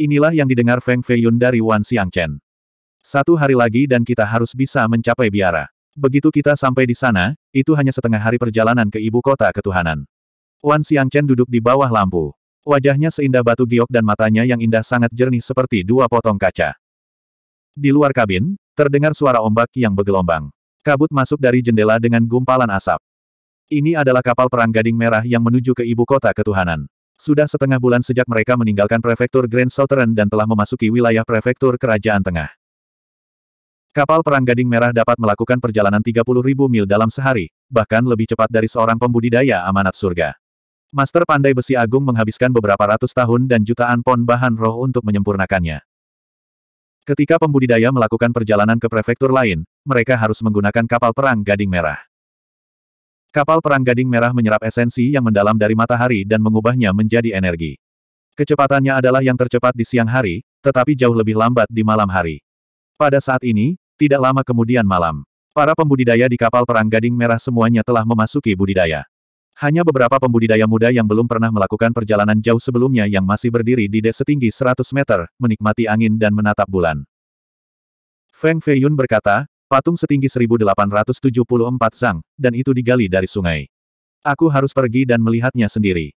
Inilah yang didengar Feng Feiyun dari Wan Xiangchen. Satu hari lagi dan kita harus bisa mencapai biara. Begitu kita sampai di sana, itu hanya setengah hari perjalanan ke ibu kota ketuhanan. Wan Xiangchen duduk di bawah lampu. Wajahnya seindah batu giok dan matanya yang indah sangat jernih seperti dua potong kaca. Di luar kabin, terdengar suara ombak yang bergelombang. Kabut masuk dari jendela dengan gumpalan asap. Ini adalah kapal perang Gading Merah yang menuju ke ibu kota ketuhanan. Sudah setengah bulan sejak mereka meninggalkan prefektur Grand Southern dan telah memasuki wilayah prefektur Kerajaan Tengah. Kapal perang Gading Merah dapat melakukan perjalanan 30.000 mil dalam sehari, bahkan lebih cepat dari seorang pembudidaya amanat surga. Master Pandai Besi Agung menghabiskan beberapa ratus tahun dan jutaan pon bahan roh untuk menyempurnakannya. Ketika pembudidaya melakukan perjalanan ke prefektur lain, mereka harus menggunakan kapal perang Gading Merah. Kapal perang gading merah menyerap esensi yang mendalam dari matahari dan mengubahnya menjadi energi. Kecepatannya adalah yang tercepat di siang hari, tetapi jauh lebih lambat di malam hari. Pada saat ini, tidak lama kemudian malam. Para pembudidaya di kapal perang gading merah semuanya telah memasuki budidaya. Hanya beberapa pembudidaya muda yang belum pernah melakukan perjalanan jauh sebelumnya yang masih berdiri di dek setinggi 100 meter, menikmati angin dan menatap bulan. Feng Feiyun berkata, patung setinggi 1874 zang, dan itu digali dari sungai. Aku harus pergi dan melihatnya sendiri.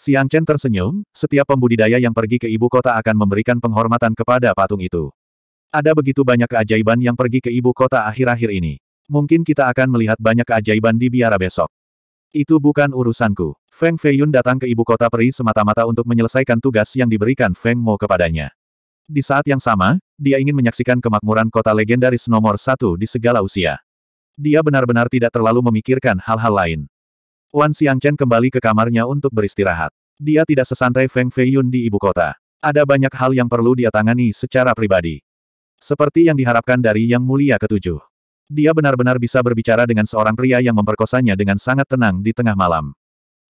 Siang Chen tersenyum, setiap pembudidaya yang pergi ke ibu kota akan memberikan penghormatan kepada patung itu. Ada begitu banyak keajaiban yang pergi ke ibu kota akhir-akhir ini. Mungkin kita akan melihat banyak keajaiban di biara besok. Itu bukan urusanku. Feng Feiyun datang ke ibu kota peri semata-mata untuk menyelesaikan tugas yang diberikan Feng Mo kepadanya. Di saat yang sama, dia ingin menyaksikan kemakmuran kota legendaris nomor satu di segala usia. Dia benar-benar tidak terlalu memikirkan hal-hal lain. Wan Xiangchen kembali ke kamarnya untuk beristirahat. Dia tidak sesantai Feng Feiyun di ibu kota. Ada banyak hal yang perlu dia tangani secara pribadi. Seperti yang diharapkan dari Yang Mulia Ketujuh. Dia benar-benar bisa berbicara dengan seorang pria yang memperkosanya dengan sangat tenang di tengah malam.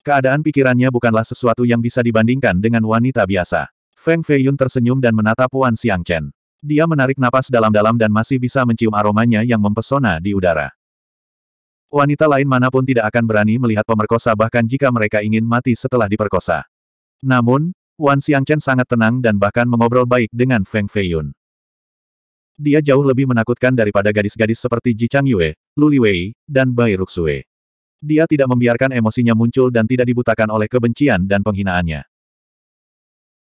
Keadaan pikirannya bukanlah sesuatu yang bisa dibandingkan dengan wanita biasa. Feng Feiyun tersenyum dan menatap Wan Xiangchen. Dia menarik napas dalam-dalam dan masih bisa mencium aromanya yang mempesona di udara. Wanita lain mana pun tidak akan berani melihat pemerkosa bahkan jika mereka ingin mati setelah diperkosa. Namun, Wan Xiangchen sangat tenang dan bahkan mengobrol baik dengan Feng Feiyun. Dia jauh lebih menakutkan daripada gadis-gadis seperti Ji Changyue, Lu Liwei, dan Bai Ruxue. Dia tidak membiarkan emosinya muncul dan tidak dibutakan oleh kebencian dan penghinaannya.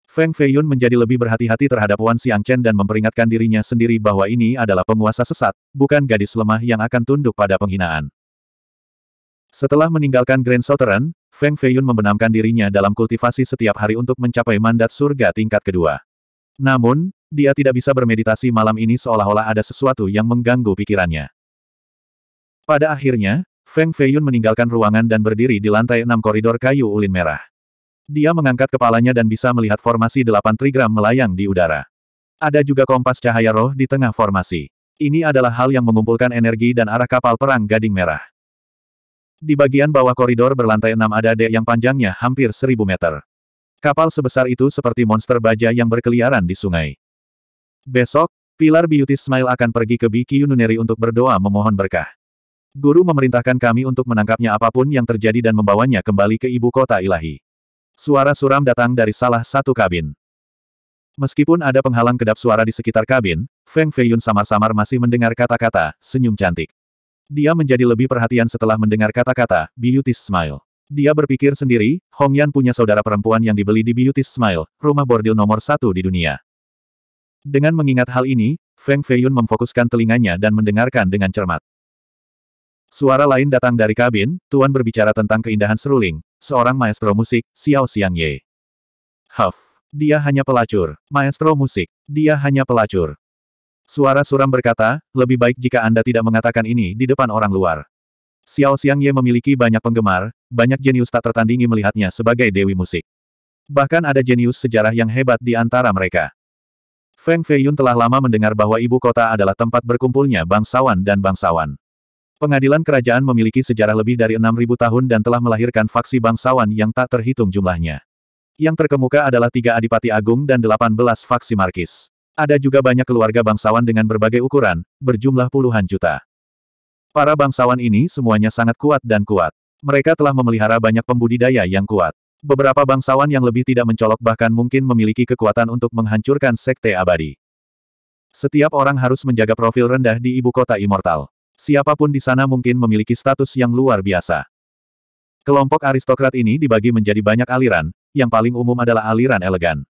Feng Feiyun menjadi lebih berhati-hati terhadap Wan Xiangchen dan memperingatkan dirinya sendiri bahwa ini adalah penguasa sesat, bukan gadis lemah yang akan tunduk pada penghinaan. Setelah meninggalkan Grand Southern, Feng Feiyun membenamkan dirinya dalam kultivasi setiap hari untuk mencapai mandat surga tingkat kedua. Namun, dia tidak bisa bermeditasi malam ini seolah-olah ada sesuatu yang mengganggu pikirannya. Pada akhirnya, Feng Feiyun meninggalkan ruangan dan berdiri di lantai enam koridor kayu ulin merah. Dia mengangkat kepalanya dan bisa melihat formasi delapan trigram melayang di udara. Ada juga kompas cahaya roh di tengah formasi. Ini adalah hal yang mengumpulkan energi dan arah kapal perang Gading Merah. Di bagian bawah koridor berlantai enam ada dek yang panjangnya hampir seribu meter. Kapal sebesar itu seperti monster baja yang berkeliaran di sungai. Besok, Pilar Beauty Smile akan pergi ke Biki Yununeri untuk berdoa memohon berkah. Guru memerintahkan kami untuk menangkapnya apa pun yang terjadi dan membawanya kembali ke ibu kota ilahi. Suara suram datang dari salah satu kabin. Meskipun ada penghalang kedap suara di sekitar kabin, Feng Feiyun samar-samar masih mendengar kata-kata, senyum cantik. Dia menjadi lebih perhatian setelah mendengar kata-kata, Beauty Smile. Dia berpikir sendiri, Hong Yan punya saudara perempuan yang dibeli di Beauty Smile, rumah bordil nomor satu di dunia. Dengan mengingat hal ini, Feng Feiyun memfokuskan telinganya dan mendengarkan dengan cermat. Suara lain datang dari kabin, Tuan berbicara tentang keindahan seruling, seorang maestro musik, Xiao Xiang Ye. Huff, dia hanya pelacur, maestro musik, dia hanya pelacur. Suara suram berkata, lebih baik jika Anda tidak mengatakan ini di depan orang luar. Xiao Xiang Ye memiliki banyak penggemar, banyak jenius tak tertandingi melihatnya sebagai dewi musik. Bahkan ada jenius sejarah yang hebat di antara mereka. Feng Feiyun telah lama mendengar bahwa ibu kota adalah tempat berkumpulnya bangsawan dan bangsawan. Pengadilan kerajaan memiliki sejarah lebih dari 6.000 tahun dan telah melahirkan faksi bangsawan yang tak terhitung jumlahnya. Yang terkemuka adalah tiga adipati agung dan 18 faksi markis. Ada juga banyak keluarga bangsawan dengan berbagai ukuran, berjumlah puluhan juta. Para bangsawan ini semuanya sangat kuat dan kuat. Mereka telah memelihara banyak pembudidaya yang kuat. Beberapa bangsawan yang lebih tidak mencolok bahkan mungkin memiliki kekuatan untuk menghancurkan sekte abadi. Setiap orang harus menjaga profil rendah di ibu kota immortal. Siapa pun di sana mungkin memiliki status yang luar biasa. Kelompok aristokrat ini dibagi menjadi banyak aliran, yang paling umum adalah aliran elegan.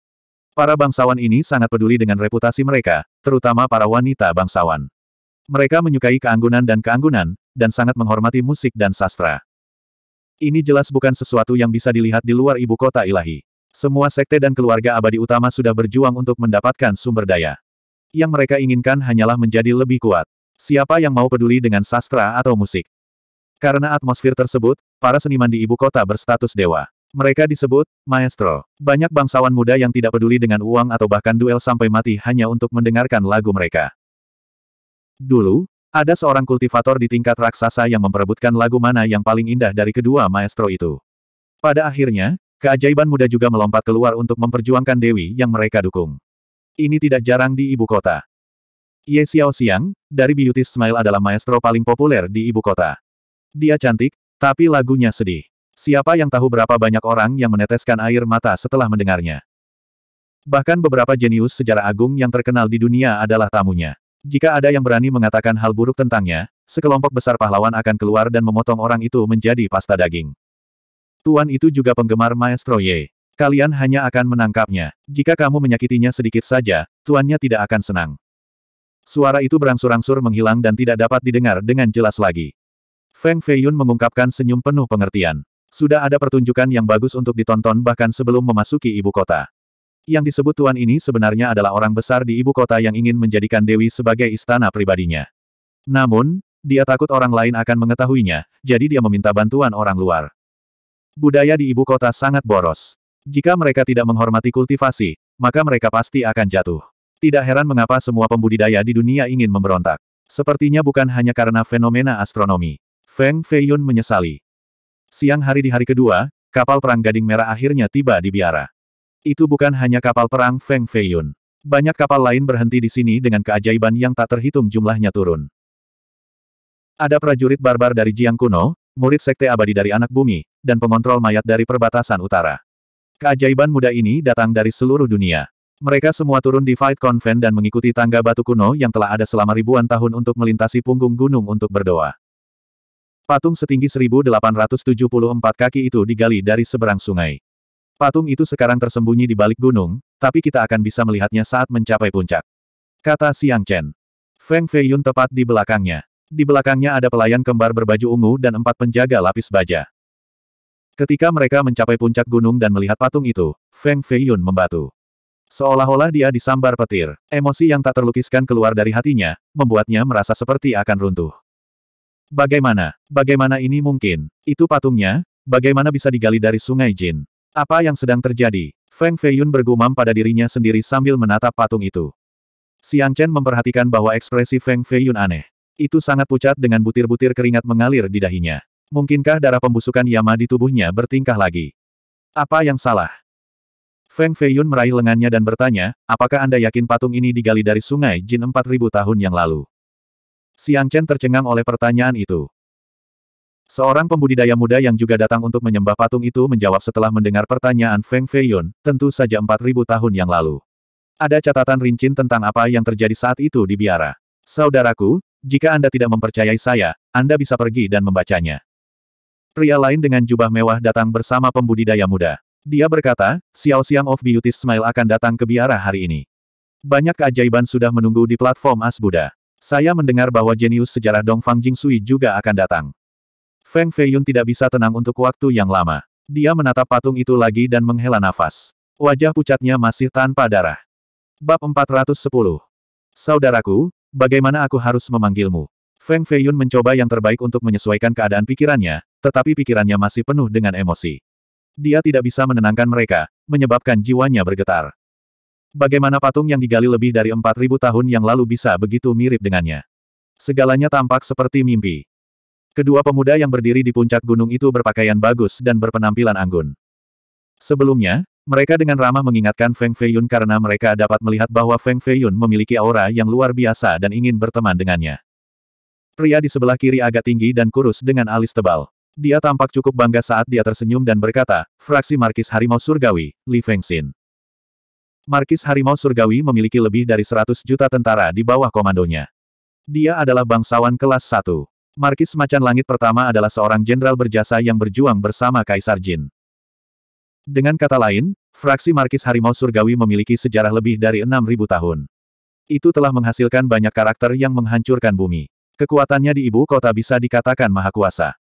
Para bangsawan ini sangat peduli dengan reputasi mereka, terutama para wanita bangsawan. Mereka menyukai keanggunan dan keanggunan, dan sangat menghormati musik dan sastra. Ini jelas bukan sesuatu yang bisa dilihat di luar ibu kota ilahi. Semua sekte dan keluarga abadi utama sudah berjuang untuk mendapatkan sumber daya. Yang mereka inginkan hanyalah menjadi lebih kuat. Siapa yang mau peduli dengan sastra atau musik? Karena atmosfer tersebut, para seniman di ibu kota berstatus dewa. Mereka disebut maestro. Banyak bangsawan muda yang tidak peduli dengan uang atau bahkan duel sampai mati hanya untuk mendengarkan lagu mereka. Dulu, Ada seorang kultivator di tingkat raksasa yang memperebutkan lagu mana yang paling indah dari kedua maestro itu. Pada akhirnya, keajaiban muda juga melompat keluar untuk memperjuangkan Dewi yang mereka dukung. Ini tidak jarang di ibu kota. Ye Xiao Xiang, dari Beauty Smile adalah maestro paling populer di ibu kota. Dia cantik, tapi lagunya sedih. Siapa yang tahu berapa banyak orang yang meneteskan air mata setelah mendengarnya. Bahkan beberapa jenius sejarah agung yang terkenal di dunia adalah tamunya. Jika ada yang berani mengatakan hal buruk tentangnya, sekelompok besar pahlawan akan keluar dan memotong orang itu menjadi pasta daging. Tuan itu juga penggemar Maestro Ye. Kalian hanya akan menangkapnya. Jika kamu menyakitinya sedikit saja, tuannya tidak akan senang. Suara itu berangsur-angsur menghilang dan tidak dapat didengar dengan jelas lagi. Feng Feiyun mengungkapkan senyum penuh pengertian. Sudah ada pertunjukan yang bagus untuk ditonton bahkan sebelum memasuki ibu kota. Yang disebut tuan ini sebenarnya adalah orang besar di ibu kota yang ingin menjadikan Dewi sebagai istana pribadinya. Namun, dia takut orang lain akan mengetahuinya, jadi dia meminta bantuan orang luar. Budaya di ibu kota sangat boros. Jika mereka tidak menghormati kultivasi, maka mereka pasti akan jatuh. Tidak heran mengapa semua pembudidaya di dunia ingin memberontak. Sepertinya bukan hanya karena fenomena astronomi. Feng Feiyun menyesali. Siang hari di hari kedua, kapal perang Gading Merah akhirnya tiba di biara. Itu bukan hanya kapal perang Feng Feiyun. Banyak kapal lain berhenti di sini dengan keajaiban yang tak terhitung jumlahnya turun. Ada prajurit barbar dari Jiang kuno, murid sekte abadi dari anak bumi, dan pengontrol mayat dari perbatasan utara. Keajaiban muda ini datang dari seluruh dunia. Mereka semua turun di Fight Convent dan mengikuti tangga batu kuno yang telah ada selama ribuan tahun untuk melintasi punggung gunung untuk berdoa. Patung setinggi 1874 kaki itu digali dari seberang sungai. Patung itu sekarang tersembunyi di balik gunung, tapi kita akan bisa melihatnya saat mencapai puncak. Kata Xiang Chen. Feng Feiyun tepat di belakangnya. Di belakangnya ada pelayan kembar berbaju ungu dan empat penjaga lapis baja. Ketika mereka mencapai puncak gunung dan melihat patung itu, Feng Feiyun membatu. Seolah-olah dia disambar petir. Emosi yang tak terlukiskan keluar dari hatinya, membuatnya merasa seperti akan runtuh. Bagaimana? Bagaimana ini mungkin? Itu patungnya? Bagaimana bisa digali dari sungai Jin? Apa yang sedang terjadi? Feng Feiyun bergumam pada dirinya sendiri sambil menatap patung itu. Xiang Chen memperhatikan bahwa ekspresi Feng Feiyun aneh. Itu sangat pucat dengan butir-butir keringat mengalir di dahinya. Mungkinkah darah pembusukan Yama di tubuhnya bertingkah lagi? Apa yang salah? Feng Feiyun meraih lengannya dan bertanya, apakah Anda yakin patung ini digali dari sungai Jin 4000 tahun yang lalu? Xiang Chen tercengang oleh pertanyaan itu. Seorang pembudidaya muda yang juga datang untuk menyembah patung itu menjawab setelah mendengar pertanyaan Feng Feiyun, tentu saja 4000 tahun yang lalu. Ada catatan rincin tentang apa yang terjadi saat itu di biara. Saudaraku, jika Anda tidak mempercayai saya, Anda bisa pergi dan membacanya. Pria lain dengan jubah mewah datang bersama pembudidaya muda. Dia berkata, Xiao Xiang of Beauty Smile akan datang ke biara hari ini. Banyak keajaiban sudah menunggu di platform As Buddha. Saya mendengar bahwa jenius sejarah Dongfang Jingsui juga akan datang. Feng Feiyun tidak bisa tenang untuk waktu yang lama. Dia menatap patung itu lagi dan menghela nafas. Wajah pucatnya masih tanpa darah. Bab 410. Saudaraku, bagaimana aku harus memanggilmu? Feng Feiyun mencoba yang terbaik untuk menyesuaikan keadaan pikirannya, tetapi pikirannya masih penuh dengan emosi. Dia tidak bisa menenangkan mereka, menyebabkan jiwanya bergetar. Bagaimana patung yang digali lebih dari 4.000 tahun yang lalu bisa begitu mirip dengannya? Segalanya tampak seperti mimpi. Kedua pemuda yang berdiri di puncak gunung itu berpakaian bagus dan berpenampilan anggun. Sebelumnya, mereka dengan ramah mengingatkan Feng Feiyun karena mereka dapat melihat bahwa Feng Feiyun memiliki aura yang luar biasa dan ingin berteman dengannya. Pria di sebelah kiri agak tinggi dan kurus dengan alis tebal. Dia tampak cukup bangga saat dia tersenyum dan berkata, fraksi Markis Harimau Surgawi, Li Fengxin. Markis Harimau Surgawi memiliki lebih dari 100 juta tentara di bawah komandonya. Dia adalah bangsawan kelas 1. Markis Macan Langit pertama adalah seorang jenderal berjasa yang berjuang bersama Kaisar Jin. Dengan kata lain, fraksi Markis Harimau Surgawi memiliki sejarah lebih dari 6.000 tahun. Itu telah menghasilkan banyak karakter yang menghancurkan bumi. Kekuatannya di ibu kota bisa dikatakan maha kuasa.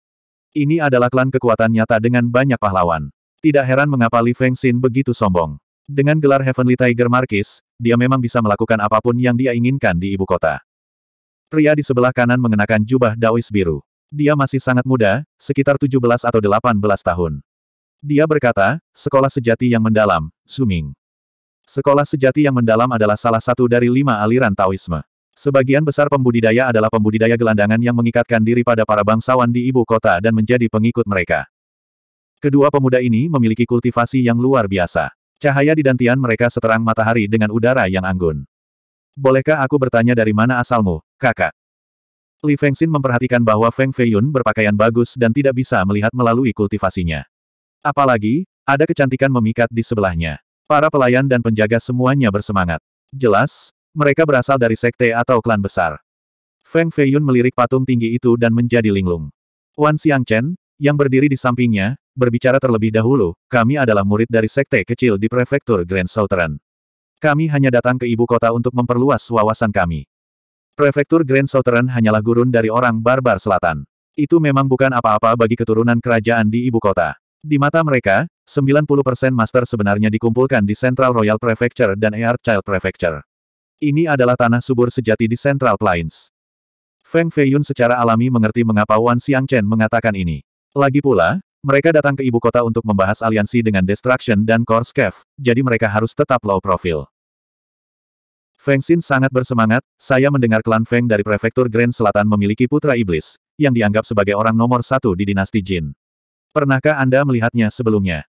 Ini adalah klan kekuatan nyata dengan banyak pahlawan. Tidak heran mengapa Li Fengxin begitu sombong. Dengan gelar Heavenly Tiger Marquis, dia memang bisa melakukan apa pun yang dia inginkan di ibu kota. Pria di sebelah kanan mengenakan jubah Daois biru. Dia masih sangat muda, sekitar 17 atau 18 tahun. Dia berkata, sekolah sejati yang mendalam, Suming. Sekolah sejati yang mendalam adalah salah satu dari lima aliran Taoisme. Sebagian besar pembudidaya adalah pembudidaya gelandangan yang mengikatkan diri pada para bangsawan di ibu kota dan menjadi pengikut mereka. Kedua pemuda ini memiliki kultivasi yang luar biasa. Cahaya di dantian mereka seterang matahari dengan udara yang anggun. Bolehkah aku bertanya dari mana asalmu, kakak? Li Fengxin memperhatikan bahwa Feng Feiyun berpakaian bagus dan tidak bisa melihat melalui kultivasinya. Apalagi, ada kecantikan memikat di sebelahnya. Para pelayan dan penjaga semuanya bersemangat. Jelas, mereka berasal dari sekte atau klan besar. Feng Feiyun melirik patung tinggi itu dan menjadi linglung. Wan Xiangchen, yang berdiri di sampingnya, berbicara terlebih dahulu, kami adalah murid dari sekte kecil di prefektur Grand Southern. Kami hanya datang ke ibu kota untuk memperluas wawasan kami. Prefektur Grand Southern hanyalah gurun dari orang barbar selatan. Itu memang bukan apa-apa bagi keturunan kerajaan di ibu kota. Di mata mereka, 90% master sebenarnya dikumpulkan di Central Royal Prefecture dan Earth Child Prefecture. Ini adalah tanah subur sejati di Central Plains. Feng Feiyun secara alami mengerti mengapa Wan Xiangchen mengatakan ini. Lagi pula, mereka datang ke ibu kota untuk membahas aliansi dengan Destruction dan Core Cave, jadi mereka harus tetap low profile. Feng Xin sangat bersemangat, saya mendengar klan Feng dari prefektur Grand Selatan memiliki putra iblis, yang dianggap sebagai orang nomor satu di dinasti Jin. Pernahkah Anda melihatnya sebelumnya?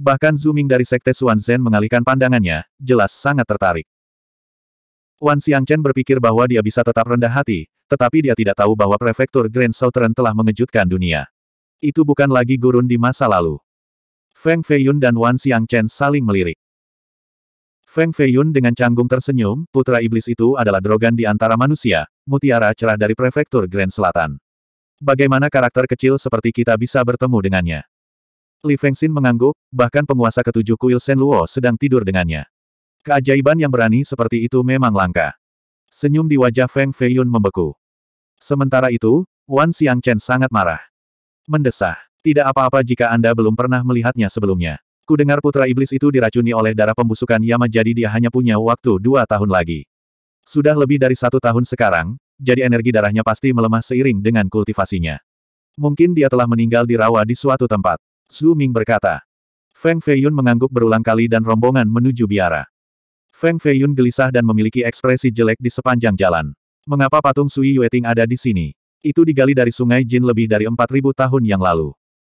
Bahkan Zuming dari Sekte Suan Zhen mengalihkan pandangannya, jelas sangat tertarik. Wan Xiangchen berpikir bahwa dia bisa tetap rendah hati, tetapi dia tidak tahu bahwa prefektur Grand Southern telah mengejutkan dunia. Itu bukan lagi gurun di masa lalu. Feng Feiyun dan Wan Xiangchen saling melirik. Feng Feiyun dengan canggung tersenyum, putra iblis itu adalah drogan di antara manusia, mutiara cerah dari prefektur Grand Selatan. Bagaimana karakter kecil seperti kita bisa bertemu dengannya? Li Fengxin mengangguk, bahkan penguasa ketujuh kuil Shen Luo sedang tidur dengannya. Keajaiban yang berani seperti itu memang langka. Senyum di wajah Feng Feiyun membeku. Sementara itu, Wan Xiangchen sangat marah. Mendesah. Tidak apa-apa jika Anda belum pernah melihatnya sebelumnya. Kudengar putra iblis itu diracuni oleh darah pembusukan Yama jadi dia hanya punya waktu dua tahun lagi. Sudah lebih dari satu tahun sekarang, jadi energi darahnya pasti melemah seiring dengan kultivasinya. Mungkin dia telah meninggal di rawa di suatu tempat. Su Ming berkata. Feng Feiyun mengangguk berulang kali dan rombongan menuju biara. Feng Feiyun gelisah dan memiliki ekspresi jelek di sepanjang jalan. Mengapa patung Sui Yueting ada di sini? Itu digali dari sungai Jin lebih dari 4.000 tahun yang lalu.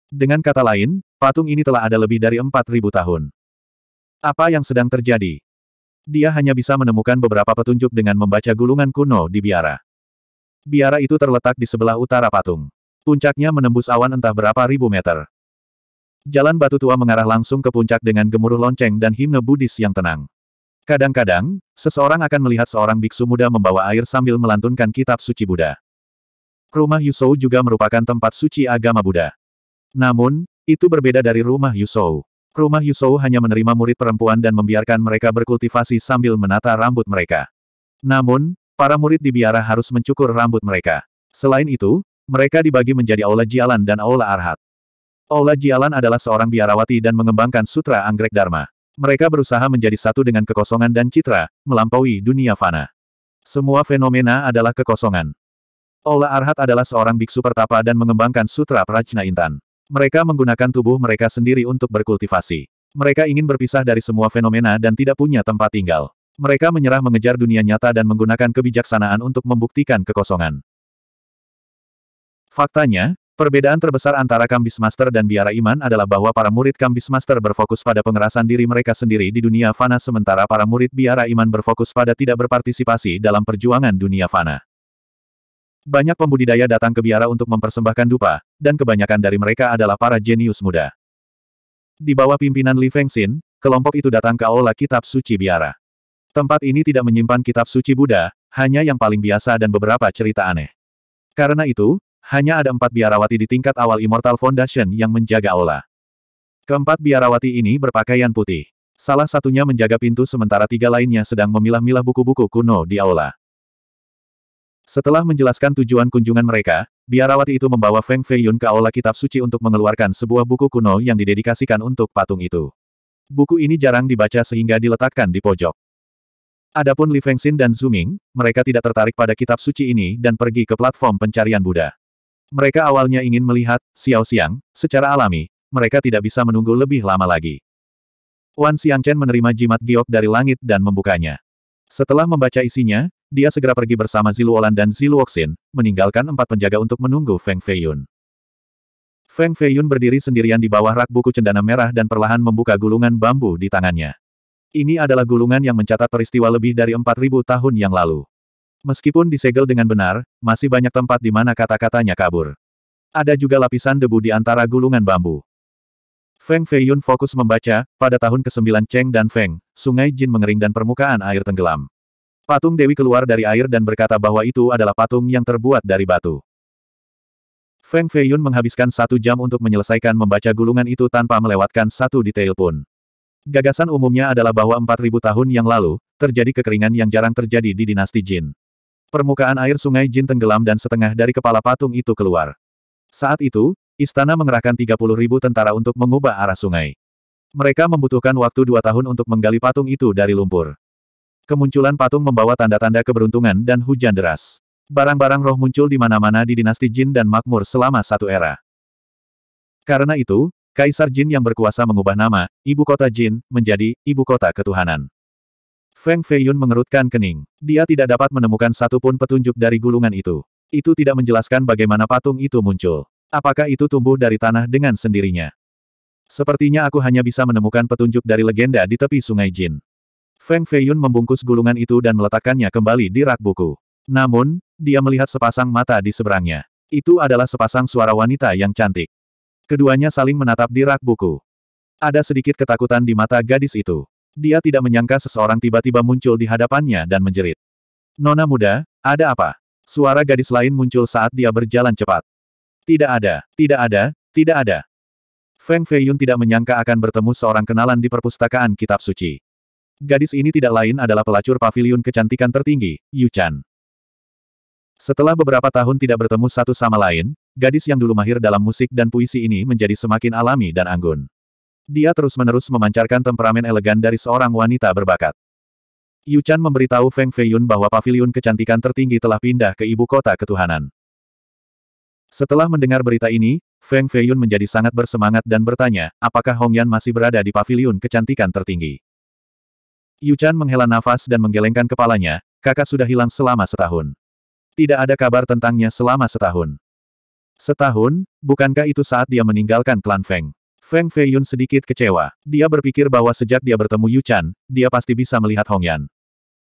Dengan kata lain, patung ini telah ada lebih dari 4.000 tahun. Apa yang sedang terjadi? Dia hanya bisa menemukan beberapa petunjuk dengan membaca gulungan kuno di biara. Biara itu terletak di sebelah utara patung. Puncaknya menembus awan entah berapa ribu meter. Jalan batu tua mengarah langsung ke puncak dengan gemuruh lonceng dan himne Buddhis yang tenang. Kadang-kadang, seseorang akan melihat seorang biksu muda membawa air sambil melantunkan kitab suci Buddha. Rumah Yusou juga merupakan tempat suci agama Buddha. Namun, itu berbeda dari rumah Yusou. Rumah Yusou hanya menerima murid perempuan dan membiarkan mereka berkultivasi sambil menata rambut mereka. Namun, para murid di biara harus mencukur rambut mereka. Selain itu, mereka dibagi menjadi Aula Jialan dan Aula Arhat. Aula Jialan adalah seorang biarawati dan mengembangkan Sutra Anggrek Dharma. Mereka berusaha menjadi satu dengan kekosongan dan citra, melampaui dunia fana. Semua fenomena adalah kekosongan. Aula Arhat adalah seorang biksu pertapa dan mengembangkan sutra Prajna Intan. Mereka menggunakan tubuh mereka sendiri untuk berkultivasi. Mereka ingin berpisah dari semua fenomena dan tidak punya tempat tinggal. Mereka menyerah mengejar dunia nyata dan menggunakan kebijaksanaan untuk membuktikan kekosongan. Faktanya, Perbedaan terbesar antara Kambis Master dan Biara Iman adalah bahwa para murid Kambis Master berfokus pada pengerasan diri mereka sendiri di dunia fana sementara para murid Biara Iman berfokus pada tidak berpartisipasi dalam perjuangan dunia fana. Banyak pembudidaya datang ke biara untuk mempersembahkan dupa, dan kebanyakan dari mereka adalah para jenius muda. Di bawah pimpinan Li Fengxin, kelompok itu datang ke Aula Kitab Suci Biara. Tempat ini tidak menyimpan kitab suci Buddha, hanya yang paling biasa dan beberapa cerita aneh. Karena itu, hanya ada empat biarawati di tingkat awal Immortal Foundation yang menjaga aula. Keempat biarawati ini berpakaian putih. Salah satunya menjaga pintu sementara tiga lainnya sedang memilah-milah buku-buku kuno di aula. Setelah menjelaskan tujuan kunjungan mereka, biarawati itu membawa Feng Feiyun ke aula kitab suci untuk mengeluarkan sebuah buku kuno yang didedikasikan untuk patung itu. Buku ini jarang dibaca sehingga diletakkan di pojok. Adapun Li Fengxin dan Zuming, mereka tidak tertarik pada kitab suci ini dan pergi ke platform pencarian Buddha. Mereka awalnya ingin melihat Xiao Xiang, secara alami, mereka tidak bisa menunggu lebih lama lagi. Wan Xiangchen menerima jimat giok dari langit dan membukanya. Setelah membaca isinya, dia segera pergi bersama Ziluolan dan Ziluoxin, meninggalkan empat penjaga untuk menunggu Feng Feiyun. Feng Feiyun berdiri sendirian di bawah rak buku cendana merah dan perlahan membuka gulungan bambu di tangannya. Ini adalah gulungan yang mencatat peristiwa lebih dari 4.000 tahun yang lalu. Meskipun disegel dengan benar, masih banyak tempat di mana kata-katanya kabur. Ada juga lapisan debu di antara gulungan bambu. Feng Feiyun fokus membaca, pada tahun ke-9 Cheng dan Feng, sungai Jin mengering dan permukaan air tenggelam. Patung Dewi keluar dari air dan berkata bahwa itu adalah patung yang terbuat dari batu. Feng Feiyun menghabiskan satu jam untuk menyelesaikan membaca gulungan itu tanpa melewatkan satu detail pun. Gagasan umumnya adalah bahwa 4000 tahun yang lalu, terjadi kekeringan yang jarang terjadi di dinasti Jin. Permukaan air sungai Jin tenggelam dan setengah dari kepala patung itu keluar. Saat itu, istana mengerahkan 30.000 tentara untuk mengubah arah sungai. Mereka membutuhkan waktu dua tahun untuk menggali patung itu dari lumpur. Kemunculan patung membawa tanda-tanda keberuntungan dan hujan deras. Barang-barang roh muncul di mana-mana di dinasti Jin dan makmur selama satu era. Karena itu, Kaisar Jin yang berkuasa mengubah nama, Ibu Kota Jin, menjadi Ibu Kota Ketuhanan. Feng Feiyun mengerutkan kening. Dia tidak dapat menemukan satupun petunjuk dari gulungan itu. Itu tidak menjelaskan bagaimana patung itu muncul. Apakah itu tumbuh dari tanah dengan sendirinya? Sepertinya aku hanya bisa menemukan petunjuk dari legenda di tepi sungai Jin. Feng Feiyun membungkus gulungan itu dan meletakkannya kembali di rak buku. Namun, dia melihat sepasang mata di seberangnya. Itu adalah sepasang suara wanita yang cantik. Keduanya saling menatap di rak buku. Ada sedikit ketakutan di mata gadis itu. Dia tidak menyangka seseorang tiba-tiba muncul di hadapannya dan menjerit. Nona muda, ada apa? Suara gadis lain muncul saat dia berjalan cepat. Tidak ada, tidak ada, tidak ada. Feng Feiyun tidak menyangka akan bertemu seorang kenalan di perpustakaan kitab suci. Gadis ini tidak lain adalah pelacur paviliun kecantikan tertinggi, Yu Chan. Setelah beberapa tahun tidak bertemu satu sama lain, gadis yang dulu mahir dalam musik dan puisi ini menjadi semakin alami dan anggun. Dia terus-menerus memancarkan temperamen elegan dari seorang wanita berbakat. Yu Chan memberitahu Feng Feiyun bahwa paviliun kecantikan tertinggi telah pindah ke ibu kota ketuhanan. Setelah mendengar berita ini, Feng Feiyun menjadi sangat bersemangat dan bertanya, apakah Hong Yan masih berada di paviliun kecantikan tertinggi. Yu Chan menghela nafas dan menggelengkan kepalanya, kakak sudah hilang selama setahun. Tidak ada kabar tentangnya selama setahun. Setahun, bukankah itu saat dia meninggalkan klan Feng? Feng Feiyun sedikit kecewa. Dia berpikir bahwa sejak dia bertemu Yu Chan, dia pasti bisa melihat Hong Yan.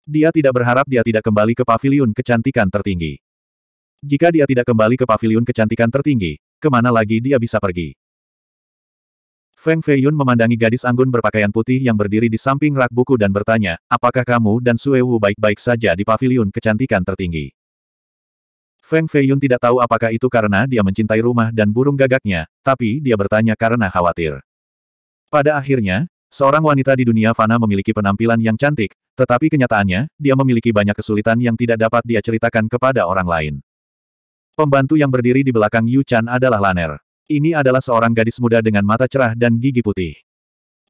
Dia tidak berharap dia tidak kembali ke paviliun kecantikan tertinggi. Jika dia tidak kembali ke paviliun kecantikan tertinggi, ke mana lagi dia bisa pergi? Feng Feiyun memandangi gadis anggun berpakaian putih yang berdiri di samping rak buku dan bertanya, apakah kamu dan Sue Wu baik-baik saja di paviliun kecantikan tertinggi? Feng Feiyun tidak tahu apakah itu karena dia mencintai rumah dan burung gagaknya, tapi dia bertanya karena khawatir. Pada akhirnya, seorang wanita di dunia fana memiliki penampilan yang cantik, tetapi kenyataannya, dia memiliki banyak kesulitan yang tidak dapat dia ceritakan kepada orang lain. Pembantu yang berdiri di belakang Yu Chan adalah Laner. Ini adalah seorang gadis muda dengan mata cerah dan gigi putih.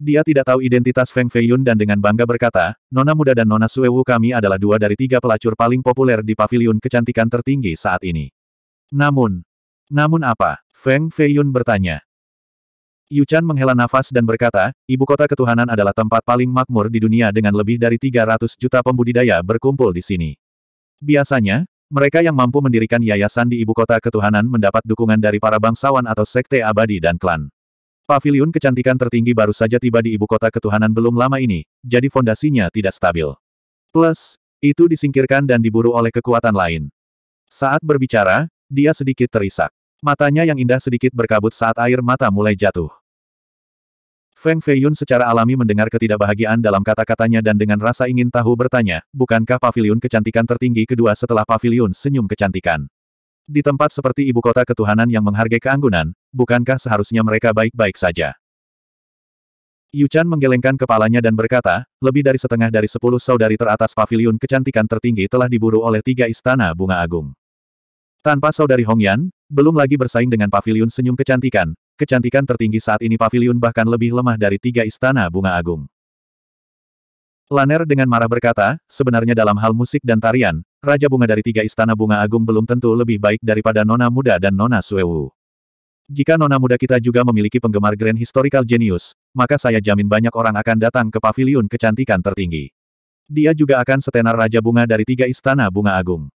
Dia tidak tahu identitas Feng Feiyun dan dengan bangga berkata, Nona Muda dan Nona Suewu kami adalah dua dari tiga pelacur paling populer di paviliun kecantikan tertinggi saat ini. Namun, namun apa? Feng Feiyun bertanya. Yu Chan menghela nafas dan berkata, ibu kota ketuhanan adalah tempat paling makmur di dunia dengan lebih dari 300 juta pembudidaya berkumpul di sini. Biasanya, mereka yang mampu mendirikan yayasan di ibu kota ketuhanan mendapat dukungan dari para bangsawan atau sekte abadi dan klan. Paviliun kecantikan tertinggi baru saja tiba di ibu kota ketuhanan belum lama ini, jadi fondasinya tidak stabil. Plus, itu disingkirkan dan diburu oleh kekuatan lain. Saat berbicara, dia sedikit terisak. Matanya yang indah sedikit berkabut saat air mata mulai jatuh. Feng Feiyun secara alami mendengar ketidakbahagiaan dalam kata-katanya dan dengan rasa ingin tahu bertanya, bukankah paviliun kecantikan tertinggi kedua setelah paviliun senyum kecantikan? Di tempat seperti ibu kota ketuhanan yang menghargai keanggunan, bukankah seharusnya mereka baik-baik saja? Yu Chan menggelengkan kepalanya dan berkata, lebih dari setengah dari sepuluh saudari teratas paviliun kecantikan tertinggi telah diburu oleh tiga istana bunga agung. Tanpa saudari Hong Yan, belum lagi bersaing dengan paviliun senyum kecantikan, kecantikan tertinggi saat ini paviliun bahkan lebih lemah dari tiga istana bunga agung. Laner dengan marah berkata, sebenarnya dalam hal musik dan tarian, Raja Bunga dari tiga istana bunga agung belum tentu lebih baik daripada Nona Muda dan Nona Suewu. Jika Nona Muda kita juga memiliki penggemar Grand Historical Genius, maka saya jamin banyak orang akan datang ke paviliun kecantikan tertinggi. Dia juga akan setenar Raja Bunga dari tiga istana bunga agung.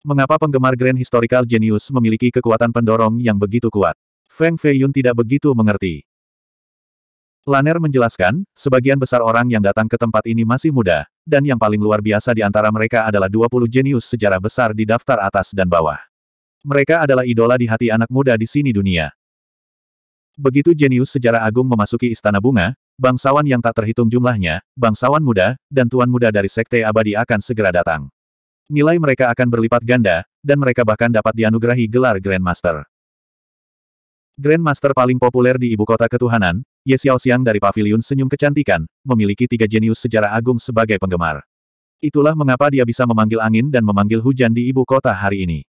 Mengapa penggemar Grand Historical Genius memiliki kekuatan pendorong yang begitu kuat? Feng Feiyun tidak begitu mengerti. Laner menjelaskan, sebagian besar orang yang datang ke tempat ini masih muda, dan yang paling luar biasa di antara mereka adalah 20 jenius sejarah besar di daftar atas dan bawah. Mereka adalah idola di hati anak muda di sini dunia. Begitu jenius sejarah agung memasuki istana bunga, bangsawan yang tak terhitung jumlahnya, bangsawan muda, dan tuan muda dari sekte abadi akan segera datang. Nilai mereka akan berlipat ganda, dan mereka bahkan dapat dianugerahi gelar Grandmaster. Grandmaster paling populer di ibu kota ketuhanan, Ye Xiaoxiang dari Paviliun Senyum Kecantikan, memiliki tiga jenius sejarah agung sebagai penggemar. Itulah mengapa dia bisa memanggil angin dan memanggil hujan di ibu kota hari ini.